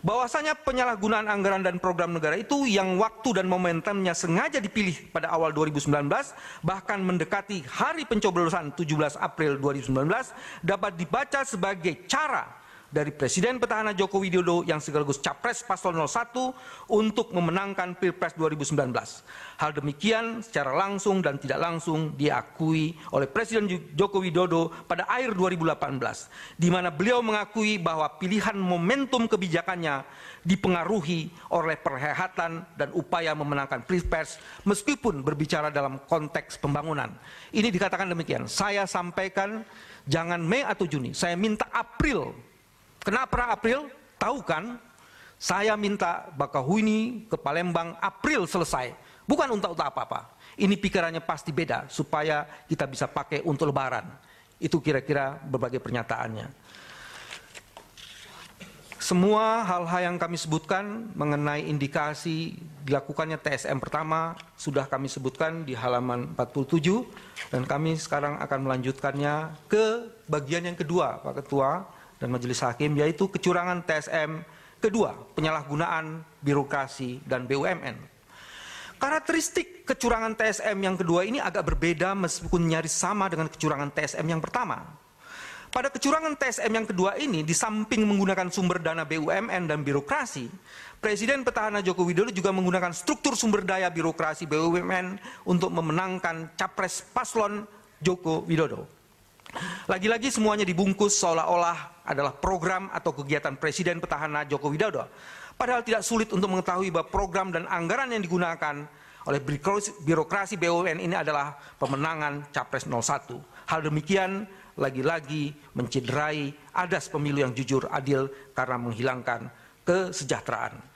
bahwasanya penyalahgunaan anggaran dan program negara itu yang waktu dan momentumnya sengaja dipilih pada awal 2019 bahkan mendekati hari pencoblosan 17 April 2019 dapat dibaca sebagai cara dari Presiden petahana Joko Widodo yang sekaligus capres paslon 01 untuk memenangkan Pilpres 2019. Hal demikian secara langsung dan tidak langsung diakui oleh Presiden Joko Widodo pada akhir 2018, di mana beliau mengakui bahwa pilihan momentum kebijakannya dipengaruhi oleh perhehatan dan upaya memenangkan Pilpres meskipun berbicara dalam konteks pembangunan. Ini dikatakan demikian, saya sampaikan jangan Mei atau Juni, saya minta April Kenapa April? Tahu kan? Saya minta Bakahuni ke Palembang April selesai. Bukan untuk apa-apa. Ini pikirannya pasti beda supaya kita bisa pakai untuk lebaran. Itu kira-kira berbagai pernyataannya. Semua hal-hal yang kami sebutkan mengenai indikasi dilakukannya TSM pertama sudah kami sebutkan di halaman 47 dan kami sekarang akan melanjutkannya ke bagian yang kedua Pak Ketua dan majelis hakim yaitu kecurangan TSM kedua penyalahgunaan birokrasi dan BUMN karakteristik kecurangan TSM yang kedua ini agak berbeda meskipun nyaris sama dengan kecurangan TSM yang pertama Pada kecurangan TSM yang kedua ini, di samping menggunakan sumber dana BUMN dan birokrasi, Presiden petahana Joko Widodo juga menggunakan struktur sumber daya birokrasi BUMN untuk memenangkan capres paslon Joko Widodo. Lagi-lagi semuanya dibungkus seolah-olah adalah program atau kegiatan Presiden petahana Joko Widodo. Padahal tidak sulit untuk mengetahui bahwa program dan anggaran yang digunakan oleh birokrasi BUMN ini adalah pemenangan Capres 01. Hal demikian lagi-lagi mencederai adas pemilu yang jujur adil karena menghilangkan kesejahteraan.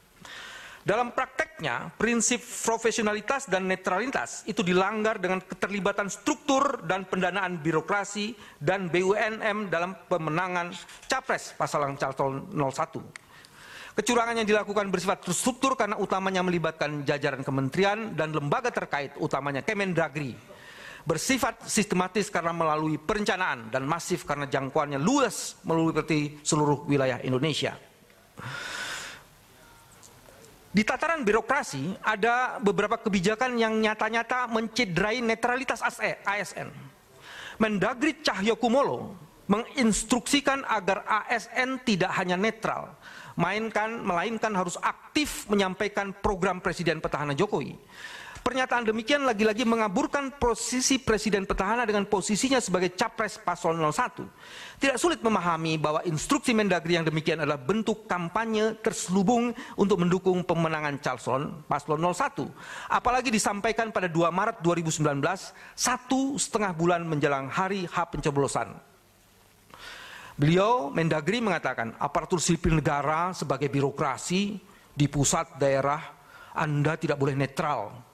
Dalam prakteknya, prinsip profesionalitas dan netralitas itu dilanggar dengan keterlibatan struktur dan pendanaan birokrasi dan BUNM dalam pemenangan capres pasal calon 01. Kecurangan yang dilakukan bersifat terstruktur karena utamanya melibatkan jajaran kementerian dan lembaga terkait, utamanya Kemendagri, bersifat sistematis karena melalui perencanaan dan masif karena jangkauannya luas melalui seluruh wilayah Indonesia. Di tataran birokrasi ada beberapa kebijakan yang nyata-nyata mencederai netralitas ASN. Mendagri Cahyokumolo menginstruksikan agar ASN tidak hanya netral, mainkan melainkan harus aktif menyampaikan program Presiden petahana Jokowi Pernyataan demikian lagi-lagi mengaburkan posisi Presiden petahana dengan posisinya sebagai capres paslon 01. Tidak sulit memahami bahwa instruksi Mendagri yang demikian adalah bentuk kampanye terselubung untuk mendukung pemenangan calon paslon 01. Apalagi disampaikan pada 2 Maret 2019, satu setengah bulan menjelang hari H pencoblosan. Beliau Mendagri mengatakan aparatur sipil negara sebagai birokrasi di pusat daerah Anda tidak boleh netral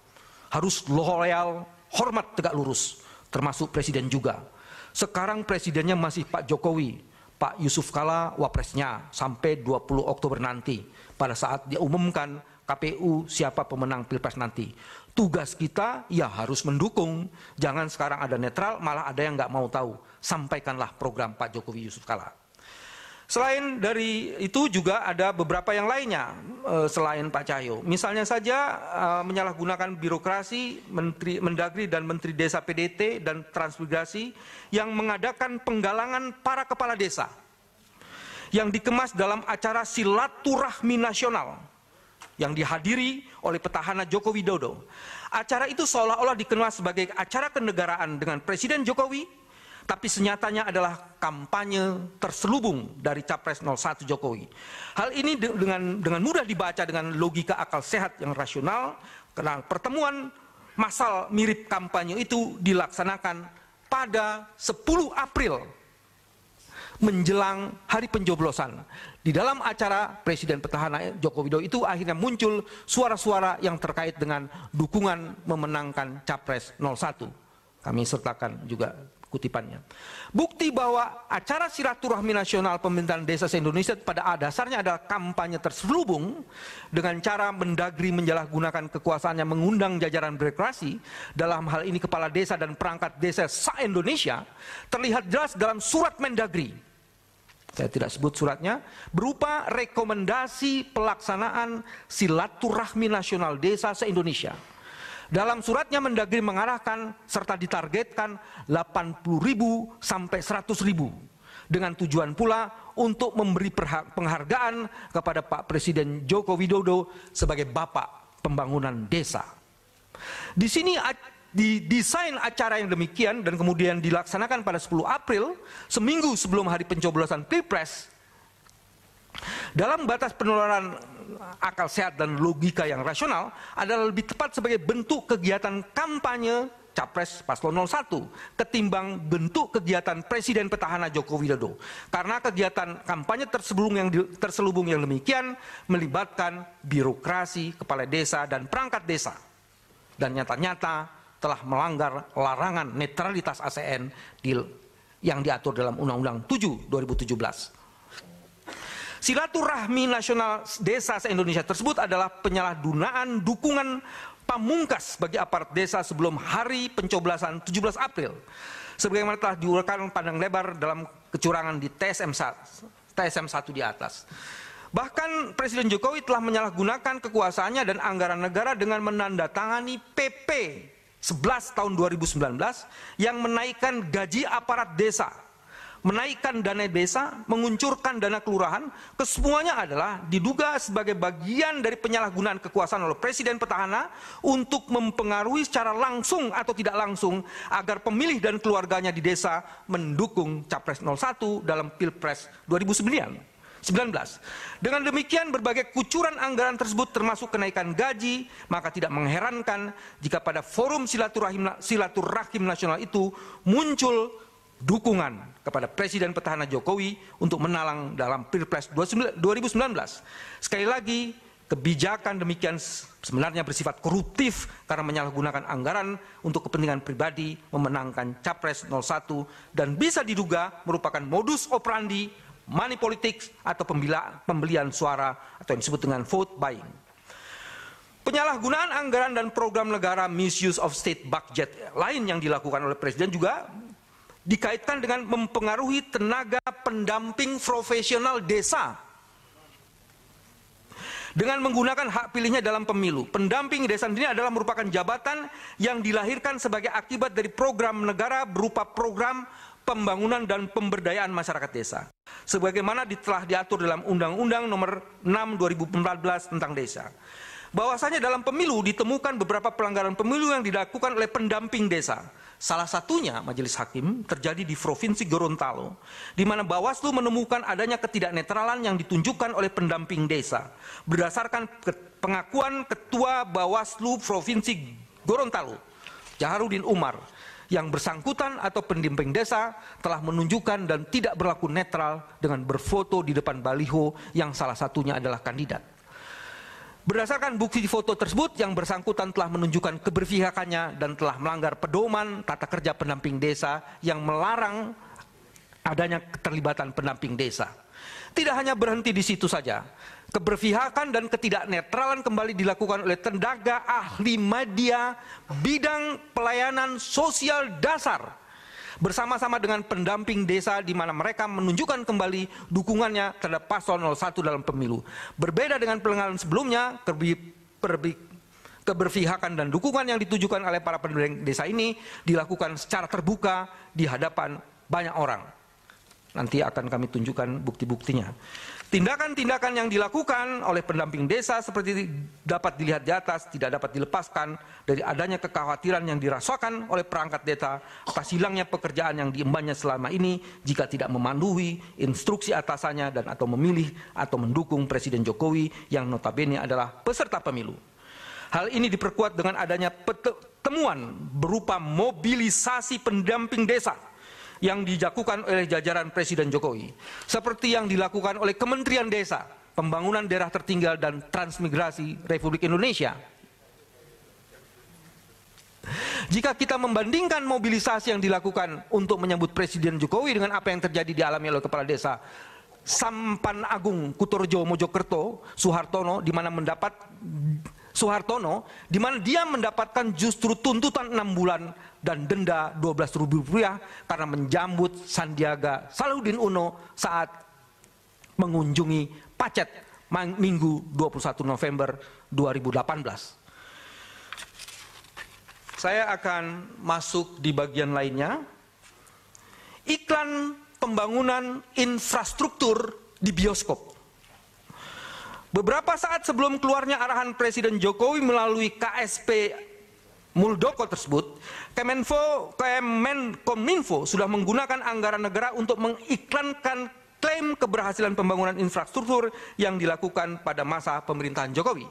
harus loyal, hormat tegak lurus, termasuk presiden juga. Sekarang presidennya masih Pak Jokowi, Pak Yusuf Kala wapresnya sampai 20 Oktober nanti pada saat dia umumkan KPU siapa pemenang Pilpres nanti. Tugas kita ya harus mendukung, jangan sekarang ada netral malah ada yang nggak mau tahu. Sampaikanlah program Pak Jokowi Yusuf Kala. Selain dari itu juga ada beberapa yang lainnya eh, selain Pak Cahyo. Misalnya saja eh, menyalahgunakan birokrasi Menteri Mendagri dan Menteri Desa PDT dan Transmigrasi yang mengadakan penggalangan para kepala desa yang dikemas dalam acara silaturahmi nasional yang dihadiri oleh petahana Joko Widodo. Acara itu seolah-olah dikenal sebagai acara kenegaraan dengan Presiden Jokowi tapi senyatanya adalah kampanye terselubung dari Capres 01 Jokowi. Hal ini dengan dengan mudah dibaca dengan logika akal sehat yang rasional karena pertemuan masal mirip kampanye itu dilaksanakan pada 10 April menjelang hari pencoblosan. Di dalam acara Presiden Petahana Joko Widodo itu akhirnya muncul suara-suara yang terkait dengan dukungan memenangkan Capres 01. Kami sertakan juga kutipannya. Bukti bahwa acara silaturahmi nasional pemerintahan desa se-Indonesia pada dasarnya adalah kampanye terselubung dengan cara mendagri menjalankan kekuasaannya mengundang jajaran birokrasi. Dalam hal ini kepala desa dan perangkat desa se-Indonesia terlihat jelas dalam surat mendagri. Saya tidak sebut suratnya, berupa rekomendasi pelaksanaan silaturahmi nasional desa se-Indonesia dalam suratnya Mendagri mengarahkan serta ditargetkan 80 ribu sampai 100 ribu dengan tujuan pula untuk memberi penghargaan kepada Pak Presiden Joko Widodo sebagai bapak pembangunan desa. Di sini di desain acara yang demikian dan kemudian dilaksanakan pada 10 April, seminggu sebelum hari pencoblosan Pilpres, dalam batas penularan akal sehat dan logika yang rasional adalah lebih tepat sebagai bentuk kegiatan kampanye Capres Paslon 01 ketimbang bentuk kegiatan Presiden Petahana Joko Widodo. Karena kegiatan kampanye terselubung yang, terselubung yang demikian melibatkan birokrasi, kepala desa, dan perangkat desa. Dan nyata-nyata telah melanggar larangan netralitas ASN yang diatur dalam Undang-Undang 7 2017. Silaturahmi nasional desa se-Indonesia tersebut adalah penyalahgunaan dukungan pamungkas bagi aparat desa sebelum hari pencoblosan 17 April. Sebagaimana telah diuraikan pandang lebar dalam kecurangan di TSM 1, TSM 1 di atas. Bahkan Presiden Jokowi telah menyalahgunakan kekuasaannya dan anggaran negara dengan menandatangani PP 11 tahun 2019 yang menaikkan gaji aparat desa menaikkan dana desa, menguncurkan dana kelurahan, kesemuanya adalah diduga sebagai bagian dari penyalahgunaan kekuasaan oleh presiden petahana untuk mempengaruhi secara langsung atau tidak langsung agar pemilih dan keluarganya di desa mendukung Capres 01 dalam Pilpres 2009. 19. Dengan demikian berbagai kucuran anggaran tersebut termasuk kenaikan gaji, maka tidak mengherankan jika pada forum silaturahim, silaturahim nasional itu muncul dukungan kepada Presiden petahana Jokowi untuk menalang dalam Pilpres 2019. Sekali lagi, kebijakan demikian sebenarnya bersifat koruptif karena menyalahgunakan anggaran untuk kepentingan pribadi memenangkan Capres 01 dan bisa diduga merupakan modus operandi money politics atau pembelian suara atau yang disebut dengan vote buying. Penyalahgunaan anggaran dan program negara misuse of state budget lain yang dilakukan oleh Presiden juga dikaitkan dengan mempengaruhi tenaga pendamping profesional desa dengan menggunakan hak pilihnya dalam pemilu. Pendamping desa ini adalah merupakan jabatan yang dilahirkan sebagai akibat dari program negara berupa program pembangunan dan pemberdayaan masyarakat desa. Sebagaimana telah diatur dalam Undang-Undang nomor 6 2014 tentang desa bahwasanya dalam pemilu ditemukan beberapa pelanggaran pemilu yang dilakukan oleh pendamping desa. Salah satunya majelis hakim terjadi di Provinsi Gorontalo, di mana Bawaslu menemukan adanya ketidaknetralan yang ditunjukkan oleh pendamping desa. Berdasarkan pengakuan Ketua Bawaslu Provinsi Gorontalo, Jaharudin Umar, yang bersangkutan atau pendamping desa telah menunjukkan dan tidak berlaku netral dengan berfoto di depan baliho yang salah satunya adalah kandidat. Berdasarkan bukti foto tersebut yang bersangkutan telah menunjukkan keberpihakannya dan telah melanggar pedoman tata kerja pendamping desa yang melarang adanya keterlibatan pendamping desa. Tidak hanya berhenti di situ saja. Keberpihakan dan ketidaknetralan kembali dilakukan oleh tenaga ahli media bidang pelayanan sosial dasar bersama-sama dengan pendamping desa di mana mereka menunjukkan kembali dukungannya terhadap paslon 01 dalam pemilu. Berbeda dengan pelanggaran sebelumnya, keberpihakan dan dukungan yang ditujukan oleh para pendamping desa ini dilakukan secara terbuka di hadapan banyak orang. Nanti akan kami tunjukkan bukti-buktinya. Tindakan-tindakan yang dilakukan oleh pendamping desa seperti dapat dilihat di atas tidak dapat dilepaskan dari adanya kekhawatiran yang dirasakan oleh perangkat desa atas hilangnya pekerjaan yang diembannya selama ini jika tidak memandui instruksi atasannya dan atau memilih atau mendukung Presiden Jokowi yang notabene adalah peserta pemilu. Hal ini diperkuat dengan adanya temuan berupa mobilisasi pendamping desa yang dilakukan oleh jajaran Presiden Jokowi. Seperti yang dilakukan oleh Kementerian Desa, Pembangunan Daerah Tertinggal dan Transmigrasi Republik Indonesia. Jika kita membandingkan mobilisasi yang dilakukan untuk menyambut Presiden Jokowi dengan apa yang terjadi di alami oleh Kepala Desa Sampan Agung Kutorjo Mojokerto Soehartono di mana mendapat Soehartono di mana dia mendapatkan justru tuntutan enam bulan dan denda 12 ribu rupiah karena menjambut Sandiaga Salahuddin Uno saat mengunjungi Pacet Minggu 21 November 2018. Saya akan masuk di bagian lainnya. Iklan pembangunan infrastruktur di bioskop. Beberapa saat sebelum keluarnya arahan Presiden Jokowi melalui KSP Muldoko tersebut, Kemenfo, Kemenkominfo sudah menggunakan anggaran negara untuk mengiklankan klaim keberhasilan pembangunan infrastruktur yang dilakukan pada masa pemerintahan Jokowi.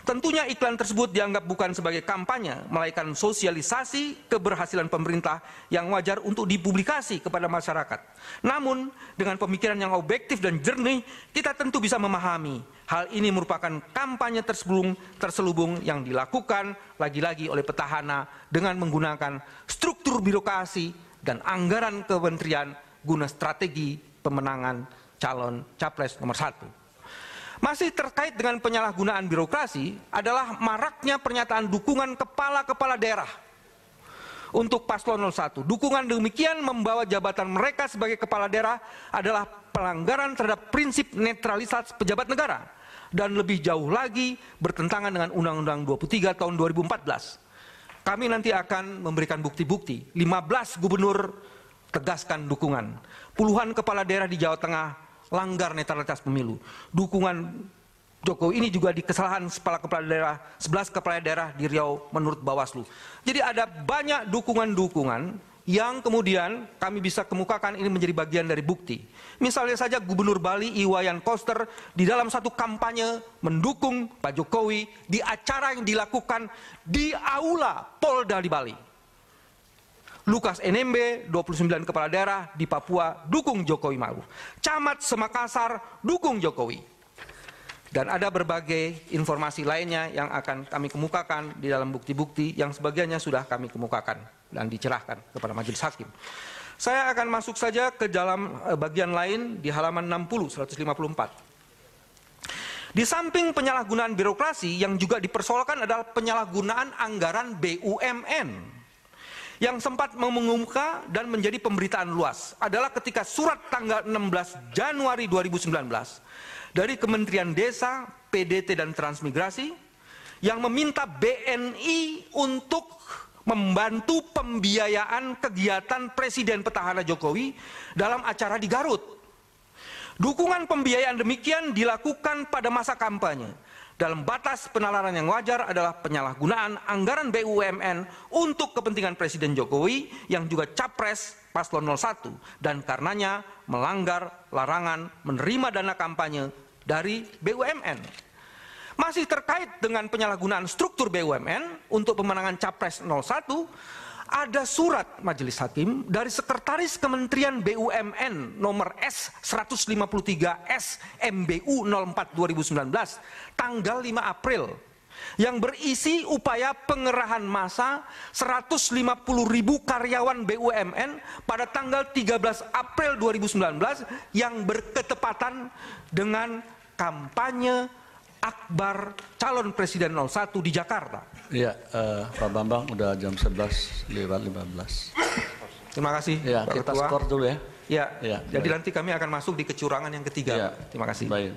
Tentunya iklan tersebut dianggap bukan sebagai kampanye, melainkan sosialisasi keberhasilan pemerintah yang wajar untuk dipublikasi kepada masyarakat. Namun, dengan pemikiran yang objektif dan jernih, kita tentu bisa memahami hal ini merupakan kampanye terselubung, terselubung yang dilakukan lagi-lagi oleh petahana dengan menggunakan struktur birokrasi dan anggaran kementerian guna strategi pemenangan calon capres nomor satu. Masih terkait dengan penyalahgunaan birokrasi adalah maraknya pernyataan dukungan kepala-kepala daerah untuk paslon 01. Dukungan demikian membawa jabatan mereka sebagai kepala daerah adalah pelanggaran terhadap prinsip netralitas pejabat negara dan lebih jauh lagi bertentangan dengan Undang-Undang 23 tahun 2014. Kami nanti akan memberikan bukti-bukti. 15 gubernur tegaskan dukungan. Puluhan kepala daerah di Jawa Tengah langgar netralitas pemilu. Dukungan Jokowi ini juga di kesalahan kepala kepala daerah, 11 kepala daerah di Riau menurut Bawaslu. Jadi ada banyak dukungan-dukungan yang kemudian kami bisa kemukakan ini menjadi bagian dari bukti. Misalnya saja Gubernur Bali Iwayan Koster di dalam satu kampanye mendukung Pak Jokowi di acara yang dilakukan di aula Polda di Bali. Lukas NMB, 29 kepala daerah di Papua dukung Jokowi Ma'ruf. Camat Semakasar dukung Jokowi. Dan ada berbagai informasi lainnya yang akan kami kemukakan di dalam bukti-bukti yang sebagiannya sudah kami kemukakan dan dicerahkan kepada majelis hakim. Saya akan masuk saja ke dalam eh, bagian lain di halaman 60 154. Di samping penyalahgunaan birokrasi yang juga dipersoalkan adalah penyalahgunaan anggaran BUMN yang sempat mengumumkan dan menjadi pemberitaan luas adalah ketika surat tanggal 16 Januari 2019 dari Kementerian Desa, PDT dan Transmigrasi yang meminta BNI untuk membantu pembiayaan kegiatan Presiden petahana Jokowi dalam acara di Garut. Dukungan pembiayaan demikian dilakukan pada masa kampanye. Dalam batas penalaran yang wajar adalah penyalahgunaan anggaran BUMN untuk kepentingan Presiden Jokowi yang juga capres paslon 01 dan karenanya melanggar larangan menerima dana kampanye dari BUMN. Masih terkait dengan penyalahgunaan struktur BUMN untuk pemenangan capres 01, ada surat majelis hakim dari sekretaris Kementerian BUMN nomor S153 SMBU 04 2019 tanggal 5 April yang berisi upaya pengerahan massa 150 ribu karyawan BUMN pada tanggal 13 April 2019 yang berketepatan dengan kampanye akbar calon presiden 01 di Jakarta. Iya, uh, Pak Bambang udah jam 11 lewat 15. Terima kasih. Ya, Pak kita Ketua. skor dulu ya. Ya, Ya, jadi baik. nanti kami akan masuk di kecurangan yang ketiga. Ya. Terima kasih. Baik.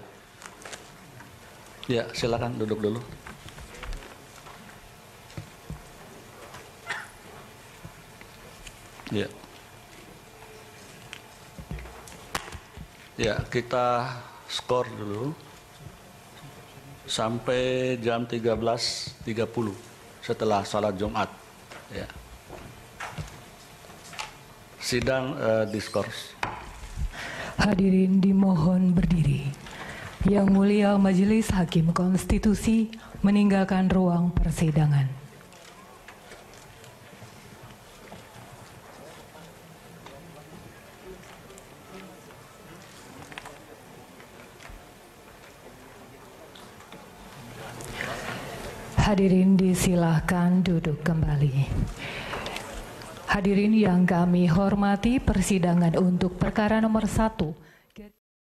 Ya, silakan duduk dulu. Ya. Ya, kita skor dulu sampai jam 13.30 setelah sholat Jumat. Ya. Sidang eh, diskors. Hadirin dimohon berdiri. Yang mulia Majelis Hakim Konstitusi meninggalkan ruang persidangan. Hadirin disilahkan duduk kembali. Hadirin yang kami hormati persidangan untuk perkara nomor satu